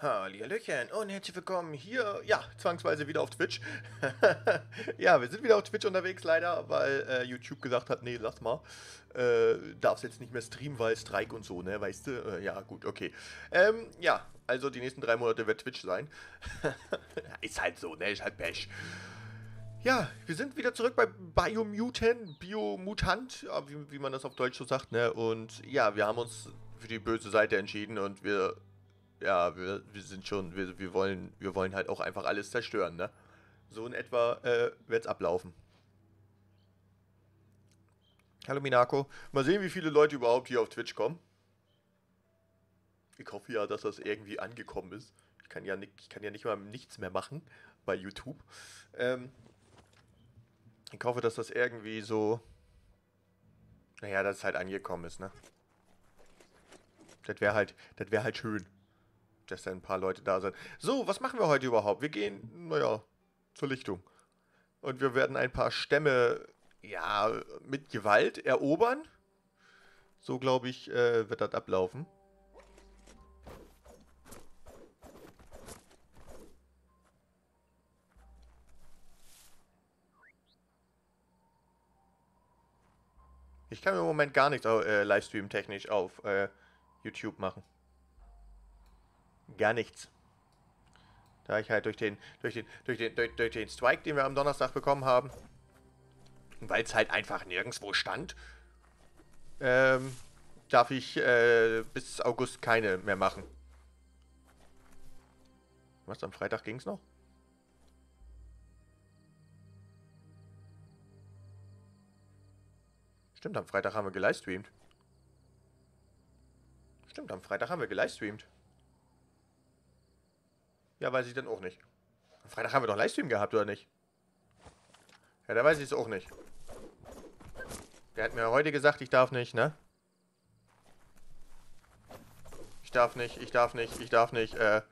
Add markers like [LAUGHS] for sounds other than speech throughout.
Hallihallöchen und herzlich willkommen hier, ja, zwangsweise wieder auf Twitch. [LAUGHS] ja, wir sind wieder auf Twitch unterwegs leider, weil äh, YouTube gesagt hat, nee, lass mal. Äh, darfst jetzt nicht mehr streamen, weil Streik und so, ne, weißt du? Äh, ja, gut, okay. Ähm, ja, also die nächsten drei Monate wird Twitch sein. [LAUGHS] ist halt so, ne, ist halt Pech. Ja, wir sind wieder zurück bei Biomutant, Biomutant, wie, wie man das auf Deutsch so sagt, ne? Und ja, wir haben uns für die böse Seite entschieden und wir ja, wir, wir sind schon, wir, wir, wollen, wir wollen halt auch einfach alles zerstören, ne? So in etwa äh, wird es ablaufen. Hallo Minako. Mal sehen, wie viele Leute überhaupt hier auf Twitch kommen. Ich hoffe ja, dass das irgendwie angekommen ist. Ich kann ja nicht, ich kann ja nicht mal nichts mehr machen bei YouTube. Ähm, ich hoffe, dass das irgendwie so... Naja, dass es halt angekommen ist, ne? Das wäre halt, das wäre halt schön dass da ein paar Leute da sind. So, was machen wir heute überhaupt? Wir gehen, naja, zur Lichtung. Und wir werden ein paar Stämme, ja, mit Gewalt erobern. So, glaube ich, äh, wird das ablaufen. Ich kann im Moment gar nichts äh, Livestream-technisch auf äh, YouTube machen gar nichts. Da ich halt durch den, durch den, durch den, durch, durch den Strike, den wir am Donnerstag bekommen haben, weil es halt einfach nirgendwo stand, ähm, darf ich äh, bis August keine mehr machen. Was, am Freitag ging es noch? Stimmt, am Freitag haben wir gelivestreamt. Stimmt, am Freitag haben wir gelivestreamt. Ja, weiß ich dann auch nicht. Am Freitag haben wir doch Livestream gehabt, oder nicht? Ja, da weiß ich es auch nicht. Der hat mir heute gesagt, ich darf nicht, ne? Ich darf nicht, ich darf nicht, ich darf nicht, äh,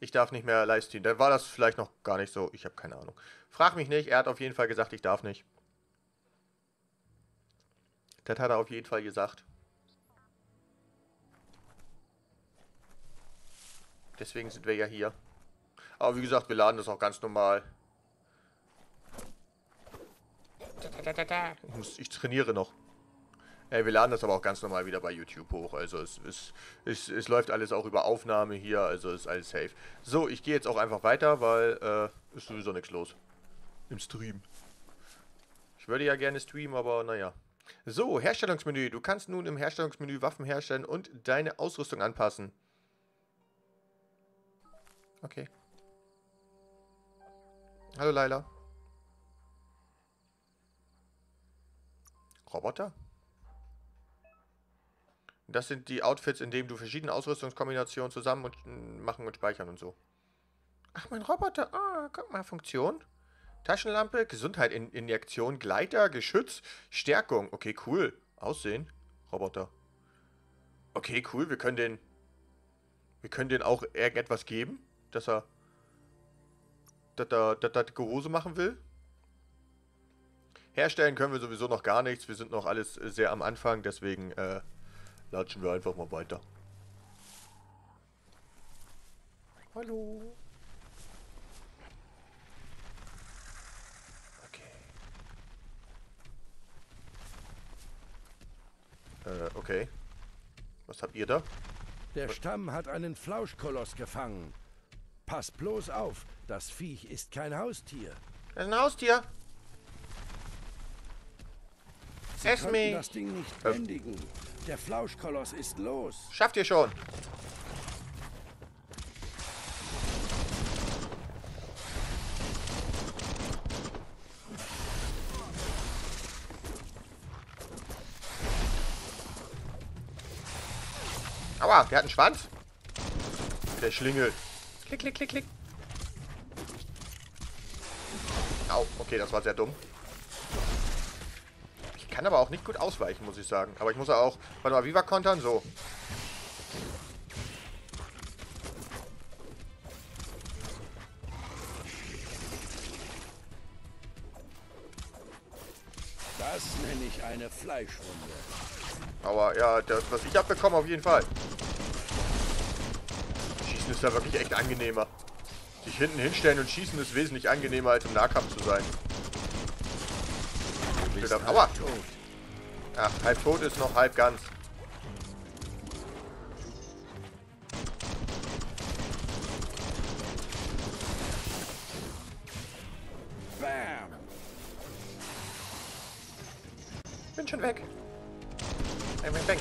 ich darf nicht mehr Livestream. Dann war das vielleicht noch gar nicht so. Ich habe keine Ahnung. Frag mich nicht, er hat auf jeden Fall gesagt, ich darf nicht. Das hat er auf jeden Fall gesagt. Deswegen sind wir ja hier. Aber wie gesagt, wir laden das auch ganz normal. Ich, muss, ich trainiere noch. Äh, wir laden das aber auch ganz normal wieder bei YouTube hoch. Also es, es, es, es läuft alles auch über Aufnahme hier, also ist alles safe. So, ich gehe jetzt auch einfach weiter, weil äh, ist sowieso nichts los. Im Stream. Ich würde ja gerne streamen, aber naja. So, Herstellungsmenü. Du kannst nun im Herstellungsmenü Waffen herstellen und deine Ausrüstung anpassen. Okay. Hallo Laila. Roboter? Das sind die Outfits, in denen du verschiedene Ausrüstungskombinationen zusammen und, mm, machen und speichern und so. Ach, mein Roboter. Ah, guck mal, Funktion. Taschenlampe, Gesundheit, in Injektion, Gleiter, Geschütz, Stärkung. Okay, cool. Aussehen. Roboter. Okay, cool. Wir können den... Wir können den auch irgendetwas geben, dass er dass er, dass er dicke Hose machen will. Herstellen können wir sowieso noch gar nichts. Wir sind noch alles sehr am Anfang, deswegen äh, latschen wir einfach mal weiter. Hallo. Okay. Äh, okay. Was habt ihr da? Der Stamm hat einen Flauschkoloss gefangen. Pass bloß auf, das Viech ist kein Haustier. Das ist ein Haustier. Sie Ess mich. das Ding nicht bändigen. Der Flauschkoloss ist los. Schafft ihr schon. Aua, der hat einen Schwanz. Der Schlingel. Klick, klick, klick, klick. Au, okay, das war sehr dumm. Ich kann aber auch nicht gut ausweichen, muss ich sagen. Aber ich muss auch... Warte mal, wie war kontern? So. Das nenne ich eine Fleischwunde. Aber ja, das, was ich abbekomme, auf jeden Fall ist da wirklich echt angenehmer. Sich hinten hinstellen und schießen ist wesentlich angenehmer, als im Nahkampf zu sein. Aua! Ach, halb tot ist noch halb ganz. Bam! Bin schon weg.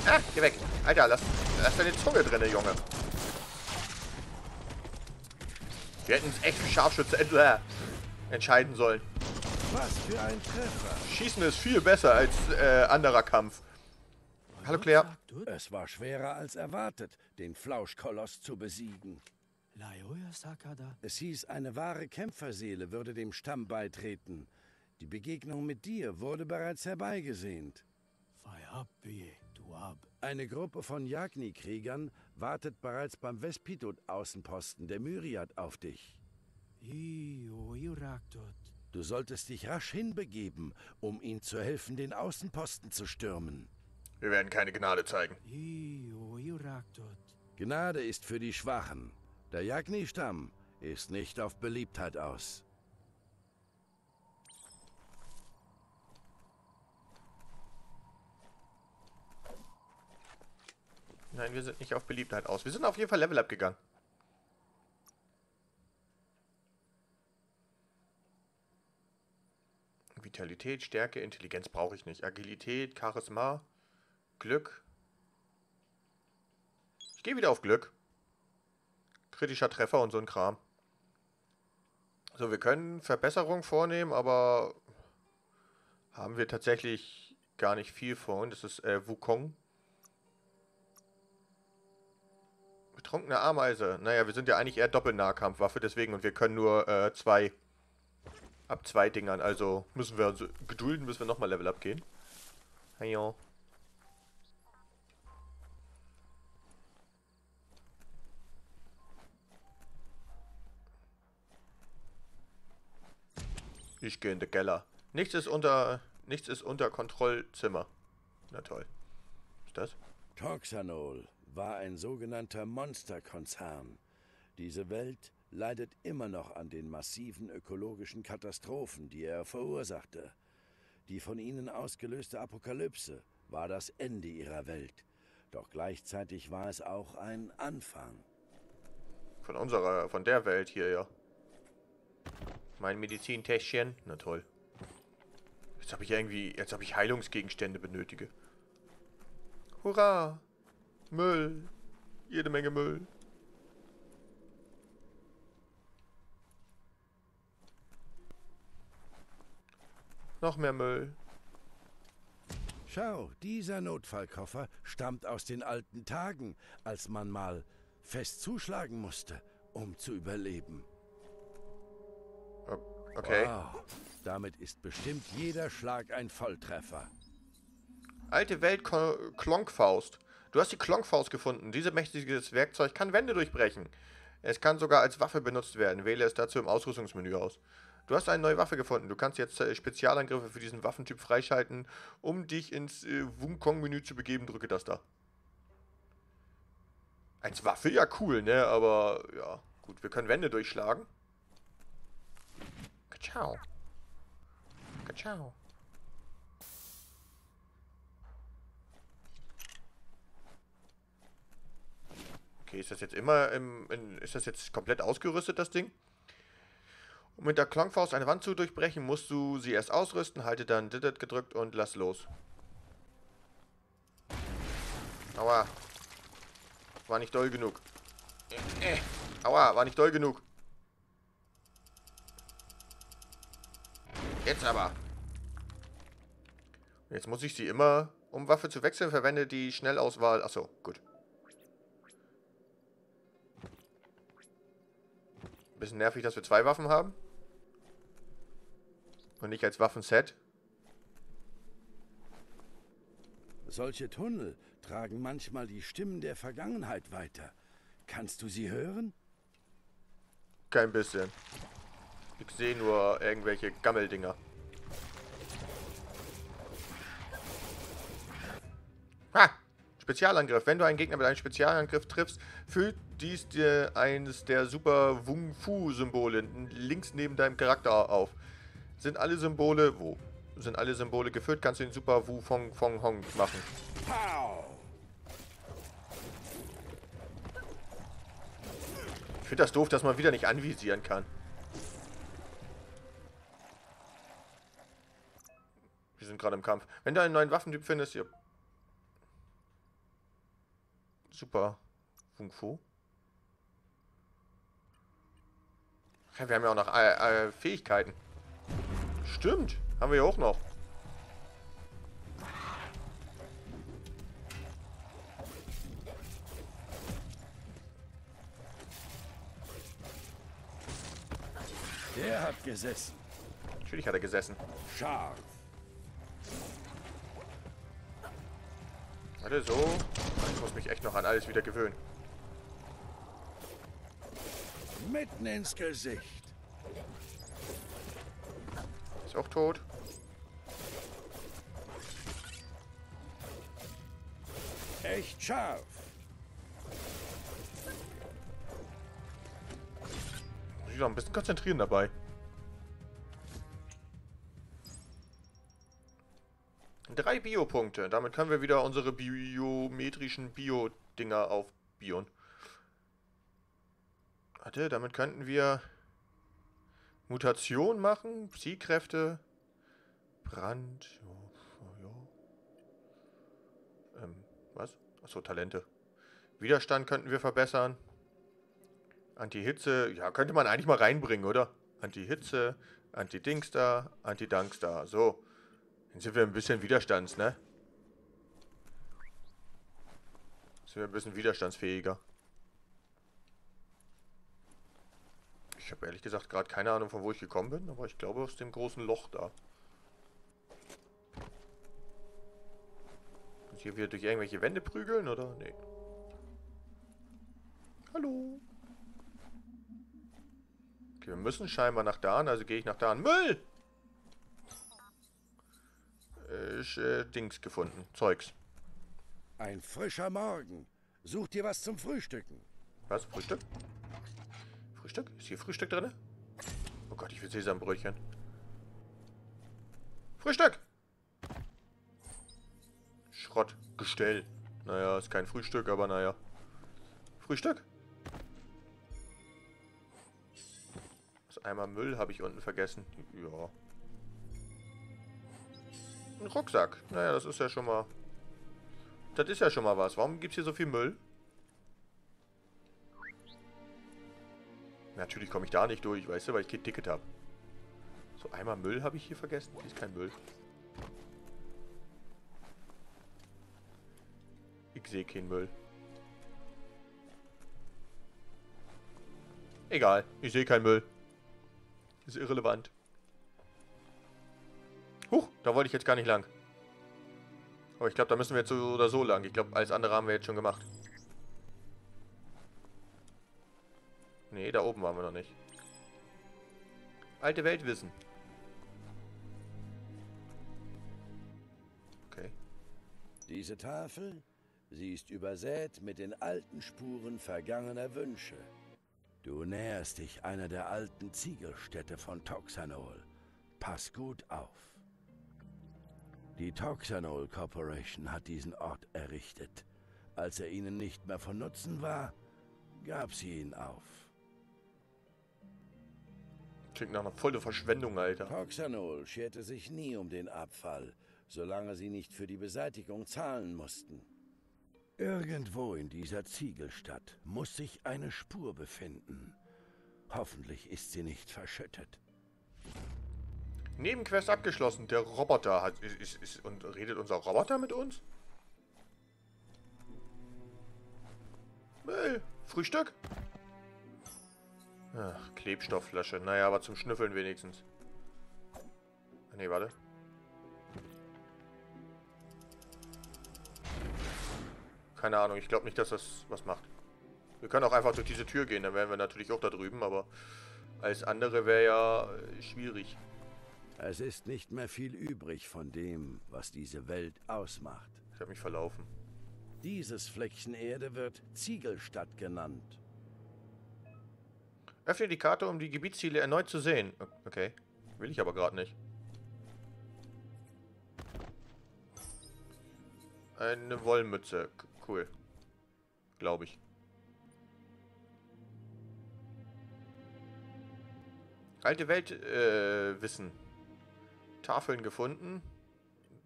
Ah, geh weg. Alter, lass, lass deine Zunge drinne, Junge. Wir hätten es echt für Scharfschütze äh, entscheiden sollen. Was für ein Treffer. Schießen ist viel besser als äh, anderer Kampf. Hallo Claire. Es war schwerer als erwartet, den Flauschkoloss zu besiegen. Es hieß, eine wahre Kämpferseele würde dem Stamm beitreten. Die Begegnung mit dir wurde bereits herbeigesehnt. Eine Gruppe von Jagni-Kriegern wartet bereits beim Vespidot-Außenposten der Myriad auf dich. Du solltest dich rasch hinbegeben, um ihnen zu helfen, den Außenposten zu stürmen. Wir werden keine Gnade zeigen. Gnade ist für die Schwachen. Der Jagni-Stamm ist nicht auf Beliebtheit aus. Nein, wir sind nicht auf Beliebtheit aus. Wir sind auf jeden Fall Level Up gegangen. Vitalität, Stärke, Intelligenz brauche ich nicht. Agilität, Charisma, Glück. Ich gehe wieder auf Glück. Kritischer Treffer und so ein Kram. So, wir können Verbesserungen vornehmen, aber haben wir tatsächlich gar nicht viel von. Das ist äh, Wukong. Betrunkene Ameise. Naja, wir sind ja eigentlich eher Doppelnahkampfwaffe, deswegen. Und wir können nur äh, zwei. Ab zwei Dingern. Also müssen wir also gedulden, bis wir nochmal Level Up gehen. Ja. Ich gehe in den Keller. Nichts ist unter. Nichts ist unter Kontrollzimmer. Na toll. Was ist das? Toxanol war ein sogenannter Monsterkonzern. Diese Welt leidet immer noch an den massiven ökologischen Katastrophen, die er verursachte. Die von ihnen ausgelöste Apokalypse war das Ende ihrer Welt. Doch gleichzeitig war es auch ein Anfang. Von unserer, von der Welt hier, ja. Mein Medizintäschchen. Na toll. Jetzt habe ich irgendwie, jetzt habe ich Heilungsgegenstände benötige. Hurra! Müll. Jede Menge Müll. Noch mehr Müll. Schau, dieser Notfallkoffer stammt aus den alten Tagen, als man mal fest zuschlagen musste, um zu überleben. Okay. Wow, damit ist bestimmt jeder Schlag ein Volltreffer. Alte Welt Klonkfaust. Du hast die Klonkfaust gefunden. Dieses mächtiges Werkzeug kann Wände durchbrechen. Es kann sogar als Waffe benutzt werden. Wähle es dazu im Ausrüstungsmenü aus. Du hast eine neue Waffe gefunden. Du kannst jetzt äh, Spezialangriffe für diesen Waffentyp freischalten. Um dich ins äh, Wukong-Menü zu begeben, drücke das da. Als Waffe? Ja, cool, ne? Aber, ja, gut. Wir können Wände durchschlagen. Ciao. Ciao. Okay, ist das jetzt immer im, in, ist das jetzt komplett ausgerüstet, das Ding? Um mit der Klangfaust eine Wand zu durchbrechen, musst du sie erst ausrüsten, halte dann Diddet gedrückt und lass los. Aua. War nicht doll genug. Äh, äh. Aua, war nicht doll genug. Jetzt aber. Jetzt muss ich sie immer, um Waffe zu wechseln, verwende die Schnellauswahl. Achso, gut. Bisschen nervig, dass wir zwei Waffen haben. Und nicht als Waffenset. Solche Tunnel tragen manchmal die Stimmen der Vergangenheit weiter. Kannst du sie hören? Kein bisschen. Ich sehe nur irgendwelche Gammeldinger. Ha! Spezialangriff. Wenn du einen Gegner mit einem Spezialangriff triffst, füllt dies dir eines der super Wung Fu-Symbole links neben deinem Charakter auf. Sind alle Symbole. Wo? Sind alle Symbole gefüllt, kannst du den Super Wu Fong Fong Hong machen. Ich finde das doof, dass man wieder nicht anvisieren kann. Wir sind gerade im Kampf. Wenn du einen neuen Waffentyp findest, hier Super. Kung Fu. Ja, wir haben ja auch noch äh, äh, Fähigkeiten. Stimmt. Haben wir ja auch noch. Der hat gesessen. Natürlich hat er gesessen. Scharf. Warte, so. Ich muss mich echt noch an alles wieder gewöhnen. Mitten ins Gesicht. Ist auch tot. Echt scharf. Muss ich noch ein bisschen konzentrieren dabei. Drei Biopunkte. Damit können wir wieder unsere biometrischen Bio-Dinger aufbion. Warte, damit könnten wir Mutation machen, Psi-Kräfte, Brand, ja, ja. Ähm, was? Achso, Talente. Widerstand könnten wir verbessern. Anti-Hitze, ja, könnte man eigentlich mal reinbringen, oder? Anti-Hitze, Anti-Dingster, Anti-Dankster, so. Dann sind wir ein bisschen widerstands, ne? Sind wir ein bisschen widerstandsfähiger. Ich habe ehrlich gesagt gerade keine Ahnung, von wo ich gekommen bin, aber ich glaube aus dem großen Loch da. Muss ich hier wieder durch irgendwelche Wände prügeln, oder? Nee. Hallo. Okay, wir müssen scheinbar nach da, also gehe ich nach da. Müll! äh, Dings gefunden. Zeugs. Ein frischer Morgen. Such dir was zum Frühstücken. Was? Frühstück? Frühstück? Ist hier Frühstück drin? Oh Gott, ich will Sesambrötchen. Frühstück! Schrott. Gestell. Naja, ist kein Frühstück, aber naja. Frühstück? Das Eimer Müll habe ich unten vergessen. Ja. Ein Rucksack. Naja, das ist ja schon mal... Das ist ja schon mal was. Warum gibt es hier so viel Müll? Natürlich komme ich da nicht durch, weißt du, weil ich kein Ticket habe. So, einmal Müll habe ich hier vergessen. Hier ist kein Müll. Ich sehe keinen Müll. Egal, ich sehe keinen Müll. Ist irrelevant. Huch, da wollte ich jetzt gar nicht lang. Aber ich glaube, da müssen wir jetzt so oder so lang. Ich glaube, alles andere haben wir jetzt schon gemacht. Nee, da oben waren wir noch nicht. Alte Welt wissen. Okay. Diese Tafel, sie ist übersät mit den alten Spuren vergangener Wünsche. Du näherst dich einer der alten Ziegelstädte von Toxanol. Pass gut auf. Die Toxanol Corporation hat diesen Ort errichtet. Als er ihnen nicht mehr von Nutzen war, gab sie ihn auf. Klingt nach einer volle Verschwendung, Alter. Toxanol scherte sich nie um den Abfall, solange sie nicht für die Beseitigung zahlen mussten. Irgendwo in dieser Ziegelstadt muss sich eine Spur befinden. Hoffentlich ist sie nicht verschüttet. Nebenquest abgeschlossen. Der Roboter hat. Ist, ist, ist, und redet unser Roboter mit uns? Hey, Frühstück? Ach, Klebstoffflasche. Naja, aber zum Schnüffeln wenigstens. Ne, warte. Keine Ahnung, ich glaube nicht, dass das was macht. Wir können auch einfach durch diese Tür gehen, dann wären wir natürlich auch da drüben, aber als andere wäre ja schwierig. Es ist nicht mehr viel übrig von dem, was diese Welt ausmacht. Ich habe mich verlaufen. Dieses Fleckchen Erde wird Ziegelstadt genannt. Öffne die Karte, um die Gebietsziele erneut zu sehen. Okay. Will ich aber gerade nicht. Eine Wollmütze. Cool. Glaube ich. Alte Welt äh. Tafeln gefunden.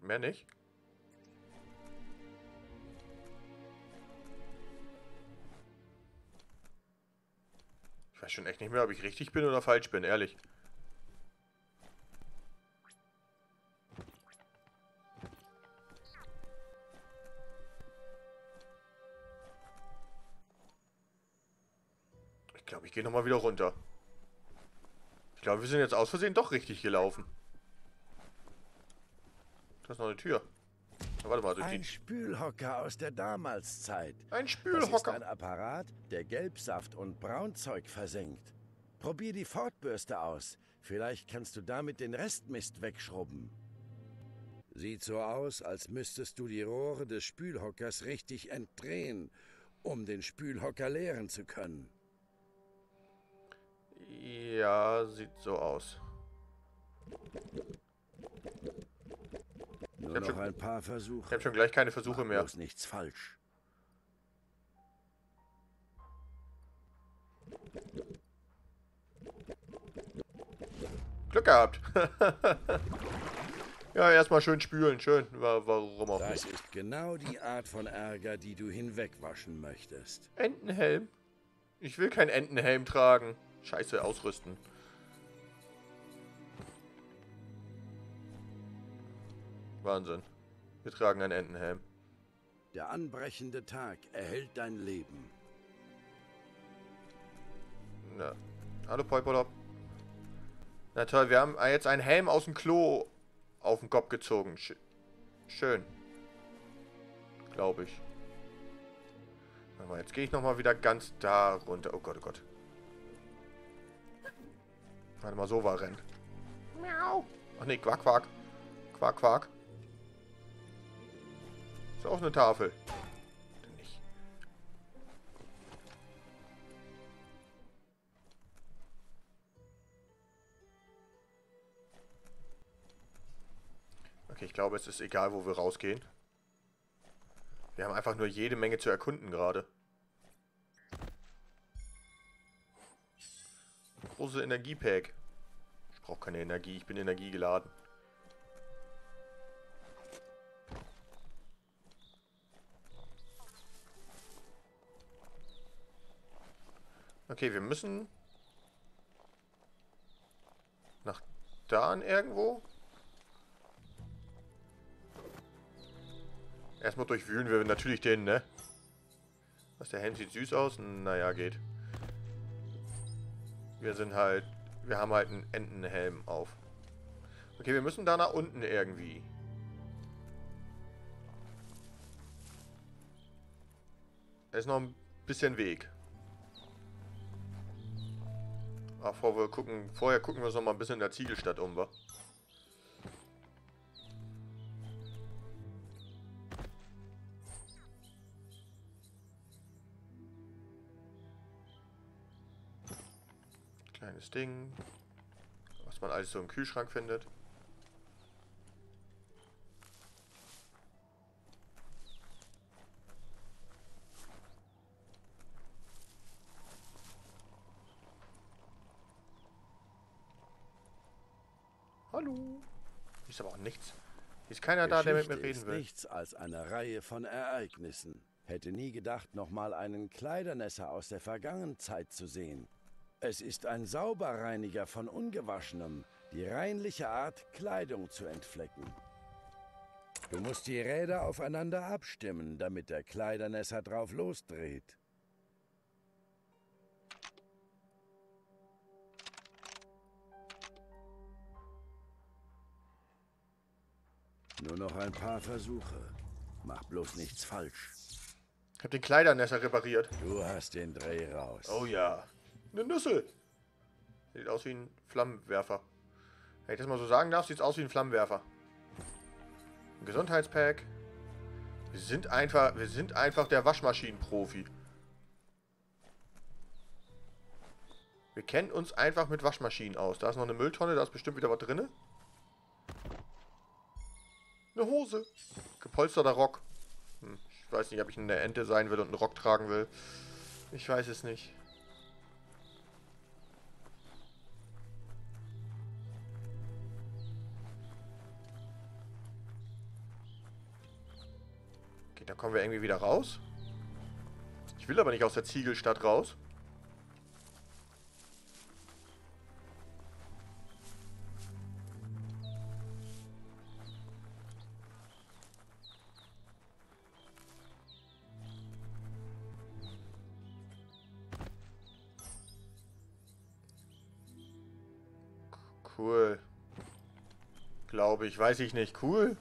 Mehr nicht. Ich weiß schon echt nicht mehr, ob ich richtig bin oder falsch bin, ehrlich. Ich glaube, ich gehe nochmal wieder runter. Ich glaube, wir sind jetzt aus Versehen doch richtig gelaufen. Da ist noch eine Tür. Warte mal, ein Spülhocker aus der Damalszeit. Ein Spülhocker. Das ist ein Apparat, der Gelbsaft und Braunzeug versenkt. Probier die Fortbürste aus. Vielleicht kannst du damit den Restmist wegschrubben. Sieht so aus, als müsstest du die Rohre des Spülhockers richtig entdrehen, um den Spülhocker leeren zu können. Ja, sieht so aus. Nur noch schon, ein paar Versuche. Ich habe schon gleich keine Versuche Mach mehr. Ist nichts falsch. Glück gehabt. [LAUGHS] ja, erstmal schön spülen, schön. Warum auch Das nicht. ist genau die Art von Ärger, die du hinwegwaschen möchtest. Entenhelm? Ich will keinen Entenhelm tragen. Scheiße, ausrüsten. Wahnsinn. Wir tragen einen Entenhelm. Der anbrechende Tag erhält dein Leben. Na. Hallo Poipolop. Na toll, wir haben jetzt einen Helm aus dem Klo auf den Kopf gezogen. Sch schön. Glaube ich. Aber jetzt gehe ich nochmal wieder ganz da runter. Oh Gott, oh Gott. Warte mal, so war Rennen. Miau. Ach nee, Quack, Quack. Quack, Quack. Ist auch eine Tafel. Nicht. Okay, ich glaube, es ist egal, wo wir rausgehen. Wir haben einfach nur jede Menge zu erkunden gerade. Große Energiepack. Ich brauche keine Energie, ich bin energiegeladen. Okay, wir müssen nach da an irgendwo. Erstmal durchwühlen wir natürlich den, ne? Was, der Helm sieht süß aus? Naja, geht. Wir sind halt... Wir haben halt einen Entenhelm auf. Okay, wir müssen da nach unten irgendwie. Da ist noch ein bisschen Weg. Ach, bevor wir gucken, vorher gucken wir uns noch mal ein bisschen in der Ziegelstadt um, wa? Kleines Ding. Was man alles so im Kühlschrank findet. Hallo. Hier ist aber auch nichts. Hier ist keiner da, der mit mir reden will. nichts als eine Reihe von Ereignissen. Hätte nie gedacht, nochmal einen Kleidernässer aus der vergangenen Zeit zu sehen. Es ist ein Sauberreiniger von Ungewaschenem, die reinliche Art, Kleidung zu entflecken. Du musst die Räder aufeinander abstimmen, damit der Kleidernässer drauf losdreht. Nur noch ein paar Versuche. Mach bloß nichts falsch. Ich hab den Kleidernässer repariert. Du hast den Dreh raus. Oh ja. Eine Nüssel. Sieht aus wie ein Flammenwerfer. Wenn ich das mal so sagen darf, sieht aus wie ein Flammenwerfer. Ein Gesundheitspack. Wir sind einfach, wir sind einfach der Waschmaschinenprofi. Wir kennen uns einfach mit Waschmaschinen aus. Da ist noch eine Mülltonne, da ist bestimmt wieder was drin. Eine Hose. Gepolsterter Rock. Hm, ich weiß nicht, ob ich eine Ente sein will und einen Rock tragen will. Ich weiß es nicht. Okay, da kommen wir irgendwie wieder raus. Ich will aber nicht aus der Ziegelstadt raus. Cool. Glaube ich. Weiß ich nicht. Cool.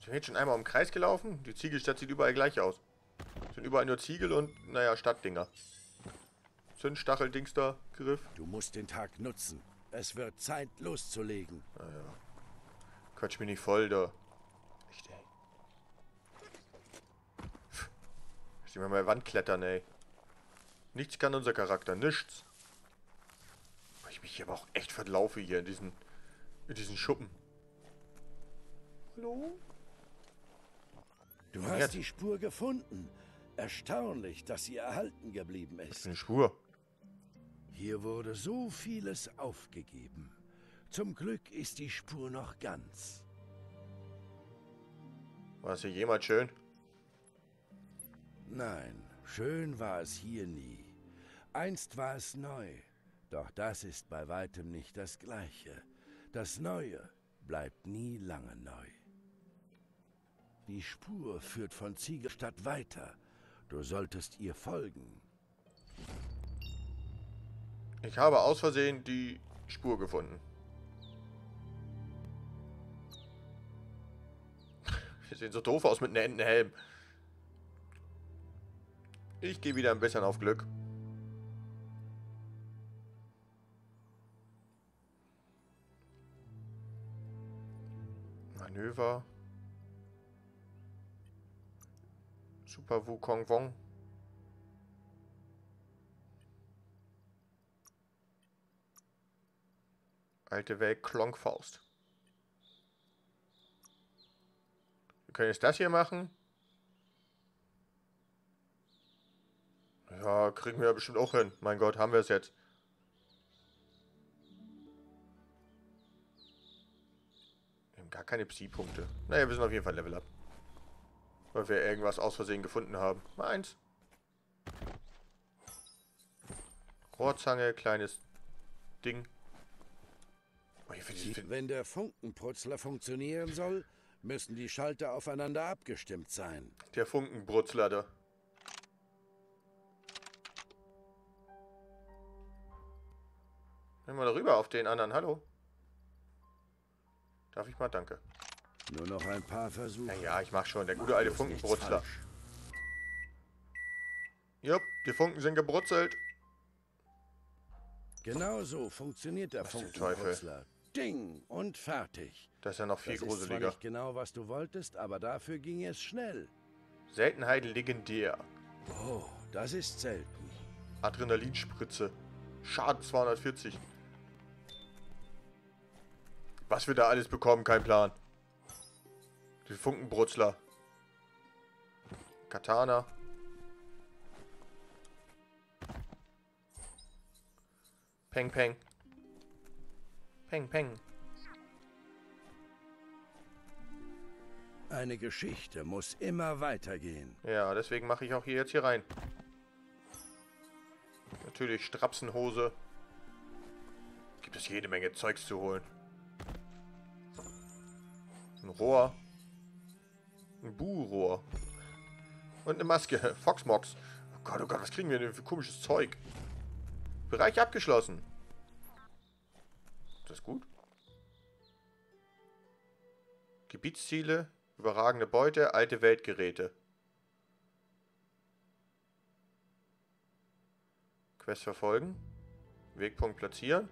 Sind wir jetzt schon einmal den Kreis gelaufen? Die Ziegelstadt sieht überall gleich aus. Sind überall nur Ziegel und, naja, Stadtdinger. Zündstacheldings da, Griff. Du musst den Tag nutzen. Es wird Zeit, loszulegen. Naja. Quatsch mich nicht voll, da. Echt, ey. Ich mal mal Wand klettern, ey. Nichts kann unser Charakter, nichts. Weil ich mich hier aber auch echt verlaufe hier in diesen, in diesen Schuppen. Hallo? Du hast die Spur gefunden. Erstaunlich, dass sie erhalten geblieben ist. eine Spur? Hier wurde so vieles aufgegeben. Zum Glück ist die Spur noch ganz. War es hier jemals schön? Nein, schön war es hier nie. Einst war es neu, doch das ist bei weitem nicht das Gleiche. Das Neue bleibt nie lange neu. Die Spur führt von Ziegelstadt weiter. Du solltest ihr folgen. Ich habe aus Versehen die Spur gefunden. Wir [LAUGHS] sehen so doof aus mit einem Entenhelm. Ich gehe wieder ein bisschen auf Glück. Manöver. Super Wukong Wong. Alte Welt Klonkfaust. Können jetzt das hier machen. Ja, kriegen wir ja bestimmt auch hin. Mein Gott, haben wir es jetzt. Wir haben gar keine Psi-Punkte. Naja, wir sind auf jeden Fall Level Up. Weil wir irgendwas aus Versehen gefunden haben. Mal eins. Rohrzange, kleines Ding. Oh, ich, Wenn der Funkenprutzler funktionieren soll, müssen die Schalter aufeinander abgestimmt sein. der Funkenbrutzler da. Nimm mal darüber auf den anderen. Hallo. Darf ich mal? Danke. Nur noch ein paar Versuche. Ja, ja, ich mach schon. Der gute alte Funkenbrutzler. Jupp, die Funken sind gebrutzelt. Genau so funktioniert der Funkenprutzler. Ding und fertig. Das ist ja noch viel Das ist zwar gruseliger. nicht genau, was du wolltest, aber dafür ging es schnell. Seltenheit legendär. Oh, das ist selten. Adrenalinspritze. Schaden 240. Was wir da alles bekommen, kein Plan. Die Funkenbrutzler. Katana. Peng, peng. Peng, peng. Eine Geschichte muss immer weitergehen. Ja, deswegen mache ich auch hier jetzt hier rein. Natürlich Strapsenhose. Gibt es jede Menge Zeugs zu holen. Ein Rohr. Ein Buhrohr. Und eine Maske. Foxmox. Oh Gott, oh Gott, was kriegen wir denn für komisches Zeug? Bereich abgeschlossen. Ist das gut? Gebietsziele, überragende Beute, alte Weltgeräte. Quest verfolgen. Wegpunkt platzieren.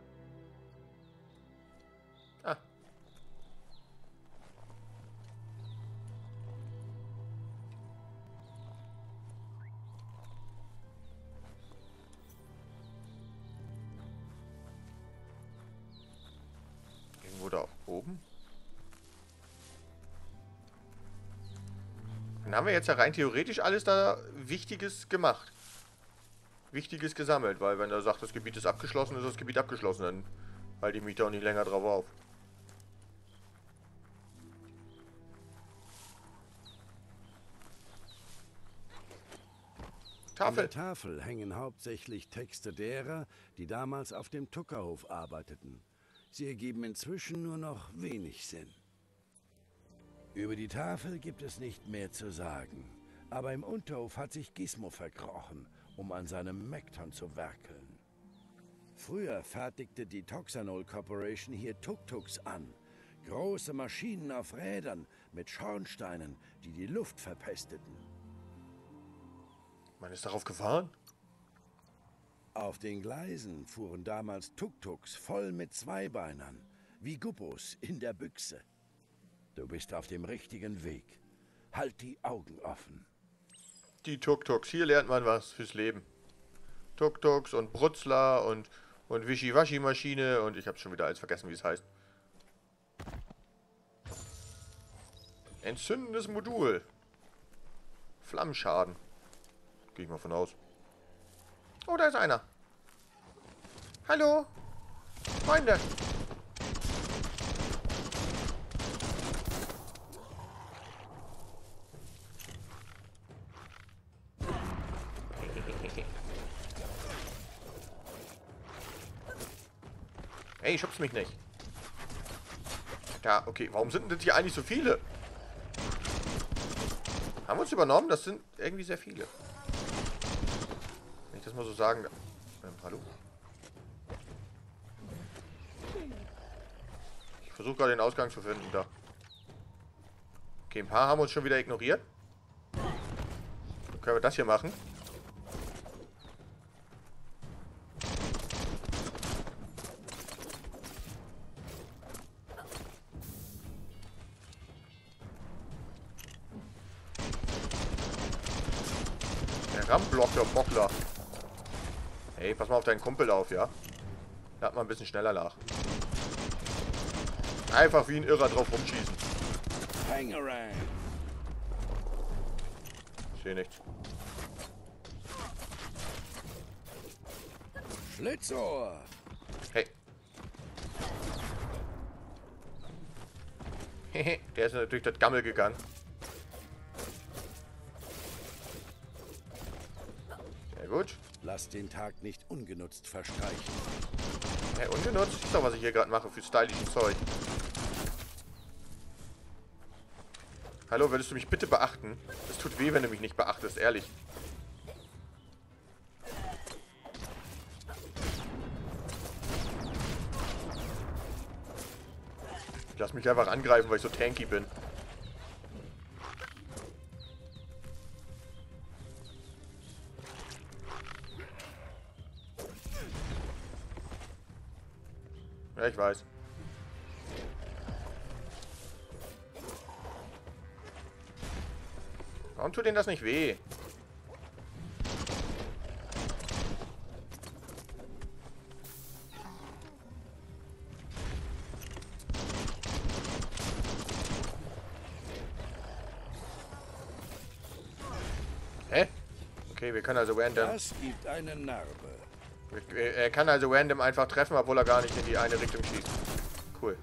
Wir jetzt ja rein theoretisch alles da Wichtiges gemacht. Wichtiges gesammelt, weil wenn er sagt, das Gebiet ist abgeschlossen, ist das Gebiet abgeschlossen, dann halte ich mich da auch nicht länger drauf auf. Tafel. An der Tafel hängen hauptsächlich Texte derer, die damals auf dem Tuckerhof arbeiteten. Sie ergeben inzwischen nur noch wenig Sinn. Über die Tafel gibt es nicht mehr zu sagen. Aber im Unterhof hat sich Gizmo verkrochen um an seinem Mekton zu werkeln. Früher fertigte die Toxanol Corporation hier Tuk-Tuks an. Große Maschinen auf Rädern mit Schornsteinen, die die Luft verpesteten. Man ist darauf gefahren? Auf den Gleisen fuhren damals Tuk-Tuks voll mit Zweibeinern, wie Guppos in der Büchse. Du bist auf dem richtigen Weg. Halt die Augen offen die Tuk-Tuks. Hier lernt man was fürs Leben. Tuk-Tuks und Brutzler und, und Wischiwaschi-Maschine und ich habe schon wieder alles vergessen, wie es heißt. Entzündendes Modul. Flammenschaden. Gehe ich mal von aus. Oh, da ist einer. Hallo. Freunde. Ey, schubst mich nicht. Ja, okay. Warum sind denn hier eigentlich so viele? Haben wir uns übernommen? Das sind irgendwie sehr viele. Wenn ich das mal so sagen darf. Ähm, hallo? Ich versuche gerade den Ausgang zu finden. Da. Okay, ein paar haben uns schon wieder ignoriert. Dann können wir das hier machen. Ramblocker, Bockler. Hey, pass mal auf deinen Kumpel auf, ja? Lad mal ein bisschen schneller nach. Einfach wie ein Irrer drauf rumschießen. Ich sehe nichts. Schlitzohr. Hey. [LAUGHS] Der ist natürlich das Gammel gegangen. Gut. Lass den Tag nicht ungenutzt verstreichen. Hey, ungenutzt? Ist doch, was ich hier gerade mache für stylisches Zeug. Hallo, würdest du mich bitte beachten? Es tut weh, wenn du mich nicht beachtest, ehrlich. Ich lass mich einfach angreifen, weil ich so tanky bin. Ich weiß. Warum tut denen das nicht weh? Hä? Okay, wir können also random... Das gibt eine Narbe. Er kann also random einfach treffen, obwohl er gar nicht in die eine Richtung schießt. Cool.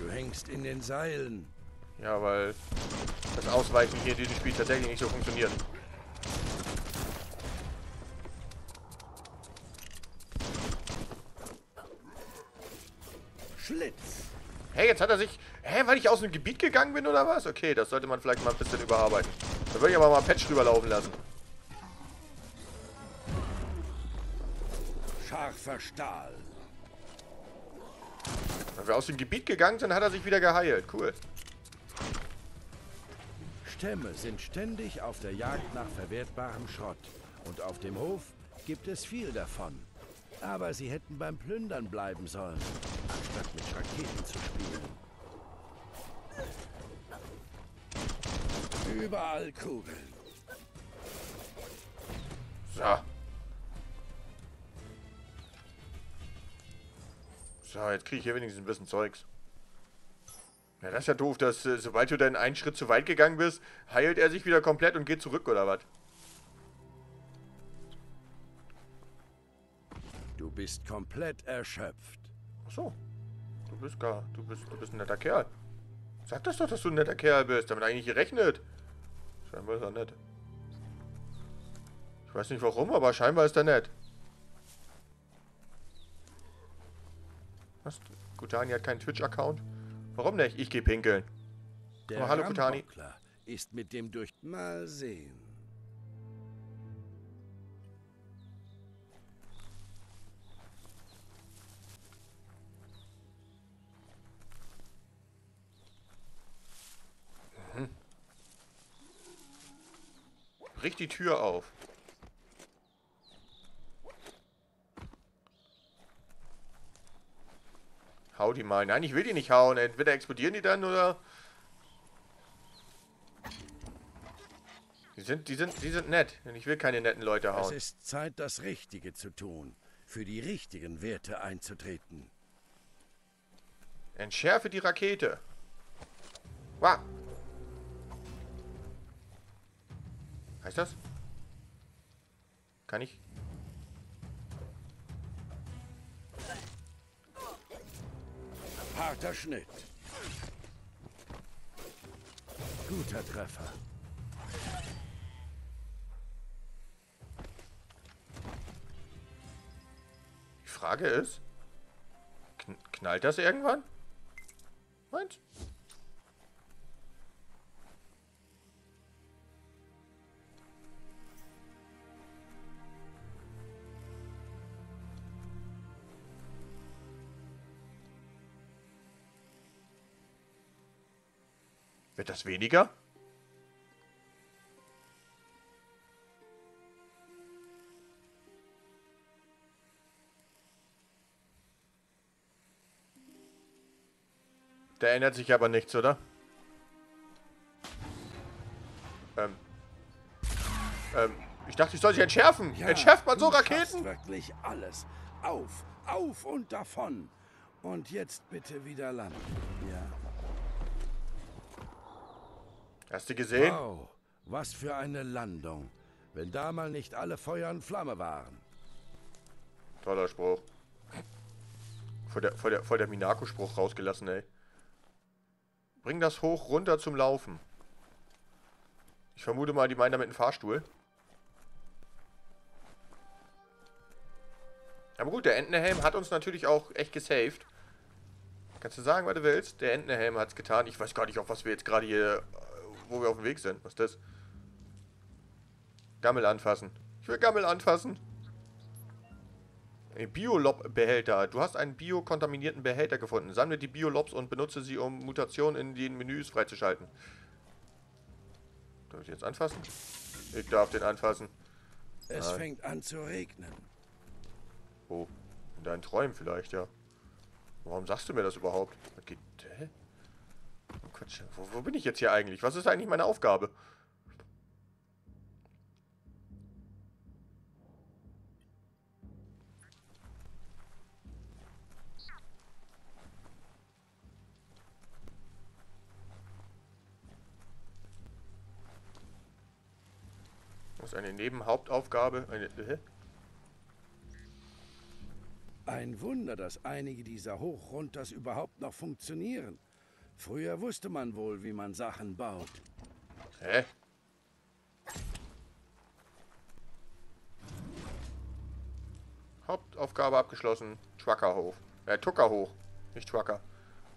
Du hängst in den Seilen. Ja, weil das Ausweichen hier in diesem Spiel tatsächlich nicht so funktioniert. Jetzt hat er sich... Hä, weil ich aus dem Gebiet gegangen bin oder was? Okay, das sollte man vielleicht mal ein bisschen überarbeiten. Da würde ich aber mal ein Patch drüber laufen lassen. Scharfer Stahl. Wenn wir aus dem Gebiet gegangen sind, hat er sich wieder geheilt. Cool. Stämme sind ständig auf der Jagd nach verwertbarem Schrott. Und auf dem Hof gibt es viel davon. Aber sie hätten beim Plündern bleiben sollen, anstatt mit Raketen zu spielen. Überall Kugeln. So. So, jetzt kriege ich hier wenigstens ein bisschen Zeugs. Ja, das ist ja doof, dass äh, sobald du dann einen Schritt zu weit gegangen bist, heilt er sich wieder komplett und geht zurück, oder was? Du bist komplett erschöpft. Ach so. Du bist gar, du bist, du bist ein netter Kerl. Sag das doch, dass du ein netter Kerl bist. Damit eigentlich gerechnet. Scheinbar ist er nett. Ich weiß nicht warum, aber scheinbar ist er nett. Was? Kutani hat keinen Twitch-Account? Warum nicht? Ich gehe pinkeln. Der Oh, hallo, Kutani. Ist mit dem durch... Mal sehen. Brich die Tür auf. Hau die mal. Nein, ich will die nicht hauen. Entweder explodieren die dann oder... Die sind, die sind, die sind nett. Und ich will keine netten Leute Es hauen. ist Zeit, das Richtige zu tun. Für die richtigen Werte einzutreten. Entschärfe die Rakete. Wow. Heißt das? Kann ich? Harter Schnitt. Guter Treffer. Die Frage ist, kn knallt das irgendwann? Meins? Wird das weniger? Da ändert sich aber nichts, oder? Ähm. Ähm, ich dachte, ich soll sich entschärfen. Entschärft man so Raketen? wirklich alles. Auf, auf und davon. Und jetzt bitte wieder landen. Ja. Hast du gesehen? Wow, was für eine Landung. Wenn da mal nicht alle Feuer und Flamme waren. Toller Spruch. Voll der, voll der, voll der Minako-Spruch rausgelassen, ey. Bring das hoch runter zum Laufen. Ich vermute mal, die meinen damit einen Fahrstuhl. Aber gut, der Entenhelm hat uns natürlich auch echt gesaved. Kannst du sagen, was du willst? Der Entenhelm hat's getan. Ich weiß gar nicht, auf was wir jetzt gerade hier, wo wir auf dem Weg sind. Was ist das? Gammel anfassen. Ich will Gammel anfassen. Biolob-Behälter. Du hast einen biokontaminierten Behälter gefunden. Sammle die Biolobs und benutze sie, um Mutationen in den Menüs freizuschalten. Darf ich jetzt anfassen? Ich darf den anfassen. Es Nein. fängt an zu regnen. Oh, in deinen Träumen vielleicht, ja. Warum sagst du mir das überhaupt? Was geht... Hä? Oh wo, wo bin ich jetzt hier eigentlich? Was ist eigentlich meine Aufgabe? Ist eine Nebenhauptaufgabe. Eine, hä? Ein Wunder, dass einige dieser Hochrunters überhaupt noch funktionieren. Früher wusste man wohl, wie man Sachen baut. Hä? Hauptaufgabe abgeschlossen. Trucker hoch. Äh, Tucker hoch. Nicht Trucker.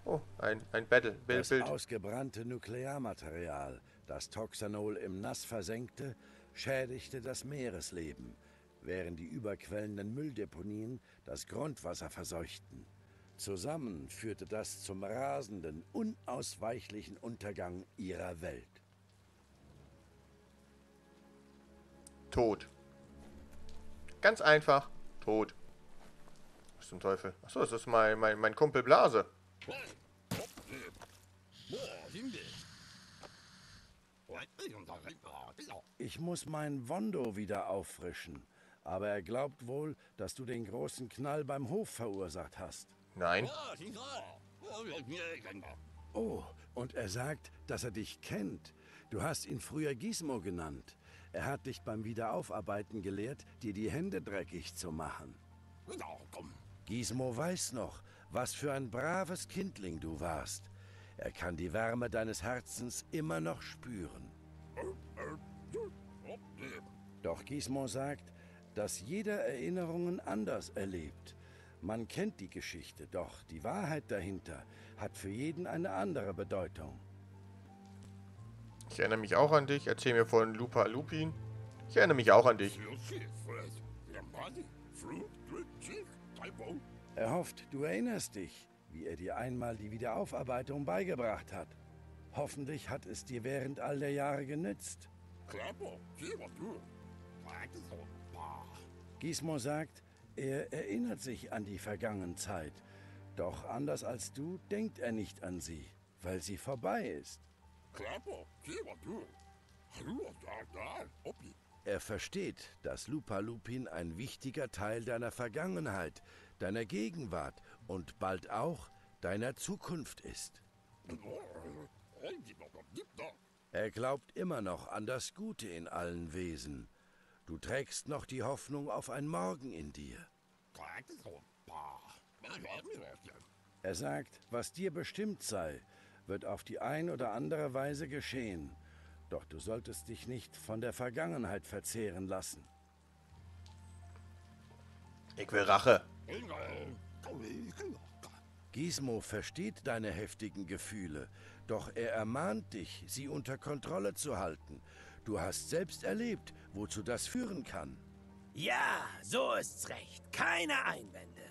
Oh, ein, ein Battle. Bild, Das Bild. ausgebrannte Nuklearmaterial, das Toxanol im Nass versenkte, schädigte das Meeresleben, während die überquellenden Mülldeponien das Grundwasser verseuchten. Zusammen führte das zum rasenden, unausweichlichen Untergang ihrer Welt. Tot. Ganz einfach. Tot. Was zum Teufel? Achso, das ist mein, mein, mein Kumpel Blase. Ich muss mein Wondo wieder auffrischen. Aber er glaubt wohl, dass du den großen Knall beim Hof verursacht hast. Nein. Oh, und er sagt, dass er dich kennt. Du hast ihn früher Gizmo genannt. Er hat dich beim Wiederaufarbeiten gelehrt, dir die Hände dreckig zu machen. Gizmo weiß noch, was für ein braves Kindling du warst. Er kann die Wärme deines Herzens immer noch spüren. Doch Gizmo sagt, dass jeder Erinnerungen anders erlebt. Man kennt die Geschichte, doch die Wahrheit dahinter hat für jeden eine andere Bedeutung. Ich erinnere mich auch an dich. Erzähl mir von Lupa Lupin. Ich erinnere mich auch an dich. Er hofft, du erinnerst dich, wie er dir einmal die Wiederaufarbeitung beigebracht hat. Hoffentlich hat es dir während all der Jahre genützt. Gizmo sagt, er erinnert sich an die vergangene Zeit. Doch anders als du denkt er nicht an sie, weil sie vorbei ist. Er versteht, dass Lupa Lupin ein wichtiger Teil deiner Vergangenheit, deiner Gegenwart und bald auch deiner Zukunft ist. Er glaubt immer noch an das Gute in allen Wesen. Du trägst noch die Hoffnung auf ein Morgen in dir. Er sagt, was dir bestimmt sei, wird auf die ein oder andere Weise geschehen. Doch du solltest dich nicht von der Vergangenheit verzehren lassen. Ich will Rache. Gizmo versteht deine heftigen Gefühle, doch er ermahnt dich, sie unter Kontrolle zu halten. Du hast selbst erlebt, wozu das führen kann. Ja, so ist's recht. Keine Einwände.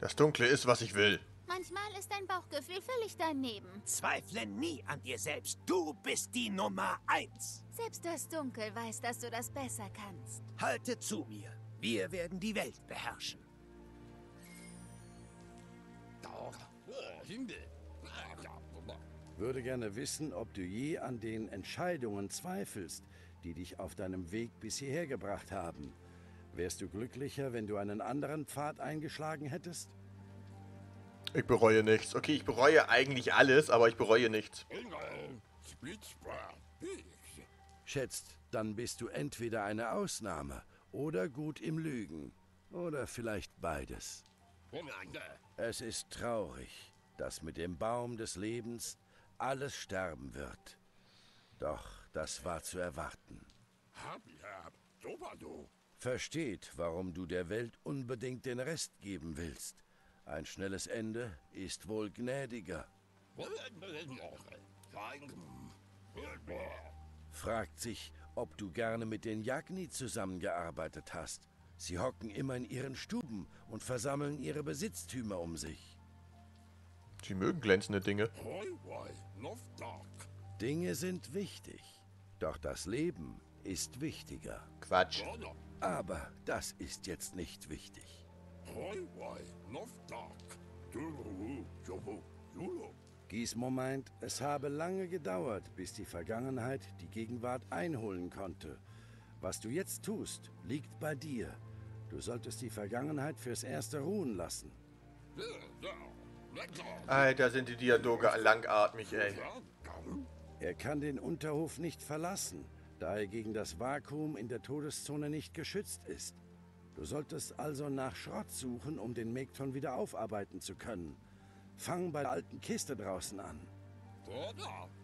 Das Dunkle ist, was ich will. Manchmal ist dein Bauchgefühl völlig daneben. Zweifle nie an dir selbst. Du bist die Nummer eins. Selbst das Dunkel weiß, dass du das besser kannst. Halte zu mir. Wir werden die Welt beherrschen. Würde gerne wissen, ob du je an den Entscheidungen zweifelst, die dich auf deinem Weg bis hierher gebracht haben. Wärst du glücklicher, wenn du einen anderen Pfad eingeschlagen hättest? Ich bereue nichts. Okay, ich bereue eigentlich alles, aber ich bereue nichts. Schätzt, dann bist du entweder eine Ausnahme oder gut im Lügen. Oder vielleicht beides. Es ist traurig, dass mit dem Baum des Lebens alles sterben wird. Doch das war zu erwarten. Versteht, warum du der Welt unbedingt den Rest geben willst. Ein schnelles Ende ist wohl gnädiger. Fragt sich, ob du gerne mit den Jagni zusammengearbeitet hast. Sie hocken immer in ihren Stuben und versammeln ihre Besitztümer um sich. Sie mögen glänzende Dinge. Dinge sind wichtig, doch das Leben ist wichtiger. Quatsch. Aber das ist jetzt nicht wichtig. Gizmo meint, es habe lange gedauert, bis die Vergangenheit die Gegenwart einholen konnte. Was du jetzt tust, liegt bei dir. Du solltest die Vergangenheit fürs Erste ruhen lassen. Alter, sind die Dialoge langatmig, ey. Er kann den Unterhof nicht verlassen, da er gegen das Vakuum in der Todeszone nicht geschützt ist. Du solltest also nach Schrott suchen, um den Megton wieder aufarbeiten zu können. Fang bei der alten Kiste draußen an.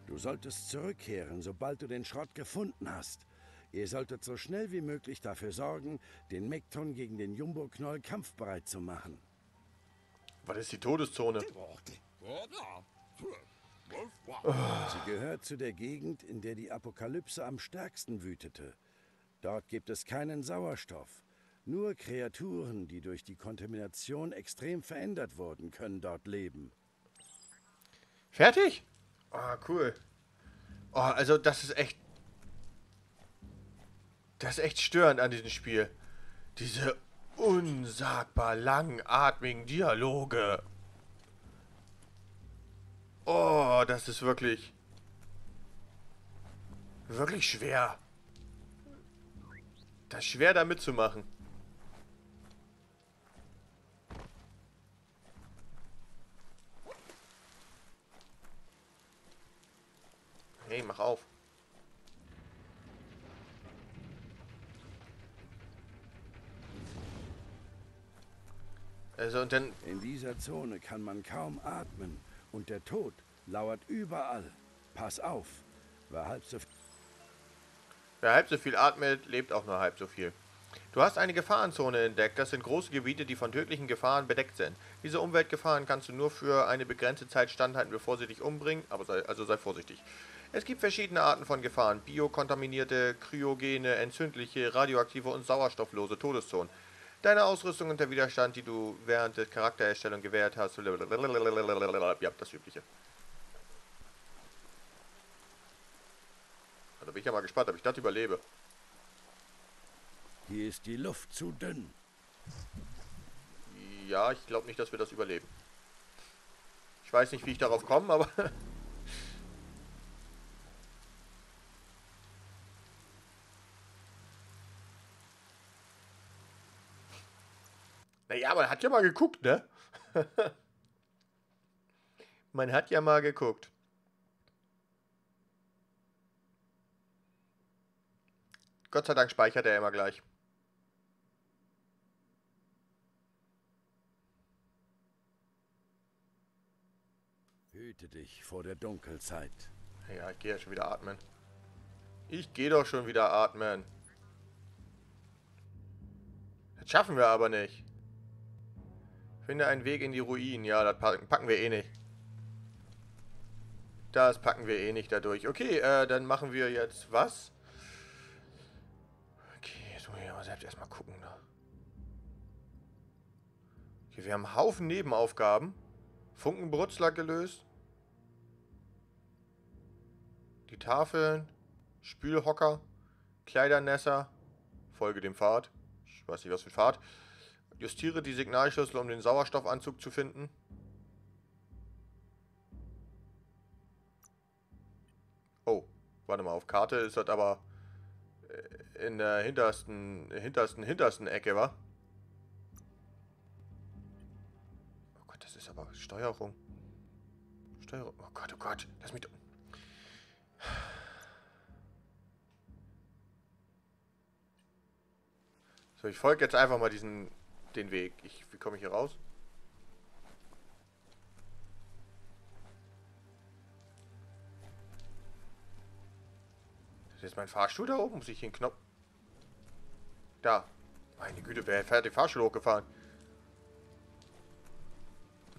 Du solltest zurückkehren, sobald du den Schrott gefunden hast. Ihr solltet so schnell wie möglich dafür sorgen, den Mekton gegen den Jumbo-Knoll kampfbereit zu machen. Was ist die Todeszone? Sie gehört zu der Gegend, in der die Apokalypse am stärksten wütete. Dort gibt es keinen Sauerstoff. Nur Kreaturen, die durch die Kontamination extrem verändert wurden, können dort leben. Fertig? Ah, cool. Oh, also das ist echt... Das ist echt störend an diesem Spiel. Diese unsagbar langatmigen Dialoge. Oh, das ist wirklich... Wirklich schwer. Das ist schwer da mitzumachen. Hey, mach auf. Also und dann... In dieser Zone kann man kaum atmen und der Tod lauert überall. Pass auf, wer halb so... Wer halb so viel atmet, lebt auch nur halb so viel. Du hast eine Gefahrenzone entdeckt. Das sind große Gebiete, die von tödlichen Gefahren bedeckt sind. Diese Umweltgefahren kannst du nur für eine begrenzte Zeit standhalten, bevor sie dich umbringen, aber sei, also sei vorsichtig. Es gibt verschiedene Arten von Gefahren. Biokontaminierte, kryogene, entzündliche, radioaktive und sauerstofflose Todeszonen. Deine Ausrüstung und der Widerstand, die du während der Charaktererstellung gewährt hast. Ja, das Übliche. Da bin ich ja mal gespannt, ob ich das überlebe. Hier ist die Luft zu dünn. Ja, ich glaube nicht, dass wir das überleben. Ich weiß nicht, wie ich darauf komme, aber... [LAUGHS] naja, man hat ja mal geguckt, ne? [LAUGHS] man hat ja mal geguckt. Gott sei Dank speichert er immer gleich. Hüte dich vor der Dunkelzeit. Ja, ich gehe ja schon wieder atmen. Ich gehe doch schon wieder atmen. Das schaffen wir aber nicht. Finde einen Weg in die Ruinen. Ja, das packen wir eh nicht. Das packen wir eh nicht dadurch. Okay, äh, dann machen wir jetzt was? aber selbst erstmal gucken. Ne? Okay, wir haben einen Haufen Nebenaufgaben. Funkenbrutzler gelöst. Die Tafeln. Spülhocker. Kleidernässer. Folge dem Pfad. Ich weiß nicht, was für Pfad. Justiere die Signalschlüssel, um den Sauerstoffanzug zu finden. Oh, warte mal, auf Karte ist das aber in der hintersten, hintersten, hintersten Ecke, wa? Oh Gott, das ist aber Steuerung. Steuerung. Oh Gott, oh Gott. Lass mich... So, ich folge jetzt einfach mal diesen... den Weg. Ich, wie komme ich hier raus? Ist jetzt mein Fahrstuhl da oben? Muss ich hier einen Knopf... Da. Meine Güte, wer hat den Fahrstuhl hochgefahren?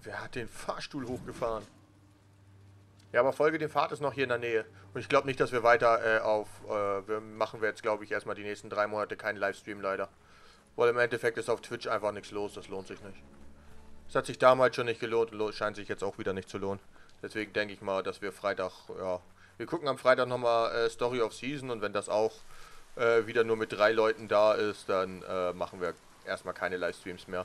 Wer hat den Fahrstuhl hochgefahren? Ja, aber Folge dem Pfad ist noch hier in der Nähe. Und ich glaube nicht, dass wir weiter äh, auf... Äh, wir machen wir jetzt, glaube ich, erstmal die nächsten drei Monate keinen Livestream leider. Weil im Endeffekt ist auf Twitch einfach nichts los. Das lohnt sich nicht. Es hat sich damals schon nicht gelohnt und scheint sich jetzt auch wieder nicht zu lohnen. Deswegen denke ich mal, dass wir Freitag, ja... Wir gucken am Freitag nochmal äh, Story of Season und wenn das auch äh, wieder nur mit drei Leuten da ist, dann äh, machen wir erstmal keine Livestreams mehr.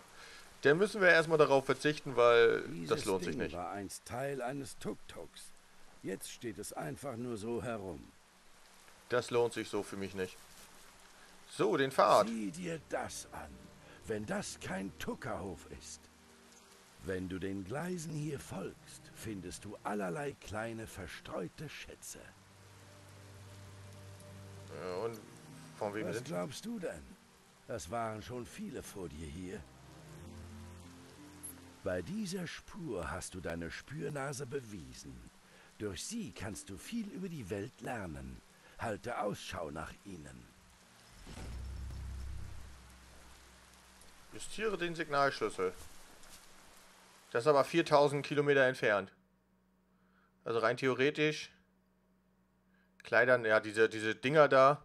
Dann müssen wir erstmal darauf verzichten, weil Dieses das lohnt Ding sich nicht. war einst Teil eines Tuk-Tuks. Jetzt steht es einfach nur so herum. Das lohnt sich so für mich nicht. So, den Pfad. Sieh dir das an, wenn das kein Tuckerhof ist. Wenn du den Gleisen hier folgst, findest du allerlei kleine verstreute Schätze. Ja, und von wem Was sind? glaubst du denn? Das waren schon viele vor dir hier. Bei dieser Spur hast du deine Spürnase bewiesen. Durch sie kannst du viel über die Welt lernen. Halte Ausschau nach ihnen. Justiere den Signalschlüssel. Das ist aber 4000 Kilometer entfernt. Also rein theoretisch. Kleidern, ja, diese, diese Dinger da.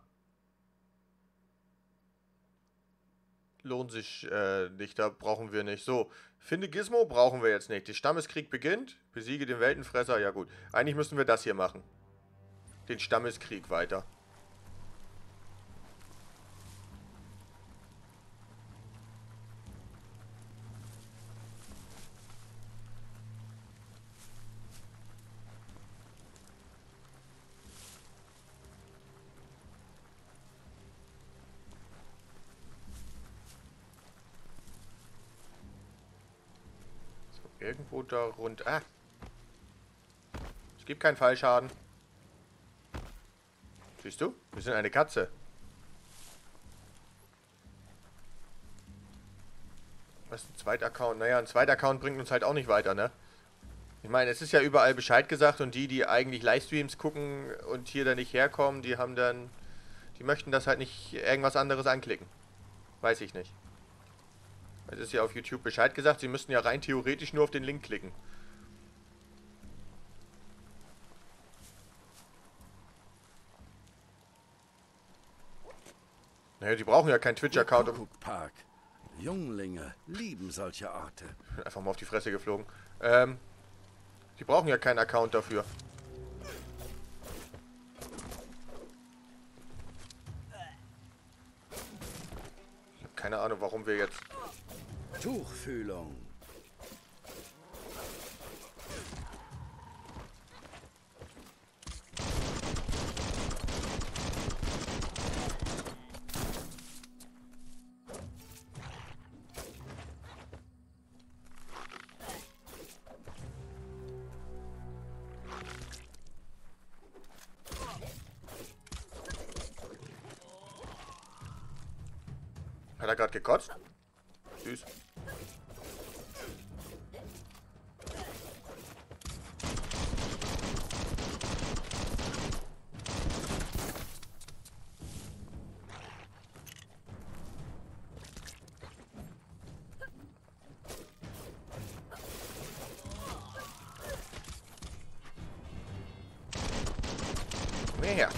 lohnt sich äh, nicht, da brauchen wir nicht. So, finde Gizmo brauchen wir jetzt nicht. Der Stammeskrieg beginnt, besiege den Weltenfresser, ja gut. Eigentlich müssen wir das hier machen. Den Stammeskrieg weiter. Da rund. Ah. Es gibt keinen Fallschaden. Siehst du? Wir sind eine Katze. Was ist ein zweiter Account? Naja, ein zweiter Account bringt uns halt auch nicht weiter, ne? Ich meine, es ist ja überall Bescheid gesagt und die, die eigentlich Livestreams gucken und hier dann nicht herkommen, die haben dann... Die möchten das halt nicht irgendwas anderes anklicken. Weiß ich nicht. Es ist ja auf YouTube Bescheid gesagt, sie müssten ja rein theoretisch nur auf den Link klicken. Naja, die brauchen ja keinen Twitch-Account. Um Park. Junglinge lieben solche Orte. Einfach mal auf die Fresse geflogen. Ähm, die brauchen ja keinen Account dafür. Ich habe keine Ahnung, warum wir jetzt Tuchfühlung. Hat er gerade gekotzt? Süß. Komm her.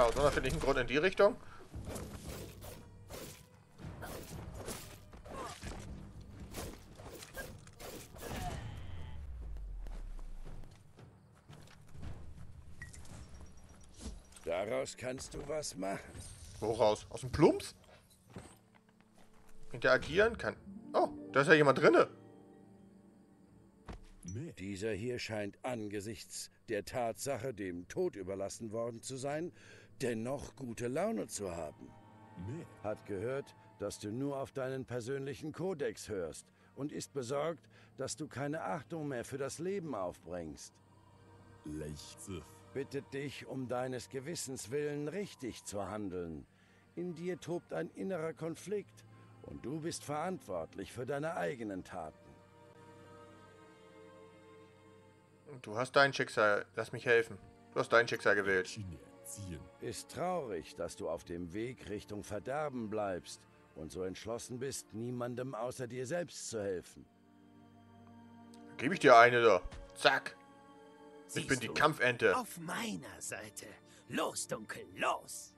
Ja, aus unerfindlichen Grund in die Richtung. Daraus kannst du was machen. Woraus? Aus dem Plumps? Interagieren kann. Oh, da ist ja jemand drinne. Dieser hier scheint angesichts der Tatsache, dem Tod überlassen worden zu sein, dennoch gute Laune zu haben. Hat gehört, dass du nur auf deinen persönlichen Kodex hörst und ist besorgt, dass du keine Achtung mehr für das Leben aufbringst. Bittet dich, um deines Gewissens willen richtig zu handeln. In dir tobt ein innerer Konflikt und du bist verantwortlich für deine eigenen Taten. Du hast dein Schicksal. Lass mich helfen. Du hast dein Schicksal gewählt. Ist traurig, dass du auf dem Weg Richtung Verderben bleibst und so entschlossen bist, niemandem außer dir selbst zu helfen. Gebe ich dir eine da. Zack. Ich Siehst bin die du? Kampfente. Auf meiner Seite. Los, Dunkel, los!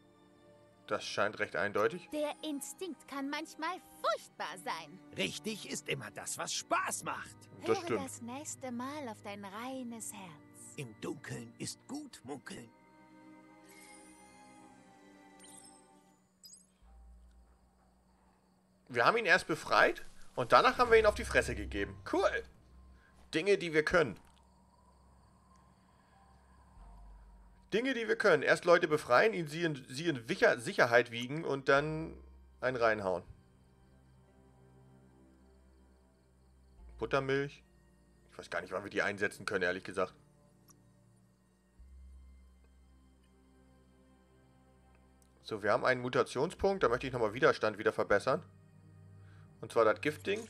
Das scheint recht eindeutig. Der Instinkt kann manchmal furchtbar sein. Richtig ist immer das, was Spaß macht. Das Höre stimmt. das nächste Mal auf dein reines Herz. Im Dunkeln ist gut munkeln. Wir haben ihn erst befreit und danach haben wir ihn auf die Fresse gegeben. Cool. Dinge, die wir können. Dinge, die wir können. Erst Leute befreien, ihn sie in, sie in Sicherheit wiegen und dann einen reinhauen. Buttermilch. Ich weiß gar nicht, wann wir die einsetzen können, ehrlich gesagt. So, wir haben einen Mutationspunkt. Da möchte ich nochmal Widerstand wieder verbessern. Und zwar das Gifting.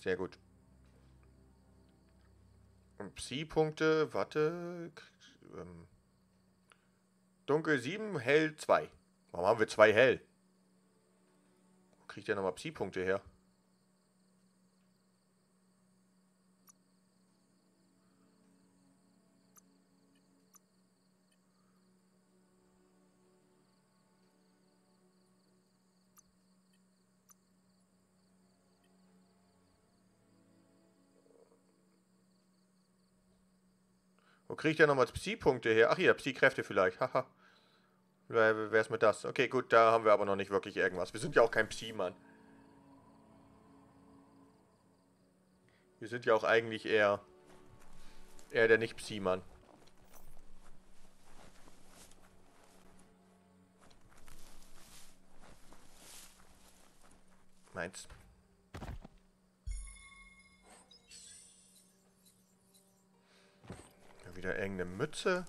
Sehr gut. Und Psi-Punkte, warte. k- Ähm, Dunkel 7, hell 2. Warum haben wir zwei hell? Wo kriegt der nochmal Psi-Punkte her? Kriege ich denn nochmal Psi-Punkte her? Ach hier, Psi-Kräfte vielleicht. Haha. Wer wär's mit das? Okay, gut, da haben wir aber noch nicht wirklich irgendwas. Wir sind ja auch kein Psi-Mann. Wir sind ja auch eigentlich eher... eher der Nicht-Psi-Mann. Meins. Wieder irgendeine Mütze.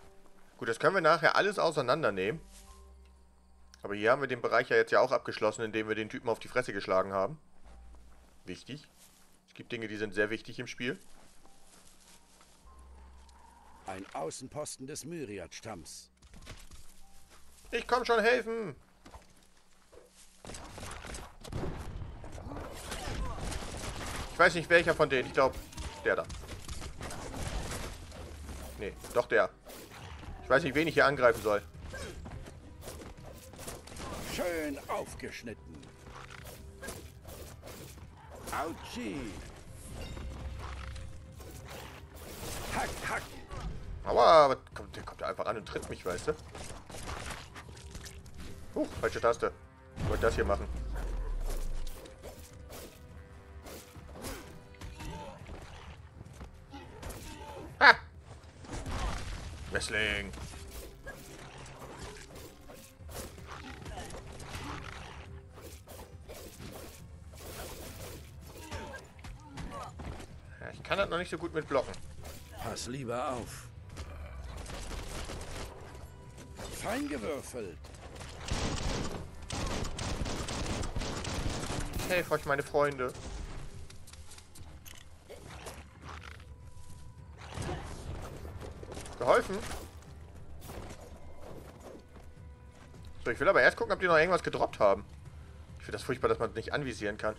Gut, das können wir nachher alles auseinandernehmen. Aber hier haben wir den Bereich ja jetzt ja auch abgeschlossen, indem wir den Typen auf die Fresse geschlagen haben. Wichtig. Es gibt Dinge, die sind sehr wichtig im Spiel. Ein Außenposten des Myriad-Stamms. Ich komm schon helfen. Ich weiß nicht welcher von denen. Ich glaube, der da. Nee, doch der. Ich weiß nicht, wen ich hier angreifen soll. Schön aufgeschnitten. Autschi. Hack, hack. Aua, aber kommt, der kommt einfach an und tritt mich, weißt du? Huch, falsche Taste. Ich wollte das hier machen. Wrestling. Ja, ich kann das noch nicht so gut mit blocken. Pass lieber auf. Fein gewürfelt. Ich helfe euch, meine Freunde. Geholfen? So, ich will aber erst gucken, ob die noch irgendwas gedroppt haben. Ich finde das furchtbar, dass man es nicht anvisieren kann.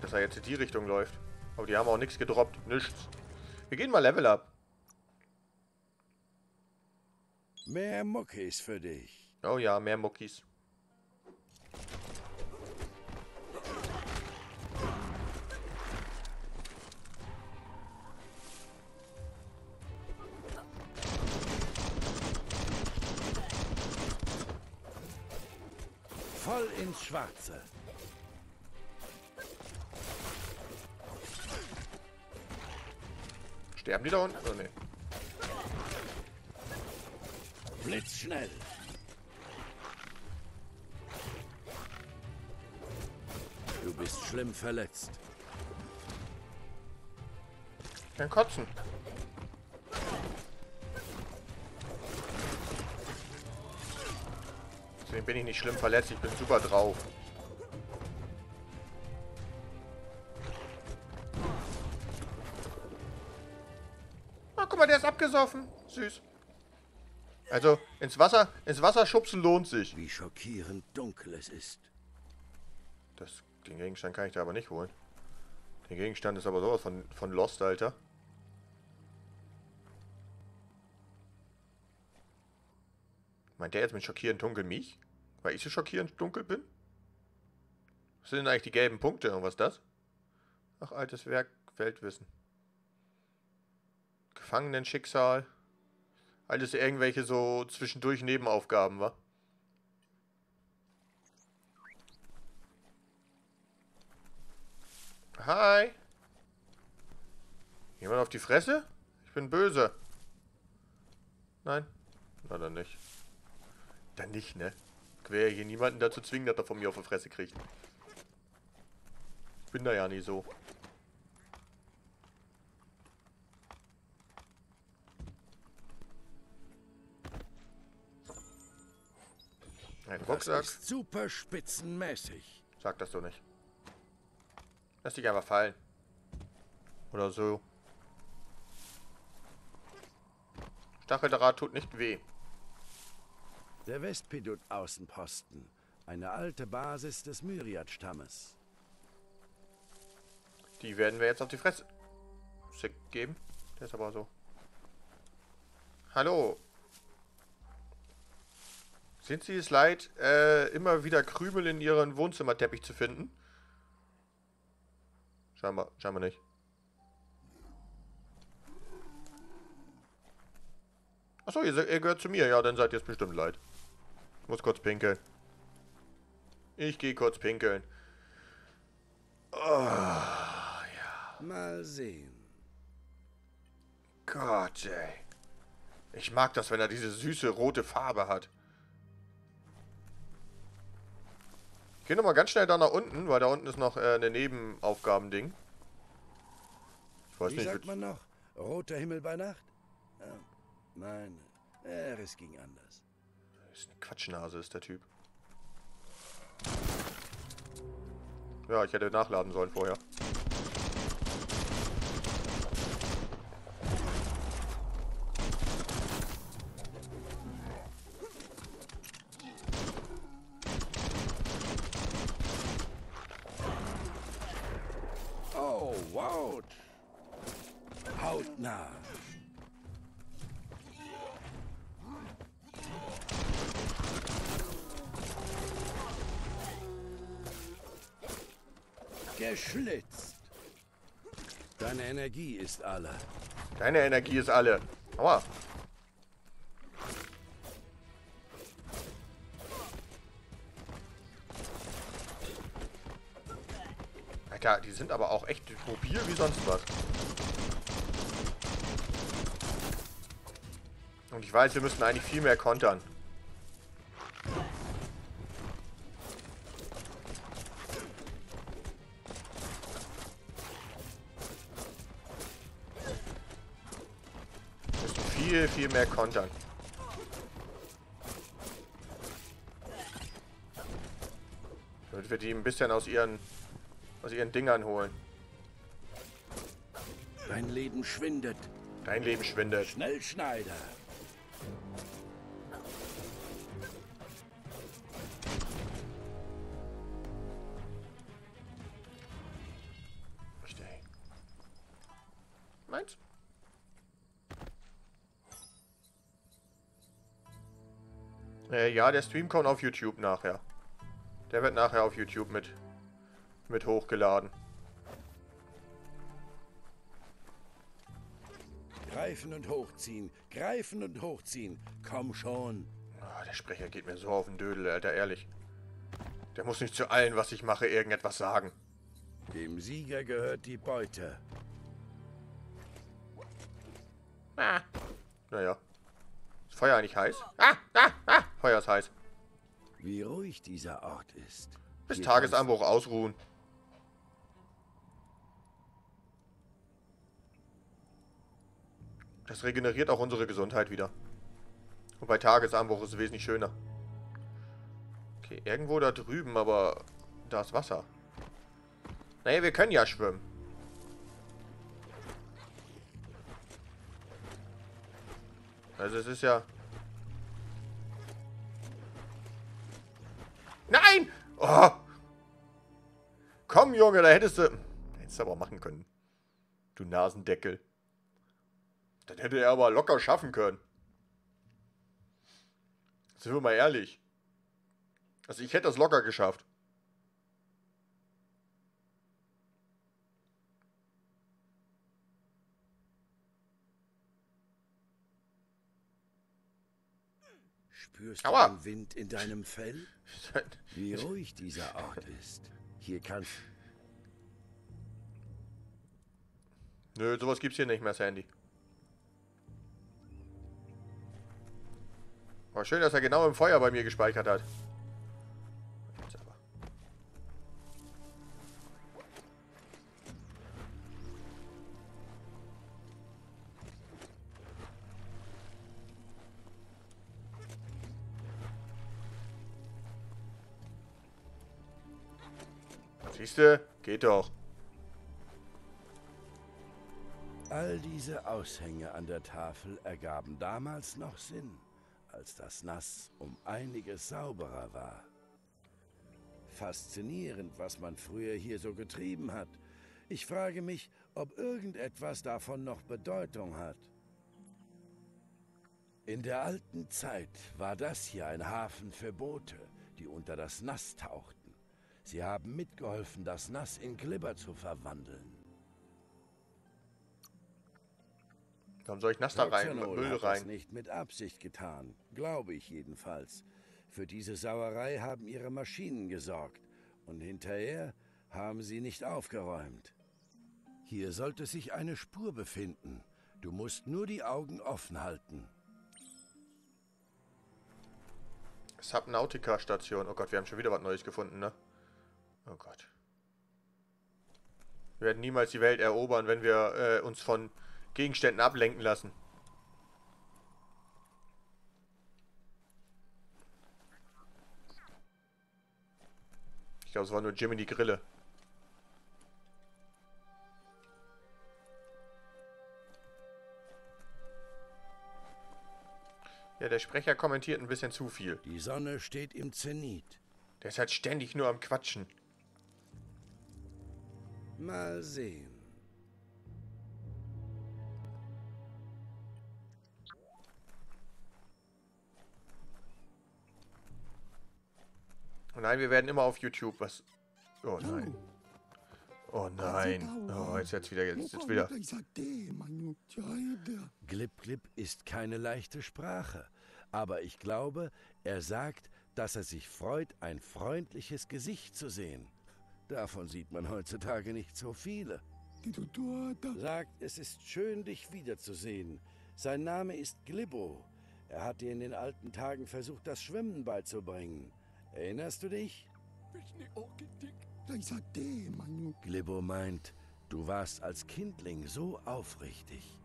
Dass er jetzt in die Richtung läuft. Aber die haben auch nichts gedroppt. Nichts. Wir gehen mal Level up. Mehr Muckis für dich. Oh ja, mehr Muckis. Schwarze. Sterben die da unten? Oh, nee. Blitzschnell. Du bist schlimm verletzt. Dann kotzen. Deswegen bin ich nicht schlimm verletzt, ich bin super drauf. Abgesoffen. Süß. Also, ins Wasser, ins Wasser schubsen lohnt sich. Wie schockierend dunkel es ist. Das, den Gegenstand kann ich da aber nicht holen. Der Gegenstand ist aber sowas von, von Lost, Alter. Meint der jetzt mit schockierend dunkel mich? Weil ich so schockierend dunkel bin? Was sind denn eigentlich die gelben Punkte? Und was ist das? Ach, altes Werk, Weltwissen. Gefangenenschicksal. Alles irgendwelche so zwischendurch Nebenaufgaben, wa? Hi. Jemand auf die Fresse? Ich bin böse. Nein? Na dann nicht. Dann nicht, ne? Ich ja hier niemanden dazu zwingen, dass er von mir auf die Fresse kriegt. Ich bin da ja nie so. Ein Das Rucksack. ist super spitzenmäßig. Sag das doch nicht. Lass dich einfach fallen. Oder so. Stacheldraht tut nicht weh. Der Westpidut-Außenposten. Eine alte Basis des Myriad-Stammes. Die werden wir jetzt auf die Fresse geben. Der ist aber so. Hallo. Sind Sie es leid, äh, immer wieder Krümel in Ihren Wohnzimmerteppich zu finden? Scheinbar, scheinbar nicht. Achso, ihr, ihr gehört zu mir. Ja, dann seid ihr es bestimmt leid. Ich muss kurz pinkeln. Ich gehe kurz pinkeln. Oh, Mal sehen. Gott, ey. Ich mag das, wenn er diese süße rote Farbe hat. Ich gehe nochmal ganz schnell da nach unten, weil da unten ist noch äh, eine Nebenaufgabending. Ich weiß Wie nicht, sagt man noch? Roter Himmel bei Nacht? Ja, nein, äh, es ging anders. Ist eine Quatschnase ist der Typ. Ja, ich hätte nachladen sollen vorher. Energie ist alle. Deine Energie ist alle. Aua. Alter, die sind aber auch echt mobil wie sonst was. Und ich weiß, wir müssten eigentlich viel mehr kontern. Viel, viel mehr kontern. Damit wir die ein bisschen aus ihren, aus ihren Dingern holen. Dein Leben schwindet. Dein Leben schwindet. Schnellschneider. Äh, ja, der Stream kommt auf YouTube nachher. Der wird nachher auf YouTube mit, mit hochgeladen. Greifen und hochziehen. Greifen und hochziehen. Komm schon. Ah, der Sprecher geht mir so auf den Dödel, Alter, ehrlich. Der muss nicht zu allen, was ich mache, irgendetwas sagen. Dem Sieger gehört die Beute. Ah. Naja. Ist Feuer eigentlich heiß? Ah, ah, ah. Feuer ist heiß. Wie ruhig dieser Ort ist. Bis Hier Tagesanbruch ausruhen. Das regeneriert auch unsere Gesundheit wieder. Und bei Tagesanbruch ist es wesentlich schöner. Okay, irgendwo da drüben, aber da ist Wasser. Nee, wir können ja schwimmen. Also es ist ja... Nein! Oh! Komm, Junge, da hättest du... Hättest du aber machen können. Du Nasendeckel. Das hätte er aber locker schaffen können. Sind wir mal ehrlich. Also ich hätte das locker geschafft. Spürst du Aua. den Wind in deinem Fell? [LAUGHS] Wie ruhig dieser Ort ist. Hier kannst Nö, sowas gibt's hier nicht mehr, Sandy. War schön, dass er genau im Feuer bei mir gespeichert hat. Siehste, geht doch. All diese Aushänge an der Tafel ergaben damals noch Sinn, als das Nass um einiges sauberer war. Faszinierend, was man früher hier so getrieben hat. Ich frage mich, ob irgendetwas davon noch Bedeutung hat. In der alten Zeit war das hier ein Hafen für Boote, die unter das Nass tauchten. Sie haben mitgeholfen, das Nass in Glibber zu verwandeln. Warum soll ich nass da rein, Roxanol Müll hat das rein? nicht mit Absicht getan, glaube ich jedenfalls. Für diese Sauerei haben ihre Maschinen gesorgt und hinterher haben sie nicht aufgeräumt. Hier sollte sich eine Spur befinden. Du musst nur die Augen offen halten. Subnautica-Station. Oh Gott, wir haben schon wieder was Neues gefunden, ne? Oh Gott. Wir werden niemals die Welt erobern, wenn wir äh, uns von Gegenständen ablenken lassen. Ich glaube, es war nur Jimmy die Grille. Ja, der Sprecher kommentiert ein bisschen zu viel. Die Sonne steht im Zenit. Der ist halt ständig nur am Quatschen. Mal sehen. Oh nein, wir werden immer auf YouTube was. Oh nein. Oh nein. Oh, jetzt jetzt wieder, jetzt, jetzt wieder. Glip Glip ist keine leichte Sprache, aber ich glaube, er sagt, dass er sich freut, ein freundliches Gesicht zu sehen. Davon sieht man heutzutage nicht so viele. Sagt, es ist schön, dich wiederzusehen. Sein Name ist Glibbo. Er hat dir in den alten Tagen versucht, das Schwimmen beizubringen. Erinnerst du dich? Glibbo meint, du warst als Kindling so aufrichtig.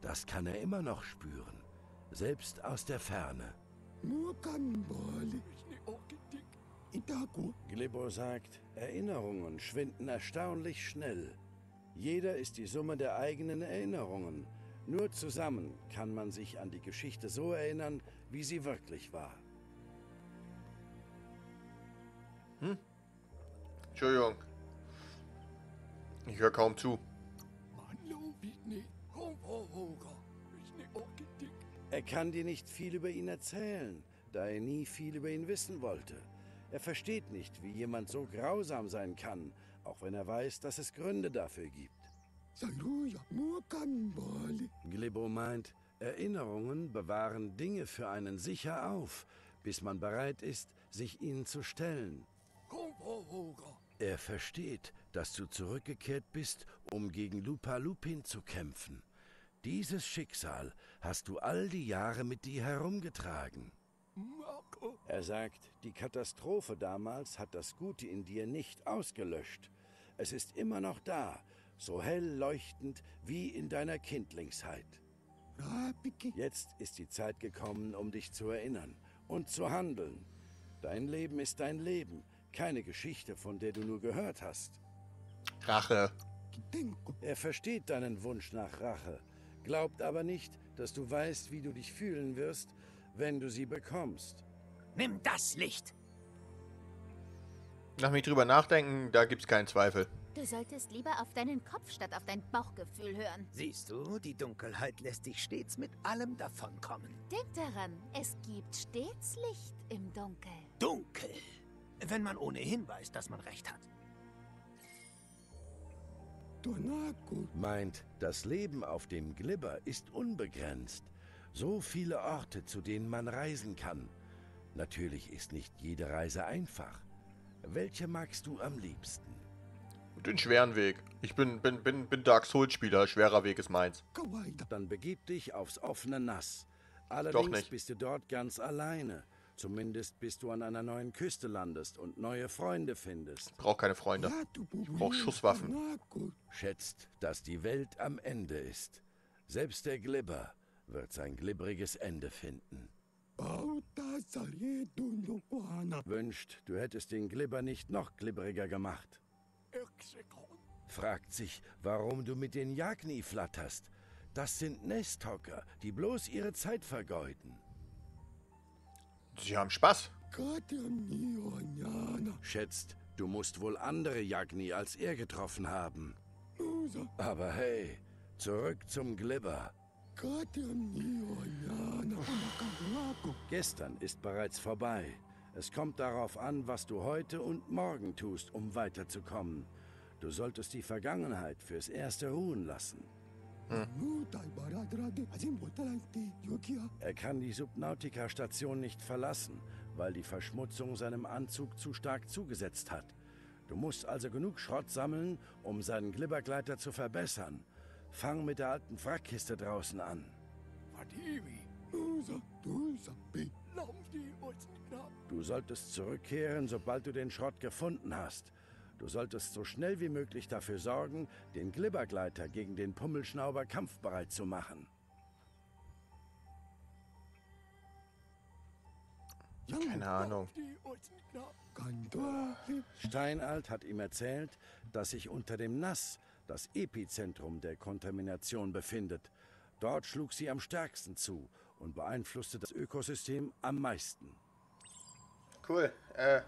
Das kann er immer noch spüren, selbst aus der Ferne. Glibbo sagt, Erinnerungen schwinden erstaunlich schnell. Jeder ist die Summe der eigenen Erinnerungen. Nur zusammen kann man sich an die Geschichte so erinnern, wie sie wirklich war. Entschuldigung. Ich höre kaum zu. Er kann dir nicht viel über ihn erzählen, da er nie viel über ihn wissen wollte. Er versteht nicht, wie jemand so grausam sein kann, auch wenn er weiß, dass es Gründe dafür gibt. Glibbo meint, Erinnerungen bewahren Dinge für einen sicher auf, bis man bereit ist, sich ihnen zu stellen. Er versteht, dass du zurückgekehrt bist, um gegen Lupa Lupin zu kämpfen. Dieses Schicksal hast du all die Jahre mit dir herumgetragen. Er sagt, die Katastrophe damals hat das Gute in dir nicht ausgelöscht. Es ist immer noch da, so hell leuchtend wie in deiner Kindlingszeit. Jetzt ist die Zeit gekommen, um dich zu erinnern und zu handeln. Dein Leben ist dein Leben, keine Geschichte, von der du nur gehört hast. Rache. Er versteht deinen Wunsch nach Rache, glaubt aber nicht, dass du weißt, wie du dich fühlen wirst, wenn du sie bekommst. Nimm das Licht. Nach mich drüber nachdenken, da gibt's keinen Zweifel. Du solltest lieber auf deinen Kopf statt auf dein Bauchgefühl hören. Siehst du, die Dunkelheit lässt dich stets mit allem davonkommen. Denk daran, es gibt stets Licht im Dunkeln. Dunkel. Wenn man ohnehin weiß, dass man recht hat. Meint, das Leben auf dem Glibber ist unbegrenzt. So viele Orte, zu denen man reisen kann. Natürlich ist nicht jede Reise einfach. Welche magst du am liebsten? Den schweren Weg. Ich bin, bin, bin, bin Dark Souls-Spieler. Schwerer Weg ist meins. Dann begib dich aufs offene Nass. Allerdings nicht. bist du dort ganz alleine. Zumindest bis du an einer neuen Küste landest und neue Freunde findest. Brauch keine Freunde. Ich brauch Schusswaffen. Schätzt, dass die Welt am Ende ist. Selbst der Glibber wird sein glibberiges Ende finden. Wünscht, du hättest den Glibber nicht noch glibberiger gemacht. Fragt sich, warum du mit den Jagni flatterst. Das sind Nesthocker, die bloß ihre Zeit vergeuden. Sie haben Spaß. Schätzt, du musst wohl andere Jagni als er getroffen haben. Aber hey, zurück zum Glibber. Gestern ist bereits vorbei. Es kommt darauf an, was du heute und morgen tust, um weiterzukommen. Du solltest die Vergangenheit fürs Erste ruhen lassen. Er kann die Subnautica-Station nicht verlassen, weil die Verschmutzung seinem Anzug zu stark zugesetzt hat. Du musst also genug Schrott sammeln, um seinen Glibbergleiter zu verbessern. Fang mit der alten Wrackkiste draußen an. Du solltest zurückkehren, sobald du den Schrott gefunden hast. Du solltest so schnell wie möglich dafür sorgen, den Glibbergleiter gegen den Pummelschnauber kampfbereit zu machen. Keine Ahnung. Steinalt hat ihm erzählt, dass sich unter dem Nass das Epizentrum der Kontamination befindet. Dort schlug sie am stärksten zu und beeinflusste das Ökosystem am meisten. Cool. Äh.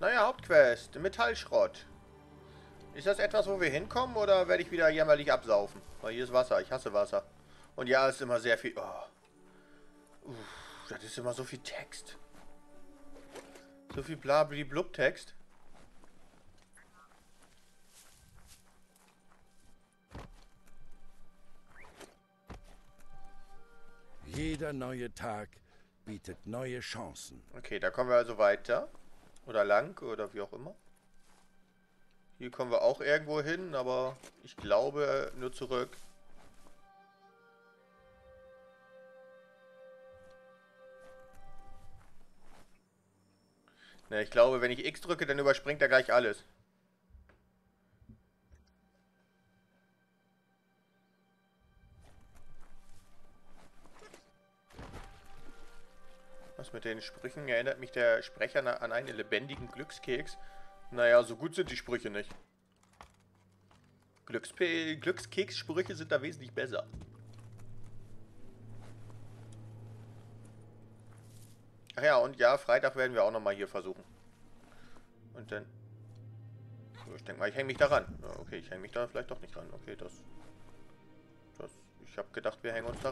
Naja, Hauptquest. Metallschrott. Ist das etwas, wo wir hinkommen oder werde ich wieder jämmerlich absaufen? Weil hier ist Wasser. Ich hasse Wasser. Und ja, es ist immer sehr viel... Oh. Uff, das ist immer so viel Text. So viel blabli-blub-Text. Jeder neue Tag bietet neue Chancen. Okay, da kommen wir also weiter. Oder lang, oder wie auch immer. Hier kommen wir auch irgendwo hin, aber ich glaube nur zurück. Ich glaube, wenn ich X drücke, dann überspringt er gleich alles. Was mit den Sprüchen erinnert mich der Sprecher an einen lebendigen Glückskeks. Naja, so gut sind die Sprüche nicht. Glückskeks-Sprüche sind da wesentlich besser. Ach ja, und ja, Freitag werden wir auch nochmal hier versuchen. Und dann... Ich denke mal, ich hänge mich da ran. Ja, okay, ich hänge mich da vielleicht doch nicht ran. Okay, das... das ich habe gedacht, wir hängen uns da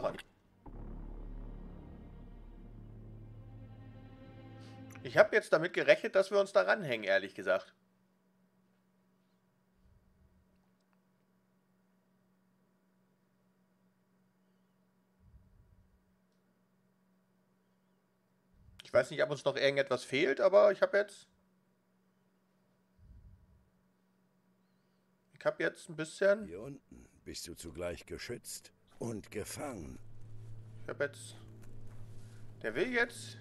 Ich habe jetzt damit gerechnet, dass wir uns da ranhängen, ehrlich gesagt. Ich weiß nicht, ob uns noch irgendetwas fehlt, aber ich habe jetzt... Ich habe jetzt ein bisschen... Hier unten bist du zugleich geschützt und gefangen. Ich habe jetzt... Der will jetzt...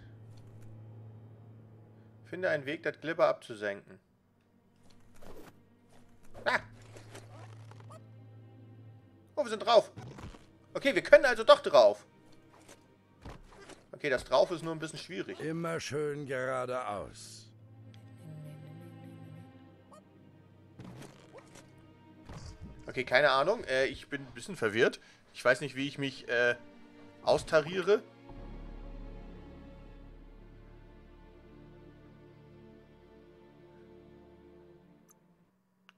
Finde einen Weg, das Glibber abzusenken. Ah! Oh, wir sind drauf. Okay, wir können also doch drauf. Okay, das drauf ist nur ein bisschen schwierig. Immer schön geradeaus. Okay, keine Ahnung. Äh, ich bin ein bisschen verwirrt. Ich weiß nicht, wie ich mich äh, austariere.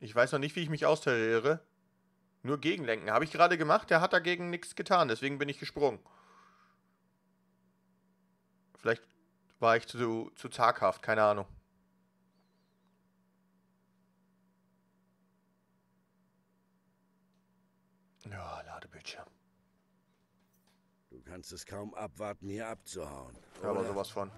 Ich weiß noch nicht, wie ich mich austariere. Nur gegenlenken. Habe ich gerade gemacht. Der hat dagegen nichts getan. Deswegen bin ich gesprungen. Vielleicht war ich zu, zu zaghaft. Keine Ahnung. Ja, Ladebildschirm. Du kannst es kaum abwarten, hier abzuhauen. Ja, aber sowas von.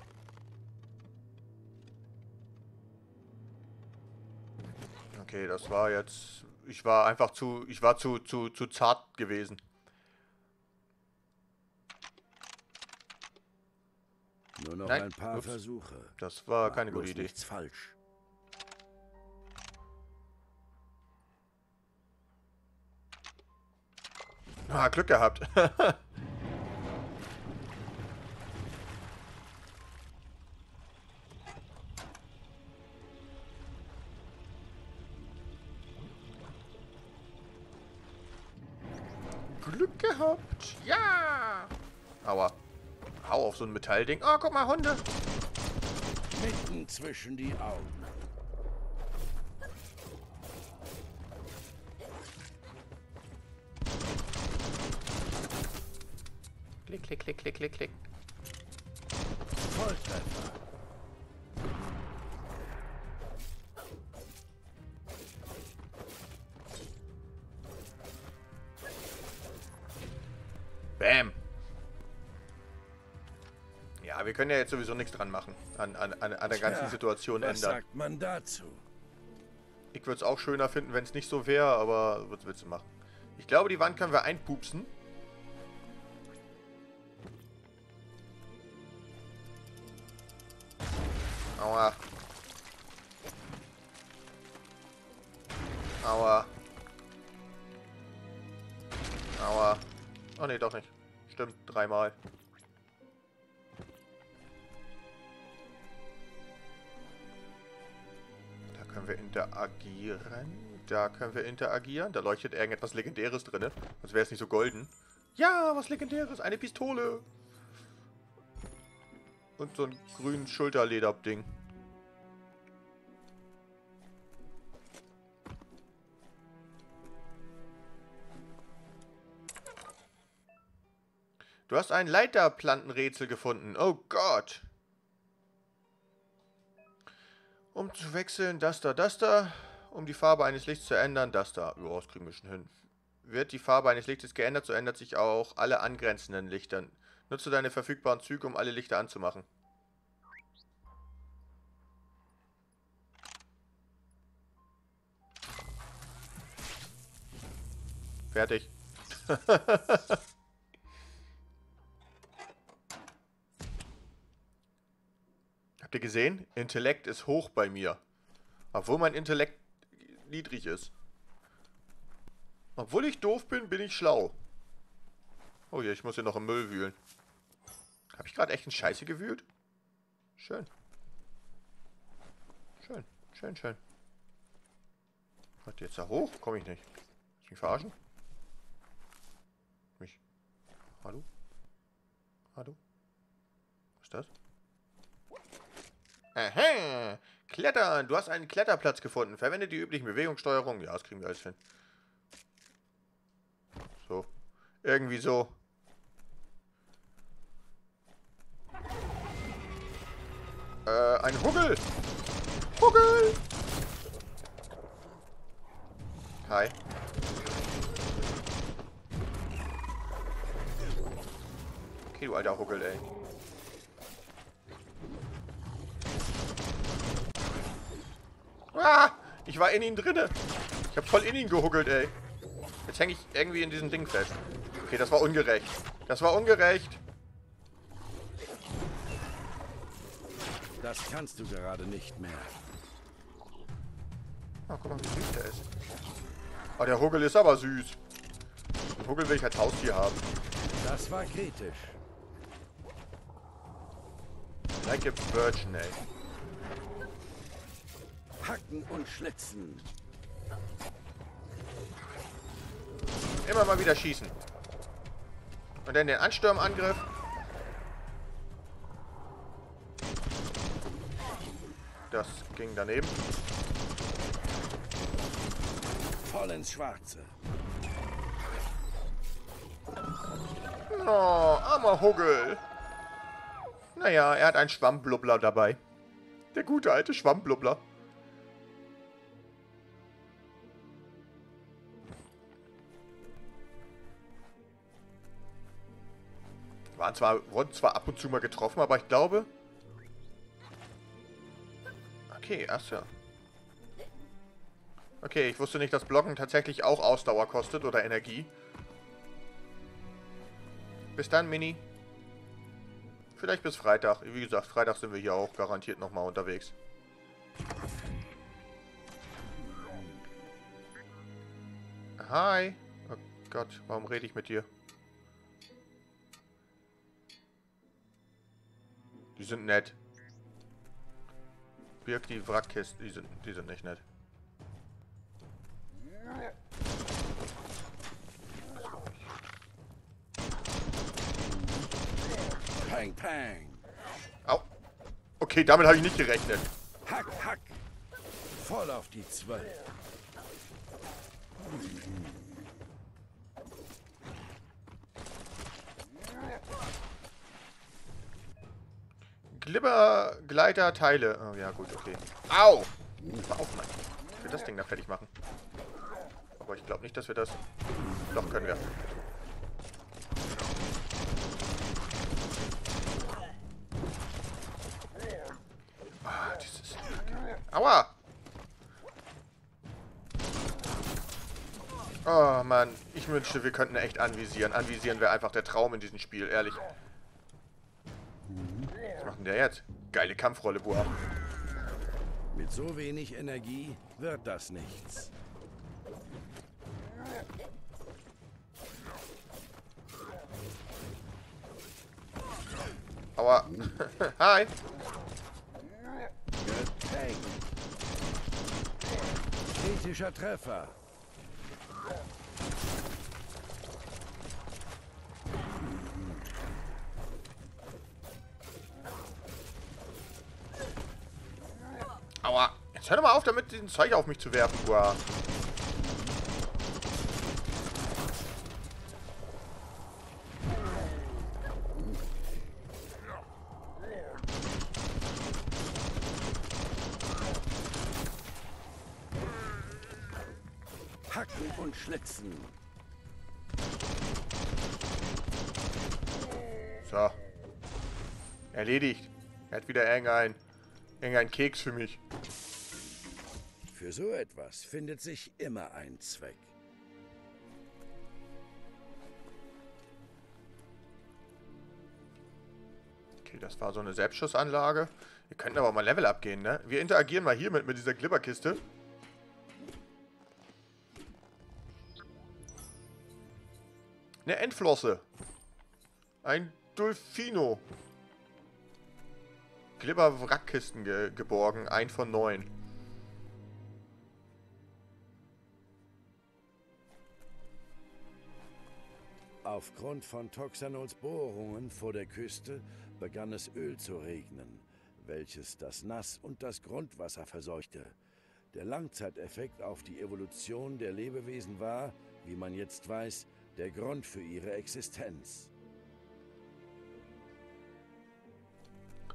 Okay, das war jetzt. Ich war einfach zu. Ich war zu, zu, zu zart gewesen. Nur noch Nein, ein paar ups. Versuche. Das war Mach keine gute Idee. nichts falsch. Ah, Glück gehabt. [LAUGHS] auf so ein Metallding. Oh, guck mal, Hunde. Mitten zwischen die Augen. Klick, klick, klick, klick, klick, klick. Volltreffer. Können ja jetzt sowieso nichts dran machen. An, an, an, an der ganzen Tja, Situation Was ändern. sagt man dazu? Ich würde es auch schöner finden, wenn es nicht so wäre, aber was willst du machen? Ich glaube, die Wand können wir einpupsen. Da können wir interagieren. Da leuchtet irgendetwas Legendäres drin. Sonst wäre es nicht so golden. Ja, was Legendäres. Eine Pistole. Und so ein grünes Schulterleder-Ding. Du hast ein Leiterplantenrätsel gefunden. Oh Gott. Um zu wechseln, das da, das da. Um die Farbe eines Lichts zu ändern, das da. Ja, das kriegen wir schon hin. Wird die Farbe eines Lichtes geändert, so ändert sich auch alle angrenzenden Lichter. Nutze deine verfügbaren Züge, um alle Lichter anzumachen. Fertig. [LAUGHS] Habt ihr gesehen? Intellekt ist hoch bei mir. Obwohl mein Intellekt niedrig ist. Obwohl ich doof bin, bin ich schlau. Oh ja, ich muss hier noch im Müll wühlen. Habe ich gerade echt in Scheiße gewühlt? Schön. Schön, schön, schön. Was, jetzt da hoch? Komme ich nicht. Ich mich verarschen? Mich. Hallo? Hallo? Was ist das? Aha! Klettern! Du hast einen Kletterplatz gefunden. Verwende die üblichen Bewegungssteuerungen. Ja, das kriegen wir alles hin. So. Irgendwie so. Äh, ein Huggel! Huggel! Hi. Okay, du alter Huggel, ey. Ah! Ich war in ihn drinne. Ich hab voll in ihn gehuggelt, ey. Jetzt hänge ich irgendwie in diesem Ding fest. Okay, das war ungerecht. Das war ungerecht. Das kannst du gerade nicht mehr. Ah, guck mal, wie süß der ist. Ah, der Huggel ist aber süß. Den Huggel will ich als Haustier haben. Das war kritisch. Like a virgin, ey. Hacken und schlitzen. Immer mal wieder schießen. Und dann den Ansturmangriff. Das ging daneben. Voll ins Schwarze. Oh, armer Huggel. Naja, er hat einen Schwammblubbler dabei. Der gute alte Schwammblubbler. Waren zwar, wurden zwar ab und zu mal getroffen, aber ich glaube... Okay, achso. Okay, ich wusste nicht, dass Blocken tatsächlich auch Ausdauer kostet oder Energie. Bis dann, Mini. Vielleicht bis Freitag. Wie gesagt, Freitag sind wir hier auch garantiert nochmal unterwegs. Hi. Oh Gott, warum rede ich mit dir? Die sind nett. Birg die Wrackkiste, die sind, die sind nicht nett. Pang, pang. Au. Okay, damit habe ich nicht gerechnet. Hack, hack. Voll auf die Zwölf. Glibber, Glibbergleiterteile. Oh ja, gut, okay. Au! Mal auf, Mann. Ich will das Ding da fertig machen. Aber ich glaube nicht, dass wir das... Doch, können wir. Ah, dieses... Aua! Oh, Mann. Ich wünschte, wir könnten echt anvisieren. Anvisieren wäre einfach der Traum in diesem Spiel, ehrlich. Der jetzt? Geile Kampfrolle, Boa. Mit so wenig Energie wird das nichts. Aua. [LAUGHS] Hi. Kritischer Treffer. Aua. Jetzt hör doch mal auf, damit den Zeug auf mich zu werfen, Boa. Hacken und schlitzen. So. Erledigt. Er hat wieder irgendein, irgendein Keks für mich. Für so etwas findet sich immer ein Zweck. Okay, das war so eine Selbstschussanlage. Wir könnten aber mal Level abgehen, ne? Wir interagieren mal hier mit, mit dieser Glibberkiste. Eine Endflosse. Ein Dolfino. Glibber-Wrackkisten ge geborgen. Ein von neun. Aufgrund von Toxanols Bohrungen vor der Küste begann es Öl zu regnen, welches das Nass und das Grundwasser verseuchte. Der Langzeiteffekt auf die Evolution der Lebewesen war, wie man jetzt weiß, der Grund für ihre Existenz.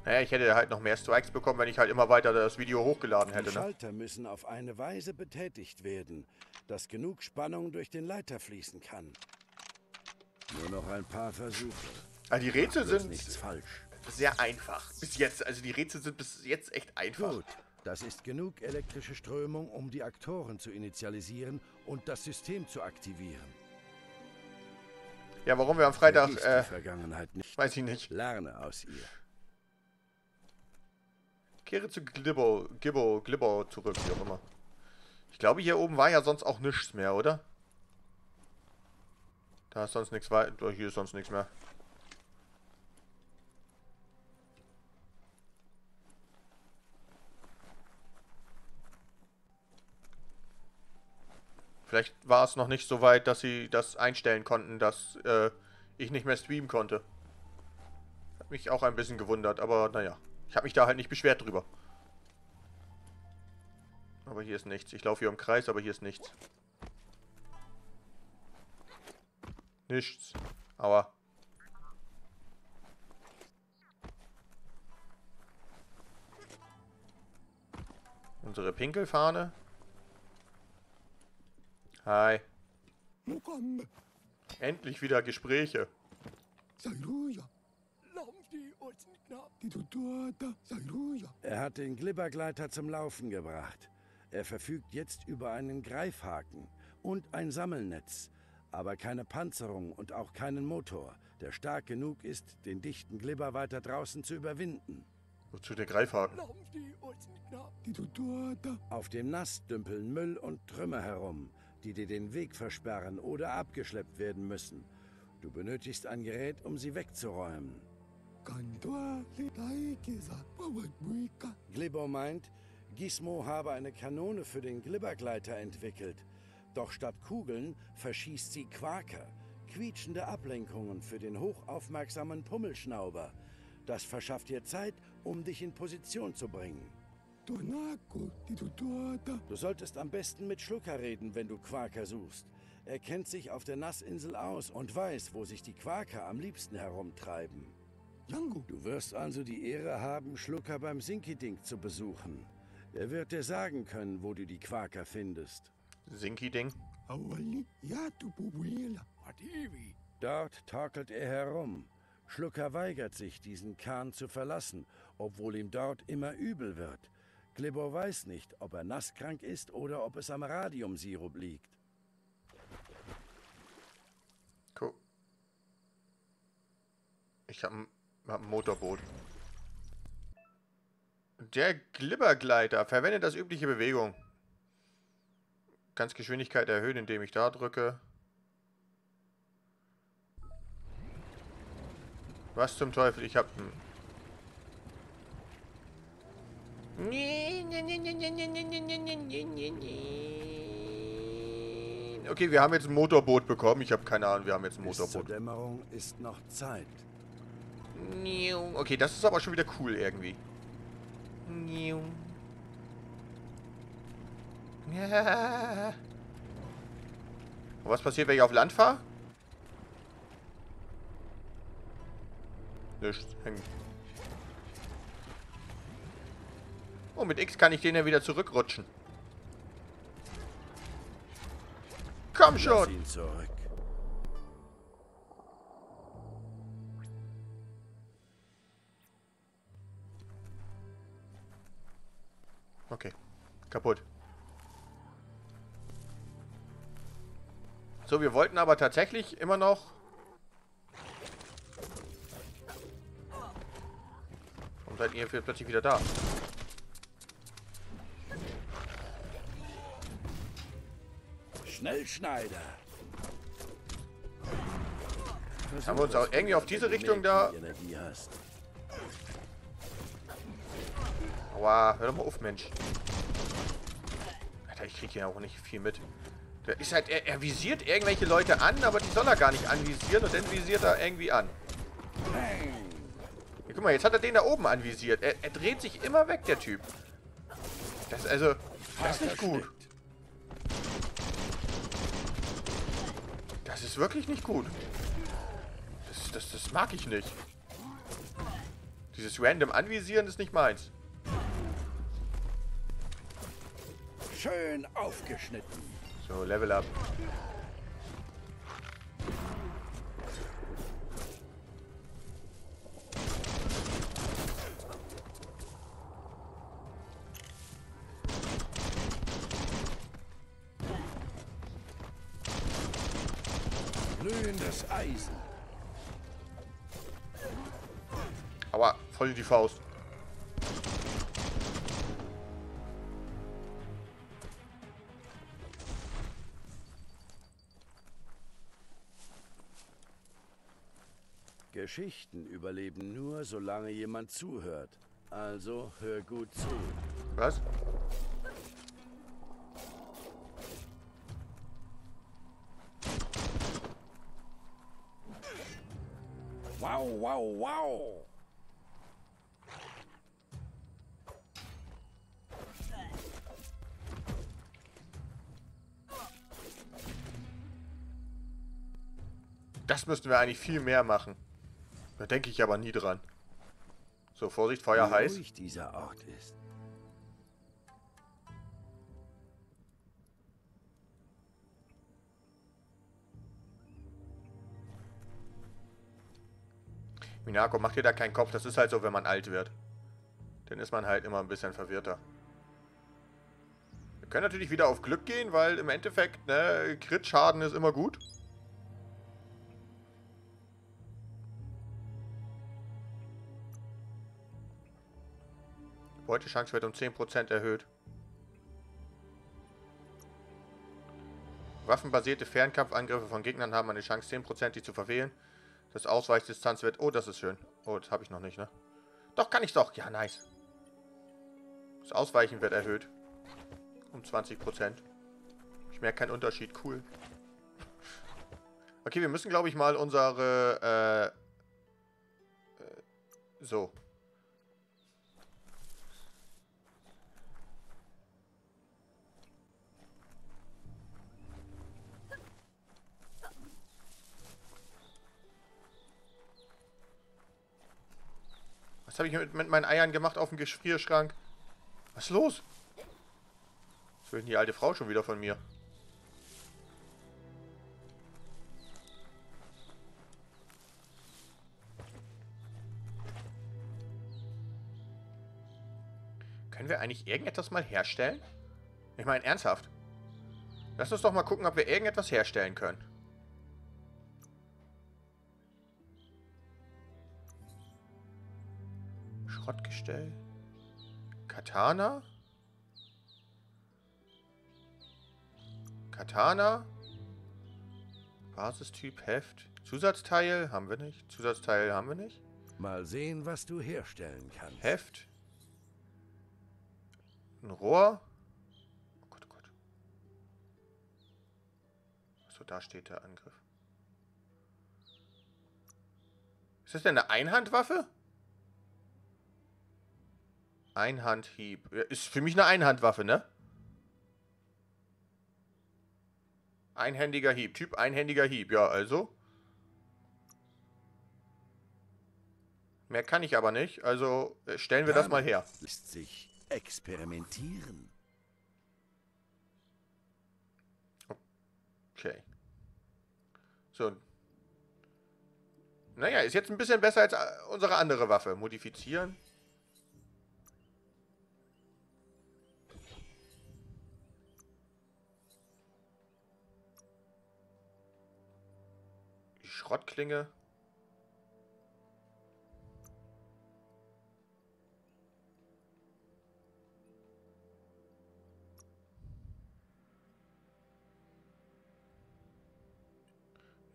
Naja, ich hätte halt noch mehr Strikes bekommen, wenn ich halt immer weiter das Video hochgeladen Die hätte, ne? Schalter müssen auf eine Weise betätigt werden, dass genug Spannung durch den Leiter fließen kann. Nur noch ein paar Versuche. Also die Rätsel sind nichts falsch. sehr einfach. Bis jetzt. Also die Rätsel sind bis jetzt echt einfach. Gut, das ist genug elektrische Strömung, um die Aktoren zu initialisieren und das System zu aktivieren. Ja, warum wir am Freitag, äh, weiß ich nicht. Lerne aus ihr. Kehre zu Glibbo, Gibbo, Glibbo zurück, wie auch immer. Ich glaube, hier oben war ja sonst auch nichts mehr, oder? Da ist sonst nichts weiter. Hier ist sonst nichts mehr. Vielleicht war es noch nicht so weit, dass sie das einstellen konnten, dass äh, ich nicht mehr streamen konnte. Hat mich auch ein bisschen gewundert, aber naja. Ich habe mich da halt nicht beschwert drüber. Aber hier ist nichts. Ich laufe hier im Kreis, aber hier ist nichts. Nichts. Aua. Unsere Pinkelfahne. Hi. Endlich wieder Gespräche. Er hat den Glibbergleiter zum Laufen gebracht. Er verfügt jetzt über einen Greifhaken und ein Sammelnetz, aber keine Panzerung und auch keinen Motor, der stark genug ist, den dichten Glibber weiter draußen zu überwinden. Wozu der Greifhaken? Auf dem Nass dümpeln Müll und Trümmer herum, die dir den Weg versperren oder abgeschleppt werden müssen. Du benötigst ein Gerät, um sie wegzuräumen. Glibber meint, Gizmo habe eine Kanone für den Glibbergleiter entwickelt. Doch statt Kugeln verschießt sie Quaker, quietschende Ablenkungen für den hochaufmerksamen Pummelschnauber. Das verschafft dir Zeit, um dich in Position zu bringen. Du solltest am besten mit Schlucker reden, wenn du Quaker suchst. Er kennt sich auf der Nassinsel aus und weiß, wo sich die Quaker am liebsten herumtreiben. Du wirst also die Ehre haben, Schlucker beim Sinkidink zu besuchen. Er wird dir sagen können, wo du die Quaker findest. Sinki-Ding. Dort torkelt er herum. Schlucker weigert sich, diesen Kahn zu verlassen, obwohl ihm dort immer übel wird. Glibber weiß nicht, ob er nasskrank ist oder ob es am Radiumsirup liegt. Cool. Ich habe ein, hab ein Motorboot. Der Glibbergleiter verwendet das übliche Bewegung. Ganz Geschwindigkeit erhöhen, indem ich da drücke. Was zum Teufel? Ich hab. Okay, wir haben jetzt ein Motorboot bekommen. Ich habe keine Ahnung, wir haben jetzt ein Bis zur Motorboot. Dämmerung ist noch Zeit. Okay, das ist aber schon wieder cool irgendwie. Ja. [LAUGHS] Und was passiert, wenn ich auf Land fahre? Nichts. Hängen. Oh, mit X kann ich den ja wieder zurückrutschen. Komm schon! zurück. Okay. Kaputt. So, wir wollten aber tatsächlich immer noch... Warum seid ihr plötzlich wieder da? Schnellschneider. Haben wir uns auch irgendwie auf diese Richtung da-. Aua, hör doch mal auf, Mensch. Alter, ich krieg hier auch nicht viel mit. Der ist halt, er, er visiert irgendwelche Leute an, aber die soll er gar nicht anvisieren und dann visiert er irgendwie an. Ja, guck mal, jetzt hat er den da oben anvisiert. Er, er dreht sich immer weg, der Typ. Das ist also, das ist nicht gut. Das ist wirklich nicht gut. Das, das, das mag ich nicht. Dieses random Anvisieren ist nicht meins. Schön aufgeschnitten. So, Level up. Glühendes Eisen. Aua, voll die Faust. Geschichten überleben nur, solange jemand zuhört. Also hör gut zu. Was? Wow, wow, wow. Das müssten wir eigentlich viel mehr machen. Da denke ich aber nie dran. So, Vorsicht, Feuer Wie heiß. ruhig dieser Ort ist. Minako, mach dir da keinen Kopf. Das ist halt so, wenn man alt wird. Dann ist man halt immer ein bisschen verwirrter. Wir können natürlich wieder auf Glück gehen, weil im Endeffekt, ne, Crit-Schaden ist immer gut. Beutechance wird um 10% erhöht. Waffenbasierte Fernkampfangriffe von Gegnern haben eine Chance 10% die zu verfehlen. Das Ausweichdistanz wird... Oh, das ist schön. Oh, das habe ich noch nicht, ne? Doch, kann ich doch. Ja, nice. Das Ausweichen wird erhöht. Um 20%. Ich merke keinen Unterschied. Cool. Okay, wir müssen, glaube ich, mal unsere... Äh, äh, so. Was habe ich mit, mit meinen Eiern gemacht auf dem Gefrierschrank? Was ist los? Was will denn die alte Frau schon wieder von mir? Können wir eigentlich irgendetwas mal herstellen? Ich meine, ernsthaft. Lass uns doch mal gucken, ob wir irgendetwas herstellen können. Schrottgestell. Katana. Katana. Basistyp, Heft. Zusatzteil haben wir nicht. Zusatzteil haben wir nicht. Mal sehen, was du herstellen kannst. Heft. Ein Rohr. Oh Gott, oh Gott. Achso, da steht der Angriff. Ist das denn eine Einhandwaffe? Einhandhieb. Ist für mich eine Einhandwaffe, ne? Einhändiger Hieb. Typ einhändiger Hieb. Ja, also. Mehr kann ich aber nicht. Also äh, stellen wir das mal her. Lässt sich experimentieren. Okay. So. Naja, ist jetzt ein bisschen besser als äh, unsere andere Waffe. Modifizieren. Schrottklinge.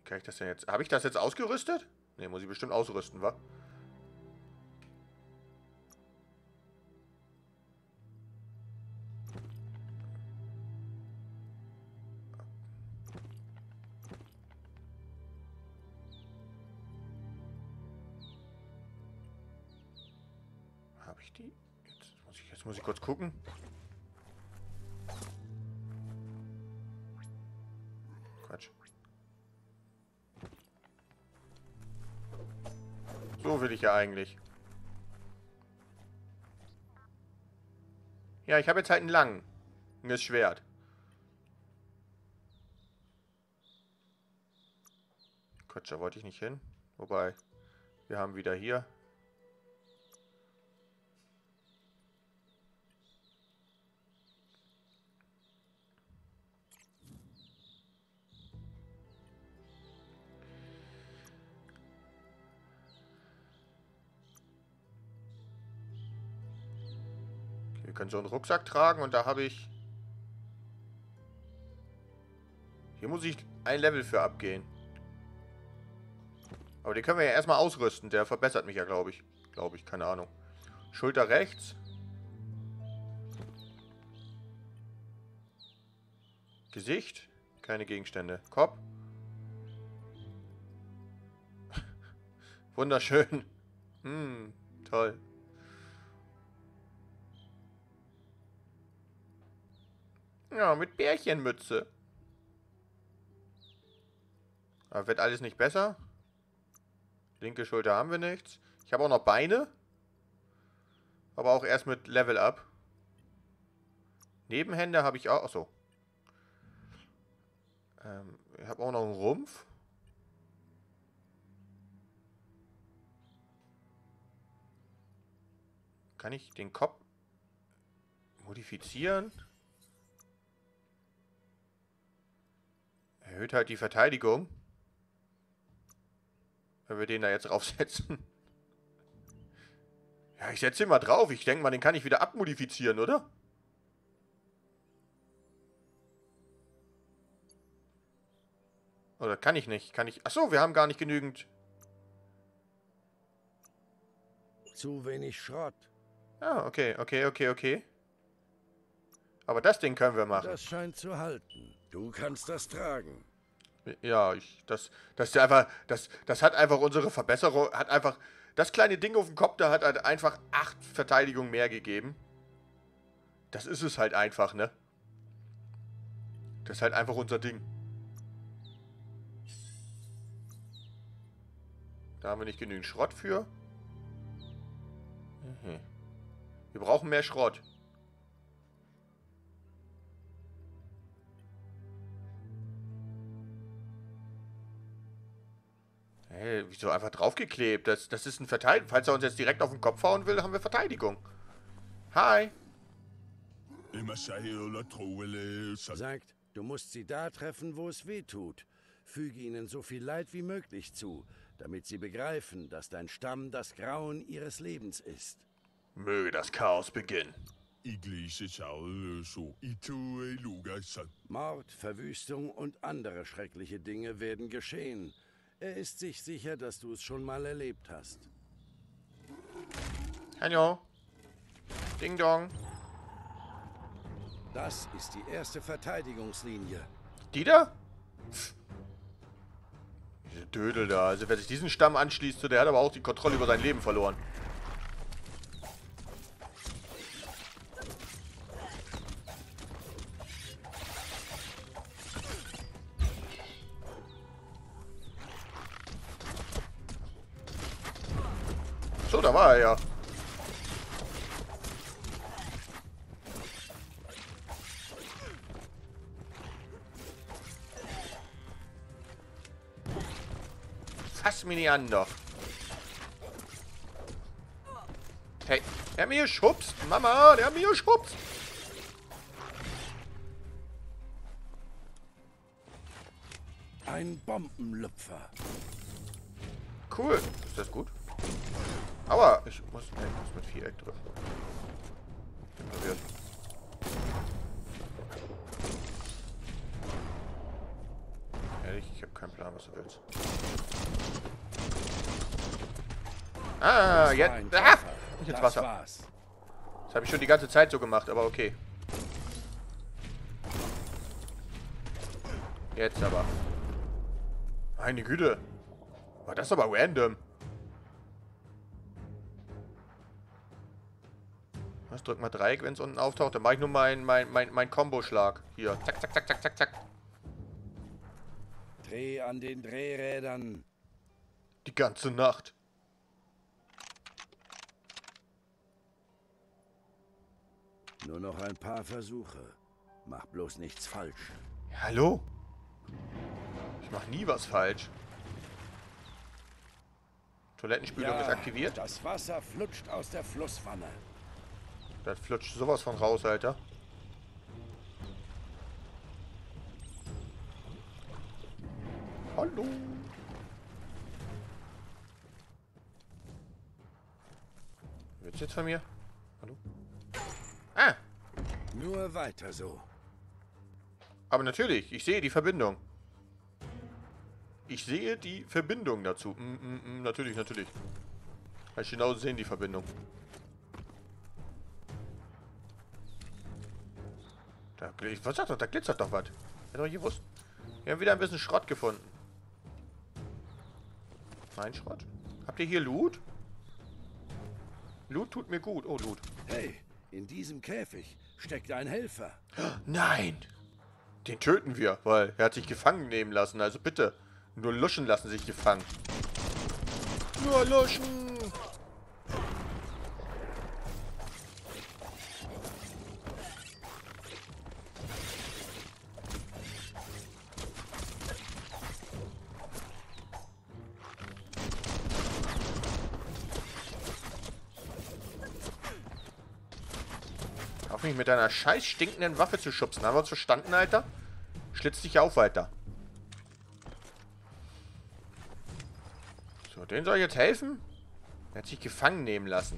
Kann ich das denn jetzt? Habe ich das jetzt ausgerüstet? Ne, muss ich bestimmt ausrüsten, wa? Gucken. Quatsch. So will ich ja eigentlich. Ja, ich habe jetzt halt einen langen. Das Schwert. Quatsch, da wollte ich nicht hin. Wobei, wir haben wieder hier. Können so einen Rucksack tragen und da habe ich... Hier muss ich ein Level für abgehen. Aber den können wir ja erstmal ausrüsten. Der verbessert mich ja, glaube ich. Glaube ich, keine Ahnung. Schulter rechts. Gesicht. Keine Gegenstände. Kopf. [LAUGHS] Wunderschön. Hm, toll. Ja, mit Bärchenmütze. Aber wird alles nicht besser? Linke Schulter haben wir nichts. Ich habe auch noch Beine. Aber auch erst mit Level Up. Nebenhände habe ich auch. Achso. Ähm, ich habe auch noch einen Rumpf. Kann ich den Kopf modifizieren? Erhöht halt die Verteidigung. Wenn wir den da jetzt [LAUGHS] draufsetzen. Ja, ich setze ihn mal drauf. Ich denke mal, den kann ich wieder abmodifizieren, oder? Oder kann ich nicht? Kann ich... Achso, wir haben gar nicht genügend... Zu wenig Schrott. Ah, okay, okay, okay, okay. Aber das Ding können wir machen. Das scheint zu halten. Du kannst das tragen. Ja, ich, das, das ist einfach, das, das hat einfach unsere Verbesserung, hat einfach, das kleine Ding auf dem Kopf, da hat halt einfach acht Verteidigungen mehr gegeben. Das ist es halt einfach, ne? Das ist halt einfach unser Ding. Da haben wir nicht genügend Schrott für. Mhm. Wir brauchen mehr Schrott. Hey, wieso einfach draufgeklebt? Das, das ist ein Verteidigung. Falls er uns jetzt direkt auf den Kopf hauen will, haben wir Verteidigung. Hi. Sagt, du musst sie da treffen, wo es weh tut. Füge ihnen so viel Leid wie möglich zu, damit sie begreifen, dass dein Stamm das Grauen ihres Lebens ist. Möge das Chaos beginnen. Mord, Verwüstung und andere schreckliche Dinge werden geschehen. Er ist sich sicher, dass du es schon mal erlebt hast. Hallo. Ding Dong. Das ist die erste Verteidigungslinie. Die da? Diese Dödel da. Also wer sich diesen Stamm anschließt, der hat aber auch die Kontrolle über sein Leben verloren. So, da war er ja. Fass mich nicht an, doch. Hey, der hat mir geschubst. Mama, der hat mir geschubst. Ein Bombenlüpfer. Cool. Ist das gut? Aua, ich muss, nee, ich muss mit Viereck drücken. Bin verwirrt. Ehrlich, ich habe keinen Plan, was du willst. Ah, jetzt. Ah, nicht ins Wasser. Das habe ich schon die ganze Zeit so gemacht, aber okay. Jetzt aber. Meine Güte. War das aber random. Drück mal Dreieck, wenn es unten auftaucht. Dann mache ich nur meinen mein, mein, mein Kombo-Schlag. Hier. Zack, zack, zack, zack, zack, zack. Dreh an den Drehrädern. Die ganze Nacht. Nur noch ein paar Versuche. Mach bloß nichts falsch. Hallo? Ich mache nie was falsch. Toilettenspülung ist aktiviert. Das Wasser flutscht aus der Flusswanne. Das flutscht sowas von raus, Alter. Hallo. Du jetzt von mir? Hallo? Ah, Nur weiter so. aber natürlich, ich sehe die Verbindung. Ich sehe die Verbindung dazu. Mm, mm, mm, natürlich, natürlich. Kann ich genau sehen, die Verbindung. Da, was sagt doch, da glitzert doch was. Hätte doch gewusst. Wir haben wieder ein bisschen Schrott gefunden. Mein Schrott? Habt ihr hier Loot? Loot tut mir gut. Oh, Loot. Hey, in diesem Käfig steckt ein Helfer. [GASPS] Nein! Den töten wir, weil er hat sich gefangen nehmen lassen. Also bitte. Nur Luschen lassen sich gefangen. Nur Luschen! Mit deiner scheiß stinkenden Waffe zu schubsen. Haben wir uns verstanden, Alter? Schlitz dich auf weiter. So, den soll ich jetzt helfen? Er hat sich gefangen nehmen lassen.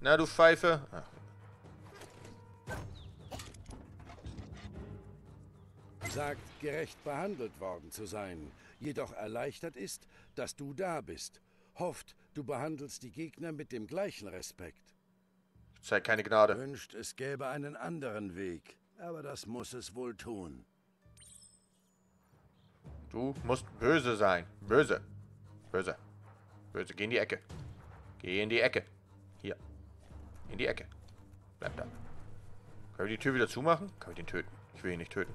Na, du Pfeife. Ach, Sagt, gerecht behandelt worden zu sein. Jedoch erleichtert ist, dass du da bist. Hofft, du behandelst die Gegner mit dem gleichen Respekt. Zeig keine Gnade. Wünscht, es gäbe einen anderen Weg. Aber das muss es wohl tun. Du musst böse sein. Böse. Böse. Böse. Geh in die Ecke. Geh in die Ecke. Hier. In die Ecke. Bleib da. Können wir die Tür wieder zumachen? Können wir den töten? Ich will ihn nicht töten.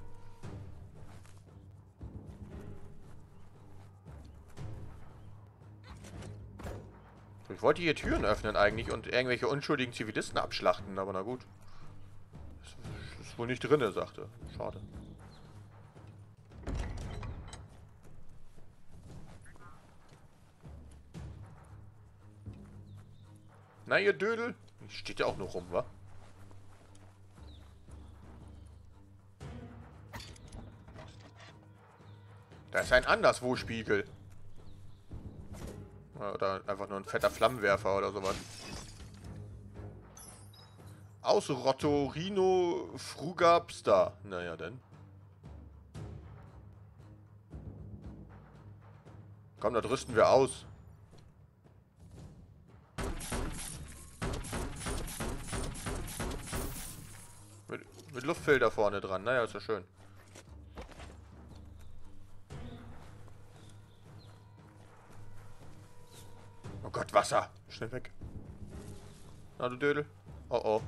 Ich wollte hier Türen öffnen eigentlich und irgendwelche unschuldigen Zivilisten abschlachten, aber na gut. Ist, ist wohl nicht drinne, sagte. Schade. Na, ihr Dödel. Steht ja auch nur rum, wa? Da ist ein Anderswo-Spiegel. Oder einfach nur ein fetter Flammenwerfer oder sowas. Aus Rottorino Frugapsta. Naja, denn. Komm, das rüsten wir aus. Mit, mit Luftfilter vorne dran. Naja, ist ja schön. Gott, Wasser. Schnell weg. Na, du Dödel. Oh, oh.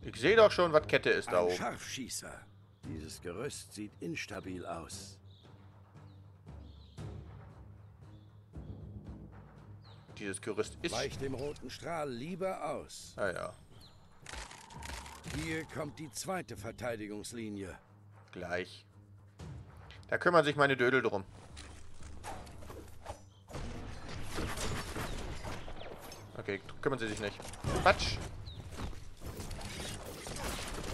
Ich sehe doch schon, was Kette ist da Ein oben. Scharfschießer. Dieses Gerüst sieht instabil aus. Dieses Gerüst ist... Weich dem roten Strahl lieber aus. Ah ja, Hier kommt die zweite Verteidigungslinie. gleich. Da kümmern sich meine Dödel drum. Okay, kümmern sie sich nicht. Quatsch.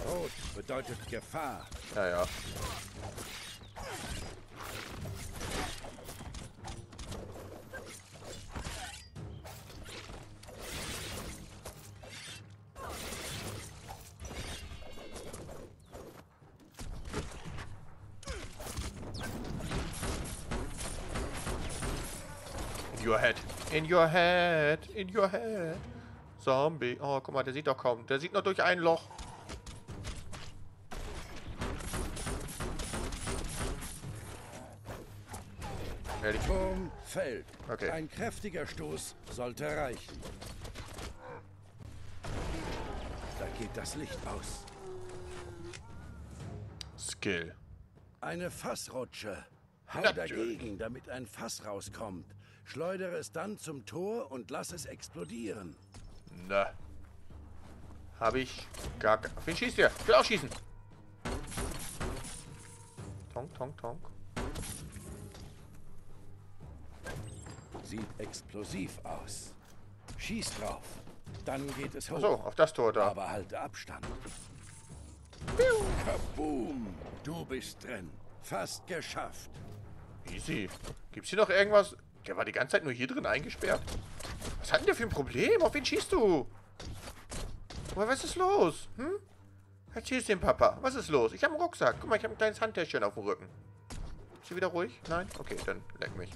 Rot bedeutet Gefahr. Ja, ja. In your head. In your head. Zombie. Oh, guck mal, der sieht doch kaum. Der sieht nur durch ein Loch. Ehrlich. Turm fällt. Okay. Ein kräftiger Stoß sollte reichen. Da geht das Licht aus. Skill. Eine Fassrutsche. Hau Natürlich. dagegen, damit ein Fass rauskommt. Schleudere es dann zum Tor und lass es explodieren. Na. Habe ich gar Auf wen schießt ihr? Ich will auch schießen. Tonk, tonk, tonk. Sieht explosiv aus. Schieß drauf. Dann geht es hoch. Achso, auf das Tor da. Aber halte Abstand. Kaboom! Du bist drin. Fast geschafft. Easy. Gibt's hier noch irgendwas? Der war die ganze Zeit nur hier drin eingesperrt. Was hat denn der für ein Problem? Auf wen schießt du? Aber was ist los? Hm? Erzähl's dem Papa. Was ist los? Ich habe einen Rucksack. Guck mal, ich habe ein kleines Handtäschchen auf dem Rücken. Ist sie wieder ruhig? Nein? Okay, dann leck mich.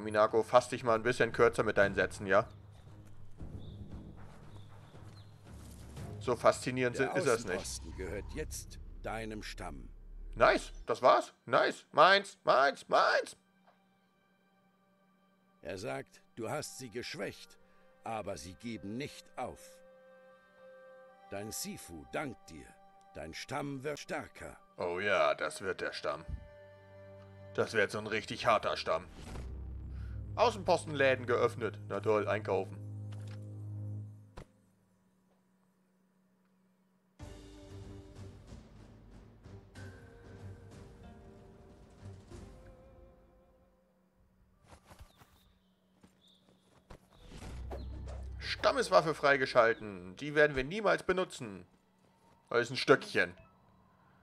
Minako, fass dich mal ein bisschen kürzer mit deinen Sätzen, ja? So faszinierend Der ist das nicht. Gehört jetzt deinem Stamm. Nice, das war's. Nice. Meins, meins, meins. Er sagt, du hast sie geschwächt, aber sie geben nicht auf. Dein Sifu dankt dir. Dein Stamm wird stärker. Oh ja, das wird der Stamm. Das wird so ein richtig harter Stamm. Außenpostenläden geöffnet. Na toll, einkaufen. Stammeswaffe freigeschalten. Die werden wir niemals benutzen. Das ist ein Stöckchen.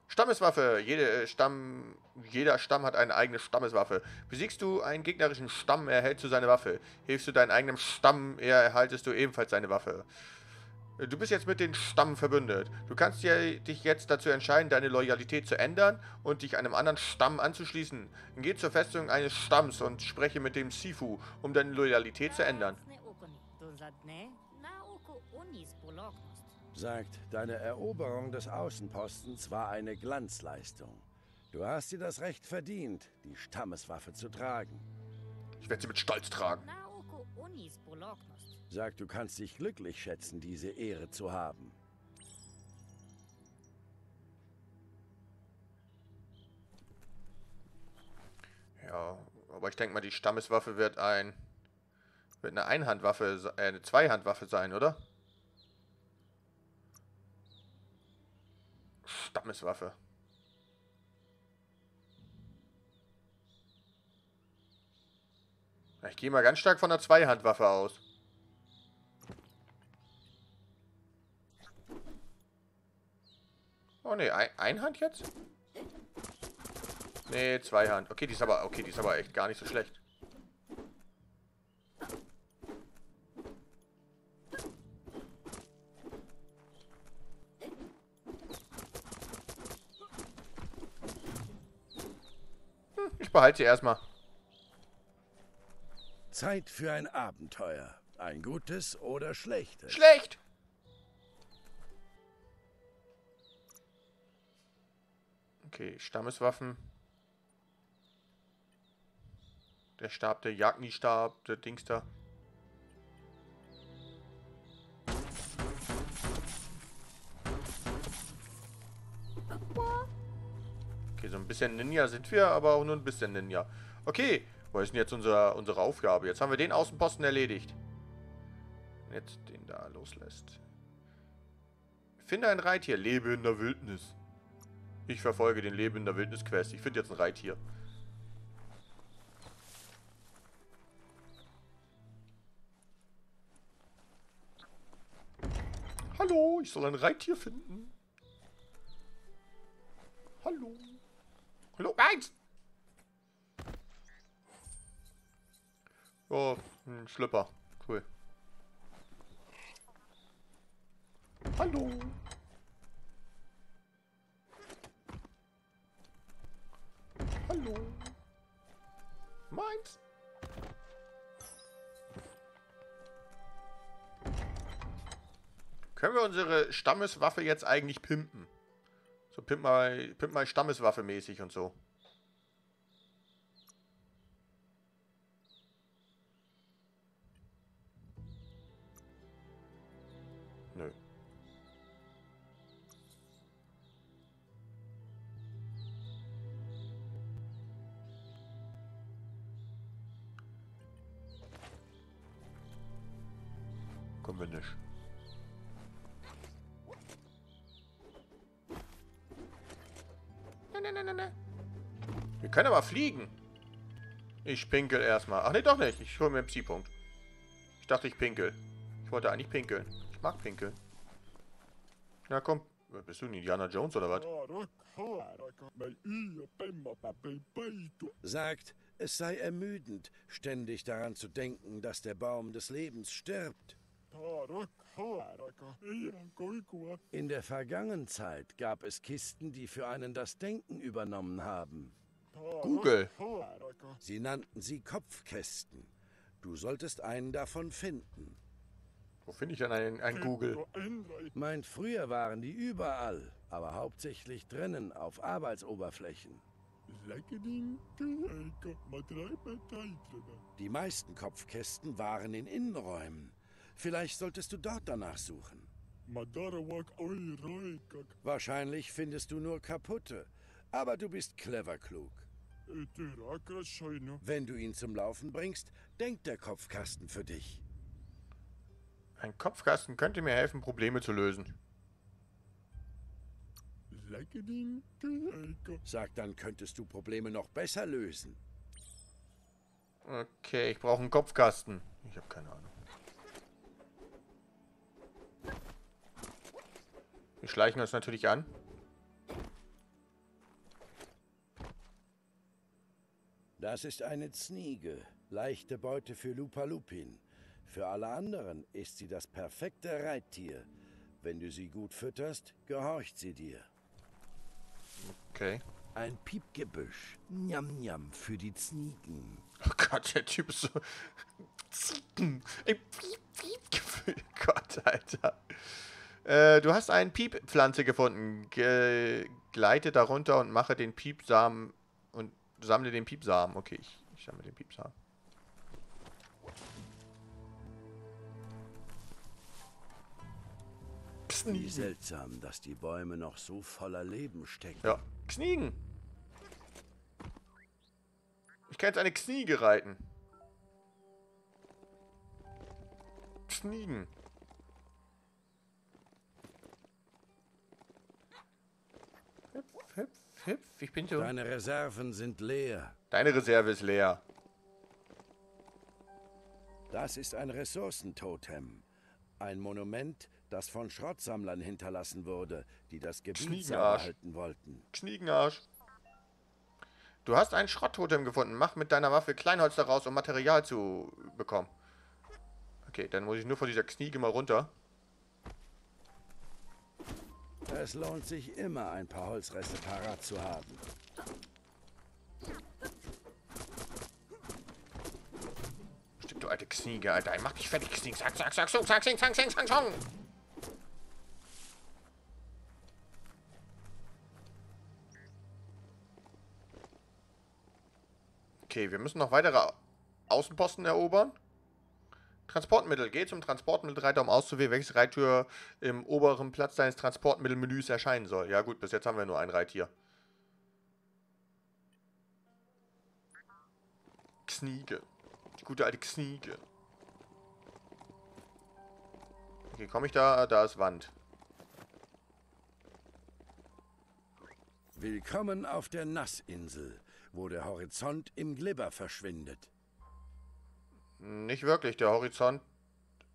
Stammeswaffe. Jede äh, Stamm, jeder Stamm hat eine eigene Stammeswaffe. Besiegst du einen gegnerischen Stamm, erhältst du seine Waffe. Hilfst du deinem eigenen Stamm, erhaltest du ebenfalls seine Waffe. Du bist jetzt mit den Stamm verbündet. Du kannst dir, dich jetzt dazu entscheiden, deine Loyalität zu ändern und dich einem anderen Stamm anzuschließen. Geh zur Festung eines Stamms und spreche mit dem Sifu, um deine Loyalität zu ändern. Sagt, deine Eroberung des Außenpostens war eine Glanzleistung. Du hast dir das Recht verdient, die Stammeswaffe zu tragen. Ich werde sie mit Stolz tragen. Sagt, du kannst dich glücklich schätzen, diese Ehre zu haben. Ja, aber ich denke mal, die Stammeswaffe wird ein. Wird eine Einhandwaffe, äh, eine Zweihandwaffe sein, oder? Stammeswaffe. Ich gehe mal ganz stark von einer Zweihandwaffe aus. Oh ne, ein, Einhand jetzt? Ne, Zweihand. Okay, die ist aber, okay, die ist aber echt gar nicht so schlecht. Behalte sie erstmal. Zeit für ein Abenteuer. Ein gutes oder schlechtes? Schlecht! Okay, Stammeswaffen. Der Stab, der Jagni-Stab, der Dings da. So ein bisschen Ninja sind wir, aber auch nur ein bisschen Ninja. Okay, wo ist denn jetzt unser, unsere Aufgabe? Jetzt haben wir den Außenposten erledigt. Jetzt den da loslässt. Finde ein Reittier. Lebe in der Wildnis. Ich verfolge den Leben in der Wildnis Quest. Ich finde jetzt ein Reittier. Hallo, ich soll ein Reittier finden. Hallo. Hallo, eins! Oh, ein Schlüpper. Cool. Hallo. Hallo. Meins. Können wir unsere Stammeswaffe jetzt eigentlich pimpen? So pimp mal, pimp mal Stammeswaffe mäßig und so. Ich pinkel erstmal. Ach nee, doch nicht. Ich hole mir einen Psi-Punkt. Ich dachte, ich pinkel. Ich wollte eigentlich pinkeln. Ich mag pinkeln. Na komm. Bist du ein Indiana Jones oder was? Sagt, es sei ermüdend, ständig daran zu denken, dass der Baum des Lebens stirbt. In der vergangenen Zeit gab es Kisten, die für einen das Denken übernommen haben. Google. Sie nannten sie Kopfkästen. Du solltest einen davon finden. Wo finde ich denn einen, einen Google? Meint, früher waren die überall, aber hauptsächlich drinnen auf Arbeitsoberflächen. Die meisten Kopfkästen waren in Innenräumen. Vielleicht solltest du dort danach suchen. Wahrscheinlich findest du nur kaputte, aber du bist clever klug. Wenn du ihn zum Laufen bringst, denkt der Kopfkasten für dich. Ein Kopfkasten könnte mir helfen, Probleme zu lösen. Sag, dann könntest du Probleme noch besser lösen. Okay, ich brauche einen Kopfkasten. Ich habe keine Ahnung. Wir schleichen uns natürlich an. Das ist eine Zniege. Leichte Beute für Lupalupin. Für alle anderen ist sie das perfekte Reittier. Wenn du sie gut fütterst, gehorcht sie dir. Okay. Ein Piepgebüsch. Njam njam für die Zniegen. Oh Gott, der Typ ist so... Ziegen. Ein Piep, Piep Gefühl. [LAUGHS] Gott, Alter. Äh, du hast eine Pieppflanze gefunden. Ge gleite darunter und mache den Piepsamen sammle den Piepsamen. Okay, ich, ich sammle den Piepsamen. Wie seltsam, dass die Bäume noch so voller Leben stecken. Ja, Kniegen. Ich kann jetzt eine Kniege reiten. Kniegen. Hüpf. Ich bin so... Deine Reserven sind leer. Deine Reserve ist leer. Das ist ein Ressourcentotem. Ein Monument, das von Schrottsammlern hinterlassen wurde, die das Gebiet Schniegenarsch. sauber halten wollten. Kniegenarsch. Du hast ein Schrotttotem gefunden. Mach mit deiner Waffe Kleinholz daraus, um Material zu bekommen. Okay, dann muss ich nur von dieser Kniege mal runter. Es lohnt sich immer, ein paar Holzreste parat zu haben. Stimmt, du alte Kniege, Alter. Mach dich fertig, Kniege. Zack, zack, zack, zack, zack, zack, zack, zack, zack, zack. Okay, wir müssen noch weitere Außenposten erobern. Transportmittel. Geh zum Transportmittelreiter, um auszuwählen, welches Reittür im oberen Platz deines Transportmittelmenüs erscheinen soll. Ja gut, bis jetzt haben wir nur ein Reittier. Kniege. Die gute alte Kniege. Okay, komme ich da? Da ist Wand. Willkommen auf der Nassinsel, wo der Horizont im Glibber verschwindet. Nicht wirklich, der Horizont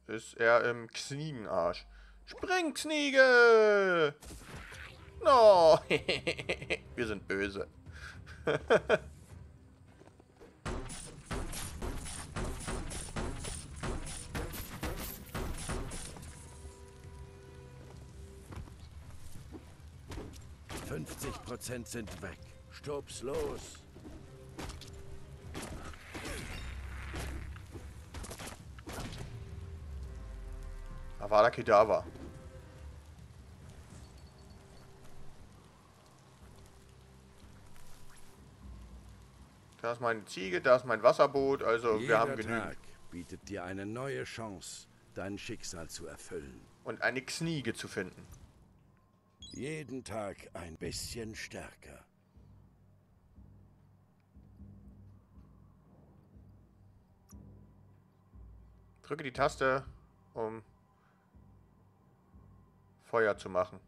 ist eher im Kniegenarsch. Spring, Kniege! No! [LAUGHS] Wir sind böse. Prozent sind weg. Stups los. Avada Kedavra. Da ist meine Ziege, da ist mein Wasserboot, also wir Jeder haben genügend. Tag bietet dir eine neue Chance, dein Schicksal zu erfüllen. Und eine Kniege zu finden. Jeden Tag ein bisschen stärker. Drücke die Taste, um Feuer zu machen.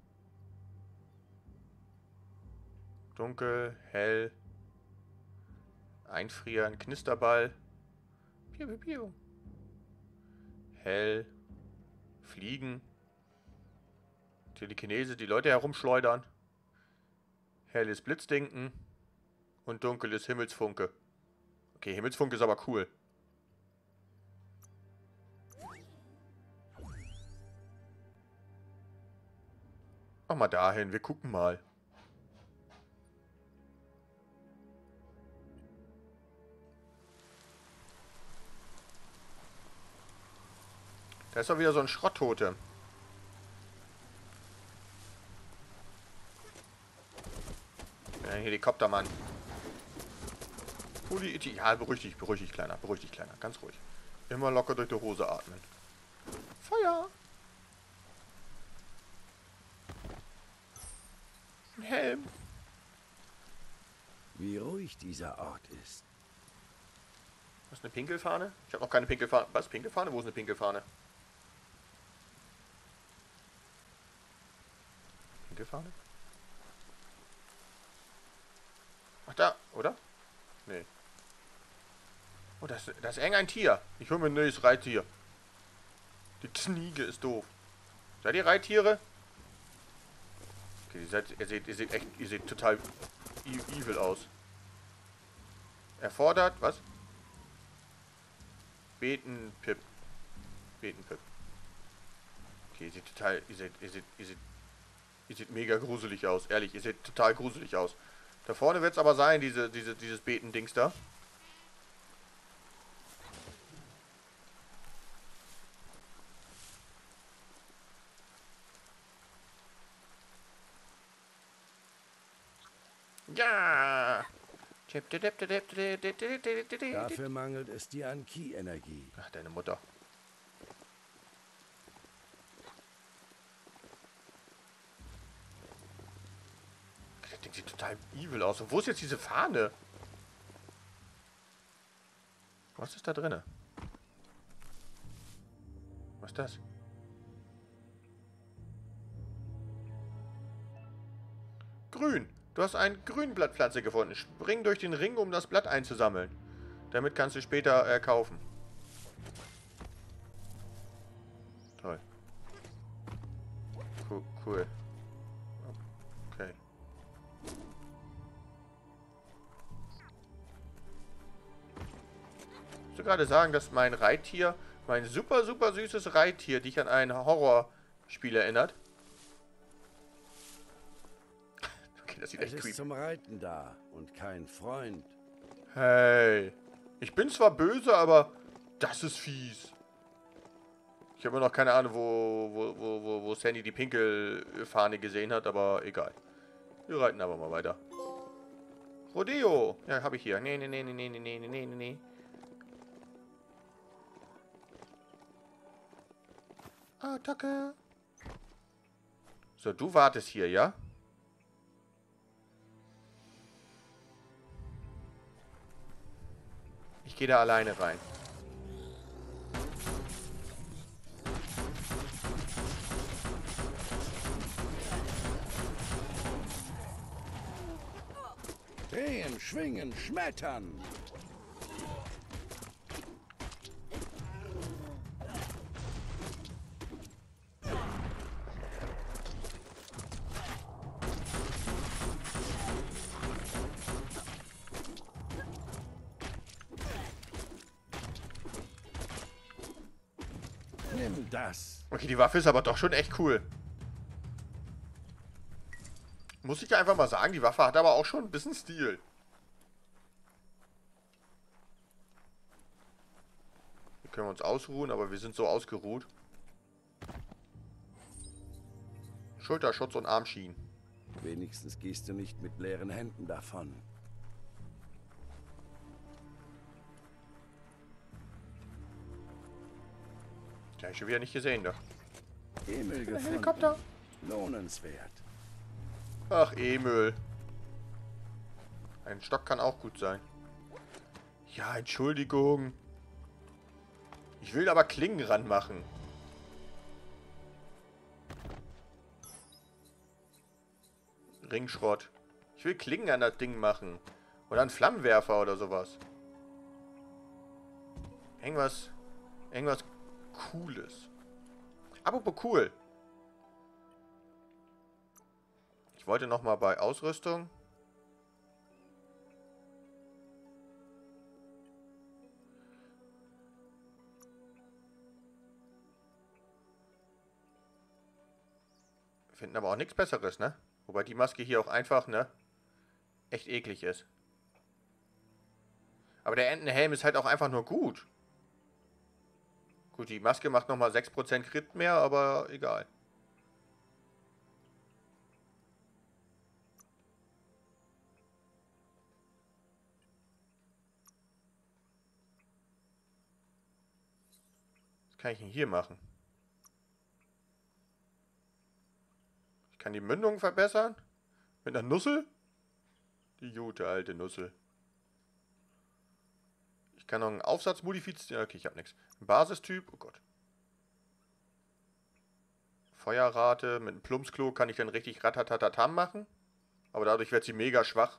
Dunkel, hell. Einfrieren, Knisterball. Piu, piu, piu. Hell. Fliegen. Telekinese, die Leute herumschleudern. Helles Blitzdinken. Und dunkel ist Himmelsfunke. Okay, Himmelsfunke ist aber cool. Mach mal dahin, wir gucken mal. Da ist doch wieder so ein Schrotttote. Ja, Helikoptermann. Puli Ja, beruhig dich, beruhig dich, Kleiner. Beruhig dich, Kleiner. Ganz ruhig. Immer locker durch die Hose atmen. Feuer! Ein Helm. Wie ruhig dieser Ort ist. Was ist eine Pinkelfahne? Ich habe noch keine Pinkelfahne. Was? Pinkelfahne? Wo ist eine Pinkelfahne? Pinkelfahne? Ach da, oder? Nee. Oh, das, das ist eng ein Tier. Ich hole mir ein neues Reittier. Die Kniege ist doof. Seid ihr Reittiere? Okay, ihr seid, ihr seht, ihr seht echt, ihr seht total e- evil aus. Erfordert, was? Betenpip. Betenpip. Okay, ihr seht total, ihr seht, ihr seht, ihr seht, ihr seht mega gruselig aus. Ehrlich, ihr seht total gruselig aus. Da vorne wird es aber sein, diese, diese, dieses Betendings da. Ja! Dafür mangelt es dir an Ki-Energie. Ach, deine Mutter. Das Ding sieht total evil aus. Und wo ist jetzt diese Fahne? Was ist da drinne? Was ist das? Grün. Du hast eine Grünblattpflanze gefunden. Spring durch den Ring, um das Blatt einzusammeln. Damit kannst du später äh, kaufen. Toll. Cool. cool. Okay. Willst du gerade sagen, dass mein Reittier, mein super, super süßes Reittier, dich an ein Horrorspiel erinnert? Das sieht Es echt ist creepy. zum Reiten da und kein Freund. Hey. Ich bin zwar böse, aber das ist fies. Ich habe immer noch keine Ahnung, wo, wo, wo, wo, wo Sandy die Pinkelfahne gesehen hat, aber egal. Wir reiten aber mal weiter. Rodeo. Ja, habe ich hier. Nee, nee, nee, nee, nee, nee, nee, nee, nee, nee. Attacke. So, du wartest hier, ja? Gehe da alleine rein. Drehen, schwingen, schmettern. Nimm das. Okay, die Waffe ist aber doch schon echt cool. Muss ich einfach mal sagen, die Waffe hat aber auch schon ein bisschen Stil. Hier können wir uns ausruhen, aber wir sind so ausgeruht. Schulterschutz und Armschienen. Wenigstens gehst du nicht mit leeren Händen davon. Ja, ich schon wieder nicht gesehen, ne? Emil gefunden. Helikopter. Lohnenswert. Ach, Emil. Ein Stock kann auch gut sein. Ja, Entschuldigung. Ich will aber Klingen ranmachen. Ringschrott. Ich will Klingen an das Ding machen. Oder einen Flammenwerfer oder sowas. Irgendwas. Irgendwas Cooles. Apropos cool. Ich wollte noch mal bei Ausrüstung. Finden aber auch nichts Besseres, ne? Wobei die Maske hier auch einfach, ne? Echt eklig ist. Aber der Entenhelm ist halt auch einfach nur gut. Gut, die Maske macht nochmal 6% Crit mehr, aber egal. Was kann ich denn hier machen? Ich kann die Mündung verbessern? Mit einer Nussel? Die gute alte Nussel. Ich kann noch einen Aufsatz modifizieren. Okay, ich habe nichts. Basistyp. Oh Gott. Feuerrate. Mit einem Plumpsklo kann ich dann richtig ratatatatam machen. Aber dadurch wird sie mega schwach.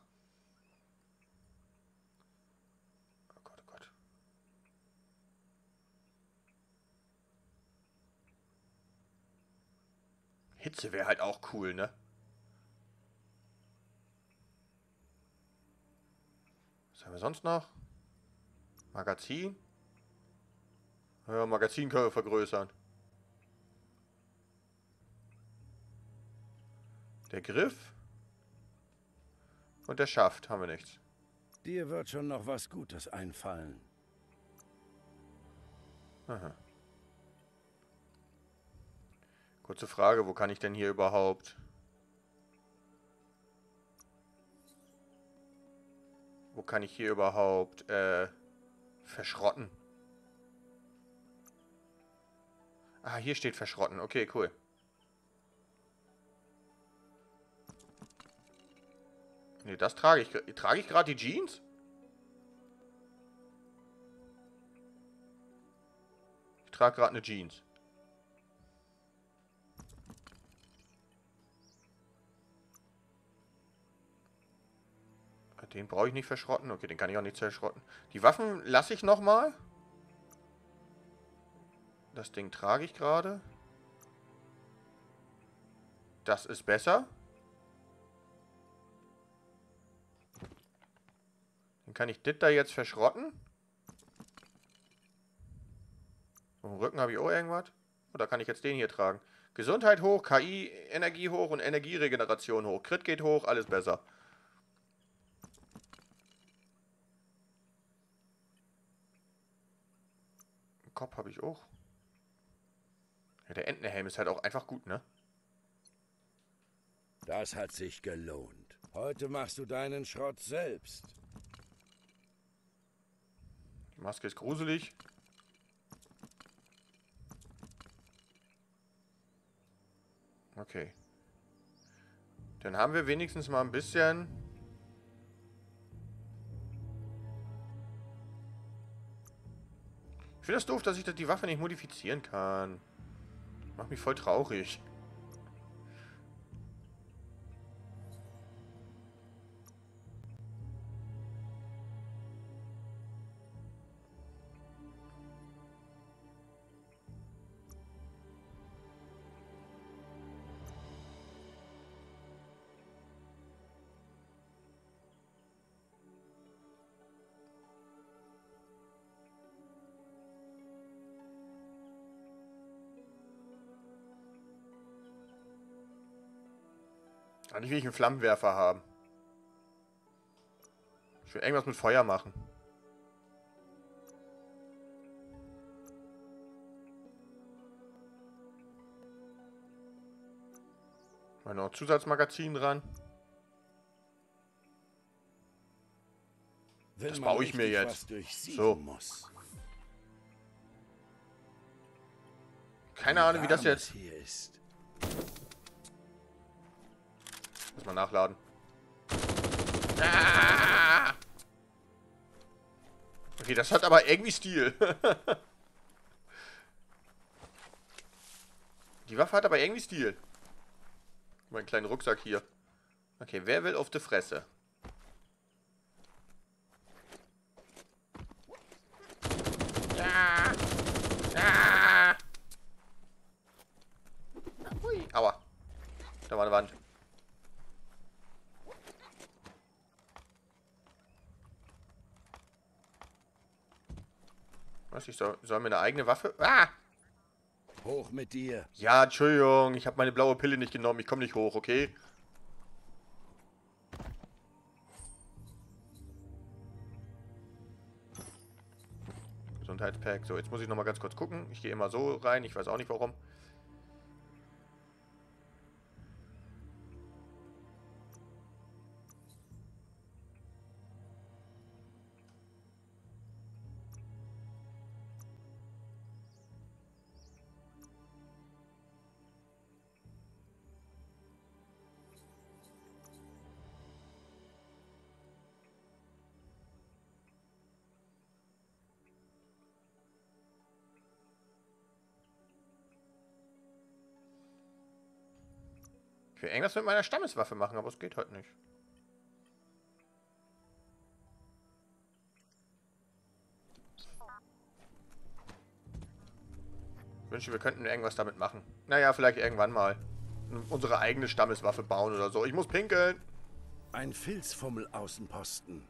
Oh Gott, oh Gott. Hitze wäre halt auch cool, ne? Was haben wir sonst noch? Magazin? Ja, Magazin können wir vergrößern. Der Griff. Und der Schaft haben wir nichts. Dir wird schon noch was Gutes einfallen. Aha. Kurze Frage, wo kann ich denn hier überhaupt... Wo kann ich hier überhaupt, äh, verschrotten? Ah, hier steht verschrotten. Okay, cool. Nee, das trage ich. Trage ich gerade die Jeans? Ich trage gerade eine Jeans. Den brauche ich nicht verschrotten. Okay, den kann ich auch nicht zerschrotten. Die Waffen lasse ich nochmal. Das Ding trage ich gerade. Das ist besser. Dann kann ich das da jetzt verschrotten. Dem Rücken habe ich auch irgendwas. Oder kann ich jetzt den hier tragen? Gesundheit hoch, KI, Energie hoch und Energieregeneration hoch. Crit geht hoch, alles besser. Kopf habe ich auch. Ja, der Entenhelm ist halt auch einfach gut, ne? Das hat sich gelohnt. Heute machst du deinen Schrott selbst. Die Maske ist gruselig. Okay. Dann haben wir wenigstens mal ein bisschen... Ich finde das doof, dass ich die Waffe nicht modifizieren kann. Macht mich voll traurig. Eigentlich will ich einen Flammenwerfer haben. Ich will irgendwas mit Feuer machen. Mal noch Zusatzmagazin dran. Das baue ich mir jetzt. So. Muss. Keine Ahnung, wie das warm es jetzt... Muss mal nachladen. Ah! Okay, das hat aber irgendwie Stil. [LAUGHS] Die Waffe hat aber irgendwie Stil. Mein kleinen Rucksack hier. Okay, wer will auf die Fresse? Ja. Hui. Aua. Da war eine Wand. Was? Ich soll, soll mir eine eigene Waffe? Ah! Hoch mit dir. Ja, Entschuldigung, ich habe meine blaue Pille nicht genommen. Ich komme nicht hoch, okay? Gesundheitspack. So, jetzt muss ich noch mal ganz kurz gucken. Ich gehe immer so rein. Ich weiß auch nicht warum. Irgendwas mit meiner Stammeswaffe machen, aber es geht heute nicht. Ich wünsche, wir könnten irgendwas damit machen. Naja, vielleicht irgendwann mal. Unsere eigene Stammeswaffe bauen oder so. Ich muss pinkeln. Ein Filzfummel-Außenposten.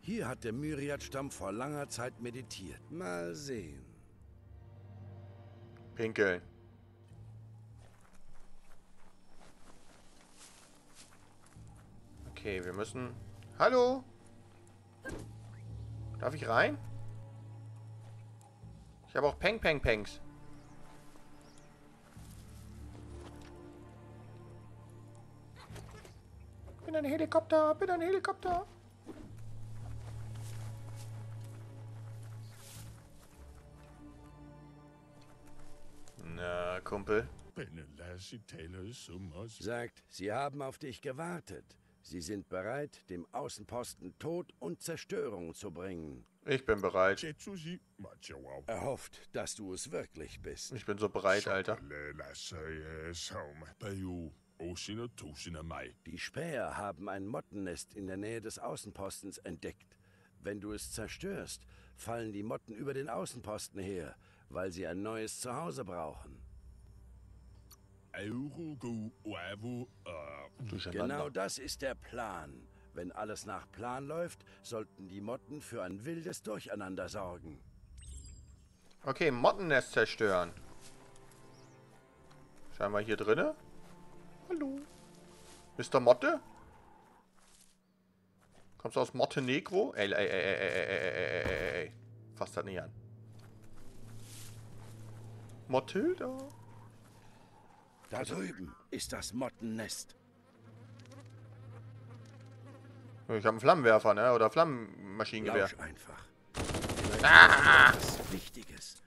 Hier hat der Myriad-Stamm vor langer Zeit meditiert. Mal sehen. Pinkeln. Okay, wir müssen... Hallo? Darf ich rein? Ich habe auch Peng Peng Pengs. Bin ein Helikopter, bin ein Helikopter. Na, Kumpel. Sagt, sie haben auf dich gewartet. Sie sind bereit, dem Außenposten Tod und Zerstörung zu bringen. Ich bin bereit. Er hofft, dass du es wirklich bist. Ich bin so bereit, Alter. Mai. Die Späher haben ein Mottennest in der Nähe des Außenpostens entdeckt. Wenn du es zerstörst, fallen die Motten über den Außenposten her, weil sie ein neues Zuhause brauchen. Aurugu, Uavu, äh, Durcheinander. Genau das ist der Plan. Wenn alles nach Plan läuft, sollten die Motten für ein wildes Durcheinander sorgen. Okay, Mottennest zerstören. Scheinbar hier drinne. Hallo. Mr. Motte? Kommst du aus Montenegro? Ey, ey, ey, ey, ey, ey, ey, ey, ey, ey, ey. Fass das nicht an. Motilda? Da drüben ist das Mottennest. Ich habe einen Flammenwerfer, ne? Oder Flammenmaschinengewehr. Lausch einfach. Ah! was Wichtiges.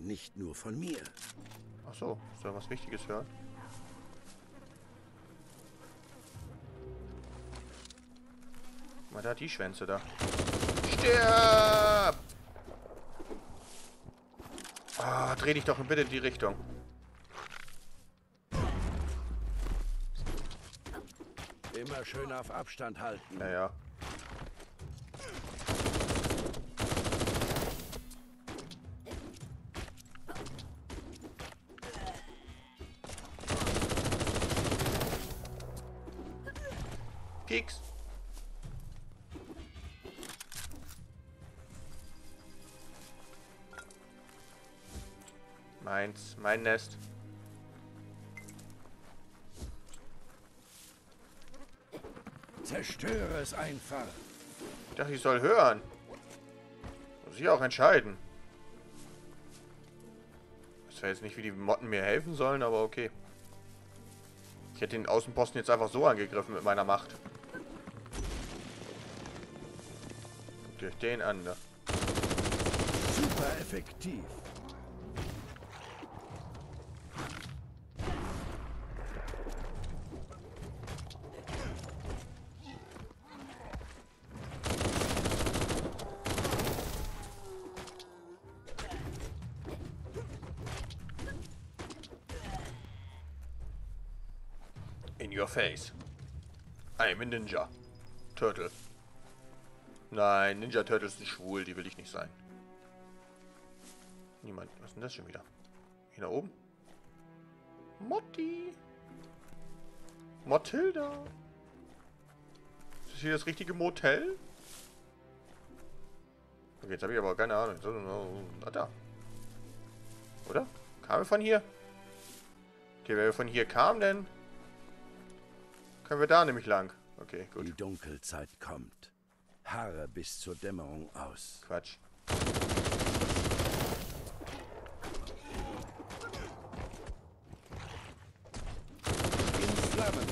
Nicht nur von mir. Ach so, soll was Wichtiges hören? Mal da die Schwänze da. Stirb! Ah, dreh dich doch bitte in die Richtung. Immer schön auf Abstand halten. Ja, ja. Keks. Meins, mein Nest. Zerstöre es einfach. Ich dachte, ich soll hören. Muss ich auch entscheiden. Ich weiß jetzt nicht, wie die Motten mir helfen sollen, aber okay. Ich hätte den Außenposten jetzt einfach so angegriffen mit meiner Macht. Guckt euch den an, ne? Super effektiv. In your face. A Ninja. Turtle. Nein, Ninja Turtles sind schwul, die will ich nicht sein. Niemand. Was ist denn das schon wieder? Hier da oben? Motti. Motilda. Ist das hier das richtige Motel? Okay, jetzt habe ich aber keine Ahnung. Ah, da. Oder? Kamen wir von hier? Okay, wenn wir von hier kamen, dann können wir da nämlich lang. Okay, gut. Die Dunkelzeit kommt. Harre bis zur Dämmerung aus. Quatsch. In Flammen.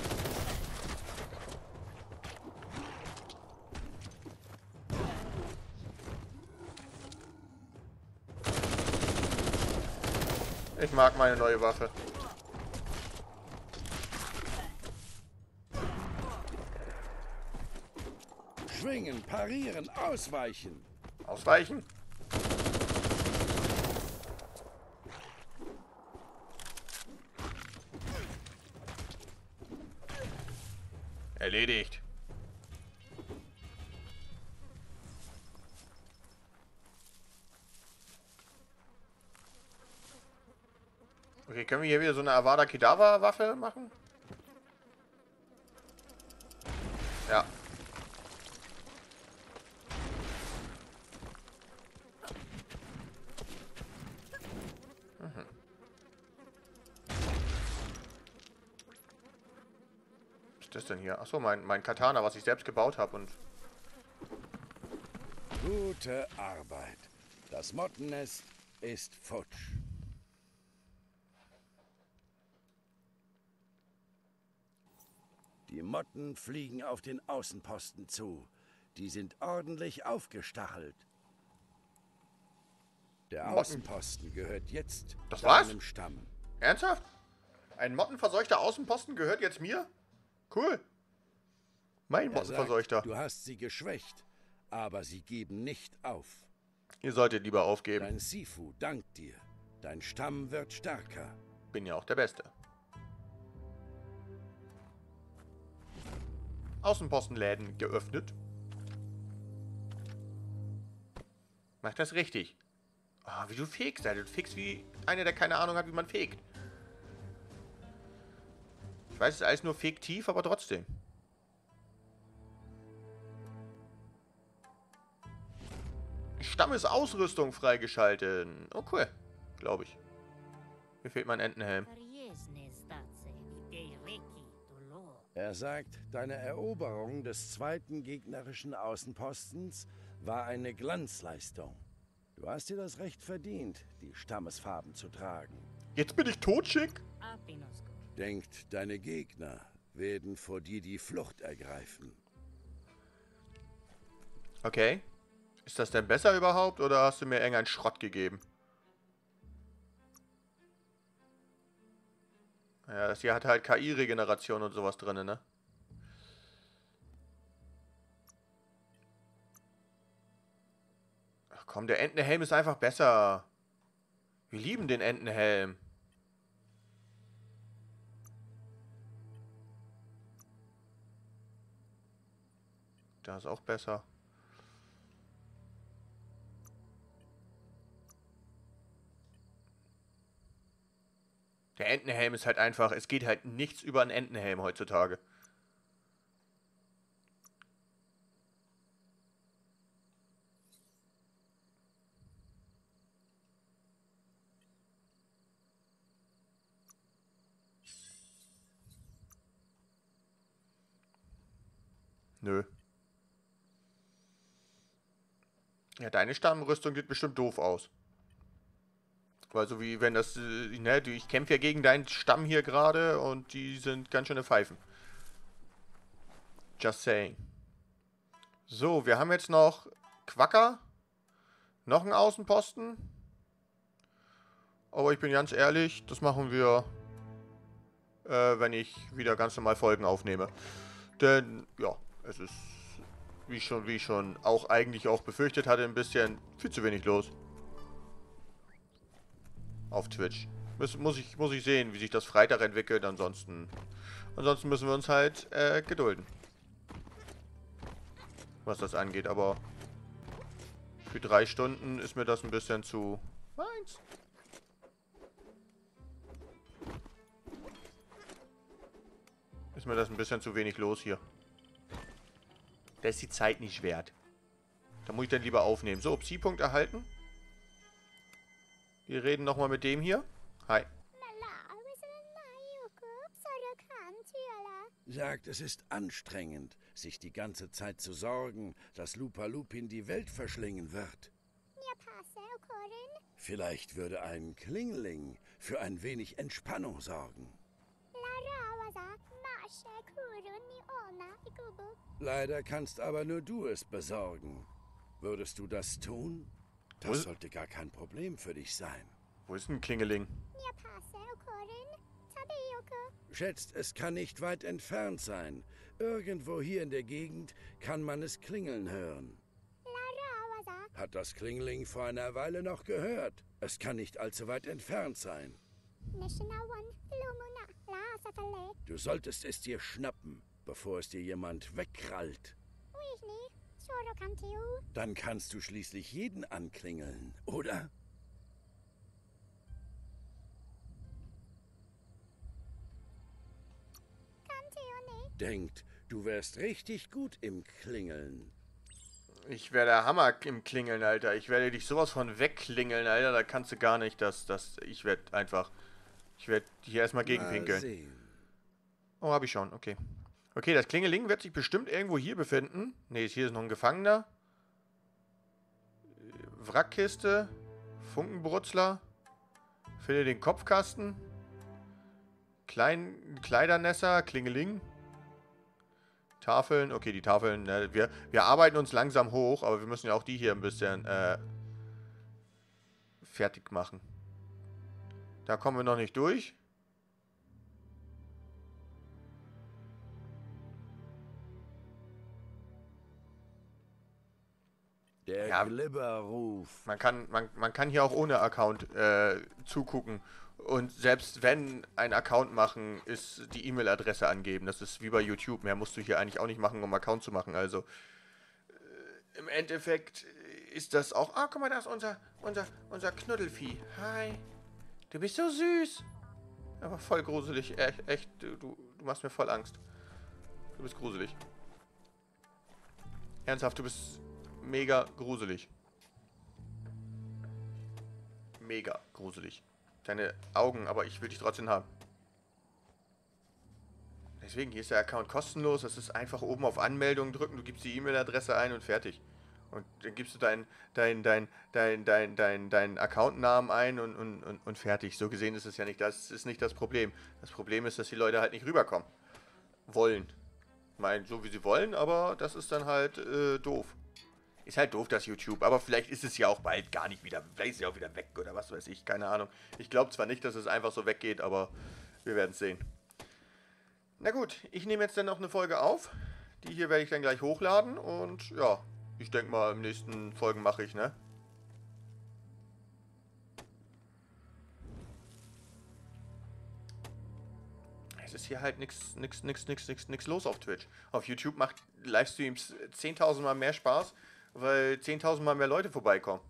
Ich mag meine neue Waffe. Schwingen, parieren, ausweichen. Ausweichen. Erledigt. Okay, können wir hier wieder so eine Avada Kedavra Waffe machen? Ist das denn hier? Achso, mein, mein Katana, was ich selbst gebaut habe und... Gute Arbeit. Das Mottennest ist futsch. Die Motten fliegen auf den Außenposten zu. Die sind ordentlich aufgestachelt. Der Motten. Außenposten gehört jetzt Das war's? deinem Stamm. Ernsthaft? Ein mottenverseuchter Außenposten gehört jetzt mir? Cool. Mein Er Mottenverseuchter. du hast sie geschwächt, aber sie geben nicht auf. Ihr solltet lieber aufgeben. Dein Sifu dankt dir. Dein Stamm wird stärker. Bin ja auch der Beste. Außenpostenläden geöffnet. Mach das richtig. Ah, wie du fegst, Alter. Du fegst wie einer, der keine Ahnung hat, wie man fegt. Ich weiß, es ist alles nur fiktiv, aber trotzdem. Stammesausrüstung freigeschalten. Oh, cool. Glaube ich. Mir fehlt mein Entenhelm. Er sagt, deine Eroberung des zweiten gegnerischen Außenpostens war eine Glanzleistung. Du hast dir das Recht verdient, die Stammesfarben zu tragen. Jetzt bin ich totschick? Denkt, deine Gegner werden vor dir die Flucht ergreifen. Okay. Ist das denn besser überhaupt oder hast du mir irgendeinen Schrott gegeben? Ja, das hier hat halt KI-Regeneration und sowas drin, ne? Ach komm, der Entenhelm ist einfach besser. Wir lieben den Entenhelm. Da ist auch besser. Der Entenhelm ist halt einfach, es geht halt nichts über einen Entenhelm heutzutage. Nö. Ja, deine Stammrüstung sieht bestimmt doof aus. Weil so wie wenn das, äh, ne, ich kämpfe ja gegen deinen Stamm hier gerade und die sind ganz schöne Pfeifen. Just saying. So, wir haben jetzt noch Quacker. Noch einen Außenposten. Aber ich bin ganz ehrlich, das machen wir, äh, wenn ich wieder ganz normal Folgen aufnehme. Denn, ja, es ist, wie schon, wie schon auch eigentlich auch befürchtet hatte, ein bisschen viel zu wenig los auf Twitch. Muss, muss, ich, muss ich sehen, wie sich das Freitag entwickelt. Ansonsten, ansonsten müssen wir uns halt äh, gedulden. Was das angeht. Aber für drei Stunden ist mir das ein bisschen zu... Eins. Ist mir das ein bisschen zu wenig los hier. Da ist die Zeit nicht wert. Da muss ich dann lieber aufnehmen. So, Psi-Punkt erhalten. Wir reden nochmal mit dem hier. Hi. Sagt, es ist anstrengend, sich die ganze Zeit zu sorgen, dass Lupa Lupin die Welt verschlingen wird. Vielleicht würde ein Klingling für ein wenig Entspannung sorgen. Leider kannst aber nur du es besorgen. Würdest du das tun? Das Wo sollte gar kein Problem für dich sein. Wo ist ein Klingeling? Schätzt, es kann nicht weit entfernt sein. Irgendwo hier in der Gegend kann man es klingeln hören. Hat das Klingeling vor einer Weile noch gehört. Es kann nicht allzu weit entfernt sein. Du solltest es dir schnappen, bevor es dir jemand wegkrallt. Dann kannst du schließlich jeden anklingeln, oder? Denkt, du wärst richtig gut im Klingeln. Ich wäre der Hammer im Klingeln, Alter. Ich werde dich sowas von wegklingeln, Alter. Da kannst du gar nicht, dass das. Ich werde einfach. Ich werde hier erstmal gegenpinkeln. Oh, habe ich schon. Okay. Okay, das Klingeling wird sich bestimmt irgendwo hier befinden. Ne, hier ist noch ein Gefangener. Wrackkiste. Funkenbrutzler. Finde den Kopfkasten. Klein Kleidernässer. Klingeling. Tafeln. Okay, die Tafeln. Ne, wir, wir arbeiten uns langsam hoch, aber wir müssen ja auch die hier ein bisschen äh, fertig machen. Da kommen wir noch nicht durch. Der ja, Glibberruf. Man kann, man, man kann hier auch ohne Account äh, zugucken. Und selbst wenn ein Account machen, ist die E-Mail-Adresse angeben. Das ist wie bei YouTube. Mehr musst du hier eigentlich auch nicht machen, um Account zu machen. Also äh, im Endeffekt ist das auch. Ah, guck mal, da ist unser, unser, unser Knuddelvieh. Hi. Du bist so süß. Aber voll gruselig. Echt, echt du, Du machst mir voll Angst. Du bist gruselig. Ernsthaft, du bist mega gruselig. Mega gruselig. Deine Augen, aber ich will dich trotzdem haben. Deswegen, hier ist der Account kostenlos. Das ist einfach oben auf Anmeldung drücken. Du gibst die E-Mail-Adresse ein und fertig. Und dann gibst du deinen dein, dein, dein, dein, dein, dein Accountnamen ein und, und, und, und fertig. So gesehen ist es ja nicht das, ist nicht das Problem. Das Problem ist, dass die Leute halt nicht rüberkommen. Wollen. Ich meine, so wie sie wollen, aber das ist dann halt äh, doof. Ist halt doof, das YouTube, aber vielleicht ist es ja auch bald gar nicht wieder. Vielleicht ist es ja auch wieder weg oder was weiß ich, keine Ahnung. Ich glaube zwar nicht, dass es einfach so weggeht, aber wir werden es sehen. Na gut, ich nehme jetzt dann noch eine Folge auf. Die hier werde ich dann gleich hochladen und ja, ich denke mal, im nächsten Folgen mache ich, ne? Es ist hier halt nichts nix, nix, nix, nix, nix los auf Twitch. Auf YouTube macht Livestreams 10.000 Mal mehr Spaß, weil 10.000 Mal mehr Leute vorbeikommen.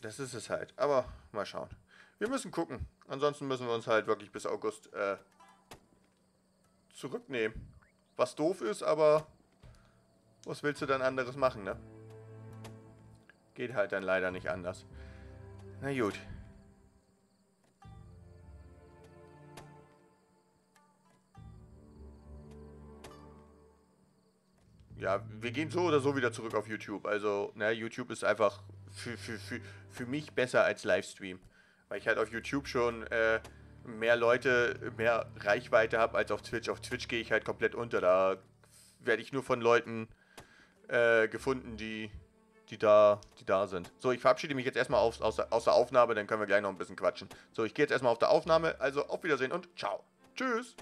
Das ist es halt. Aber mal schauen. Wir müssen gucken. Ansonsten müssen wir uns halt wirklich bis August äh, zurücknehmen. Was doof ist, aber was willst du dann anderes machen, ne? Geht halt dann leider nicht anders. Na gut. Ja, wir gehen so oder so wieder zurück auf YouTube. Also, na, YouTube ist einfach für, für, für, für mich besser als Livestream. Weil ich halt auf YouTube schon äh, mehr Leute, mehr Reichweite habe als auf Twitch. Auf Twitch gehe ich halt komplett unter. Da werde ich nur von Leuten äh, gefunden, die, die, da, die da sind. So, ich verabschiede mich jetzt erstmal aus, aus, aus der Aufnahme, dann können wir gleich noch ein bisschen quatschen. So, ich gehe jetzt erstmal auf der Aufnahme. Also, auf Wiedersehen und ciao. Tschüss.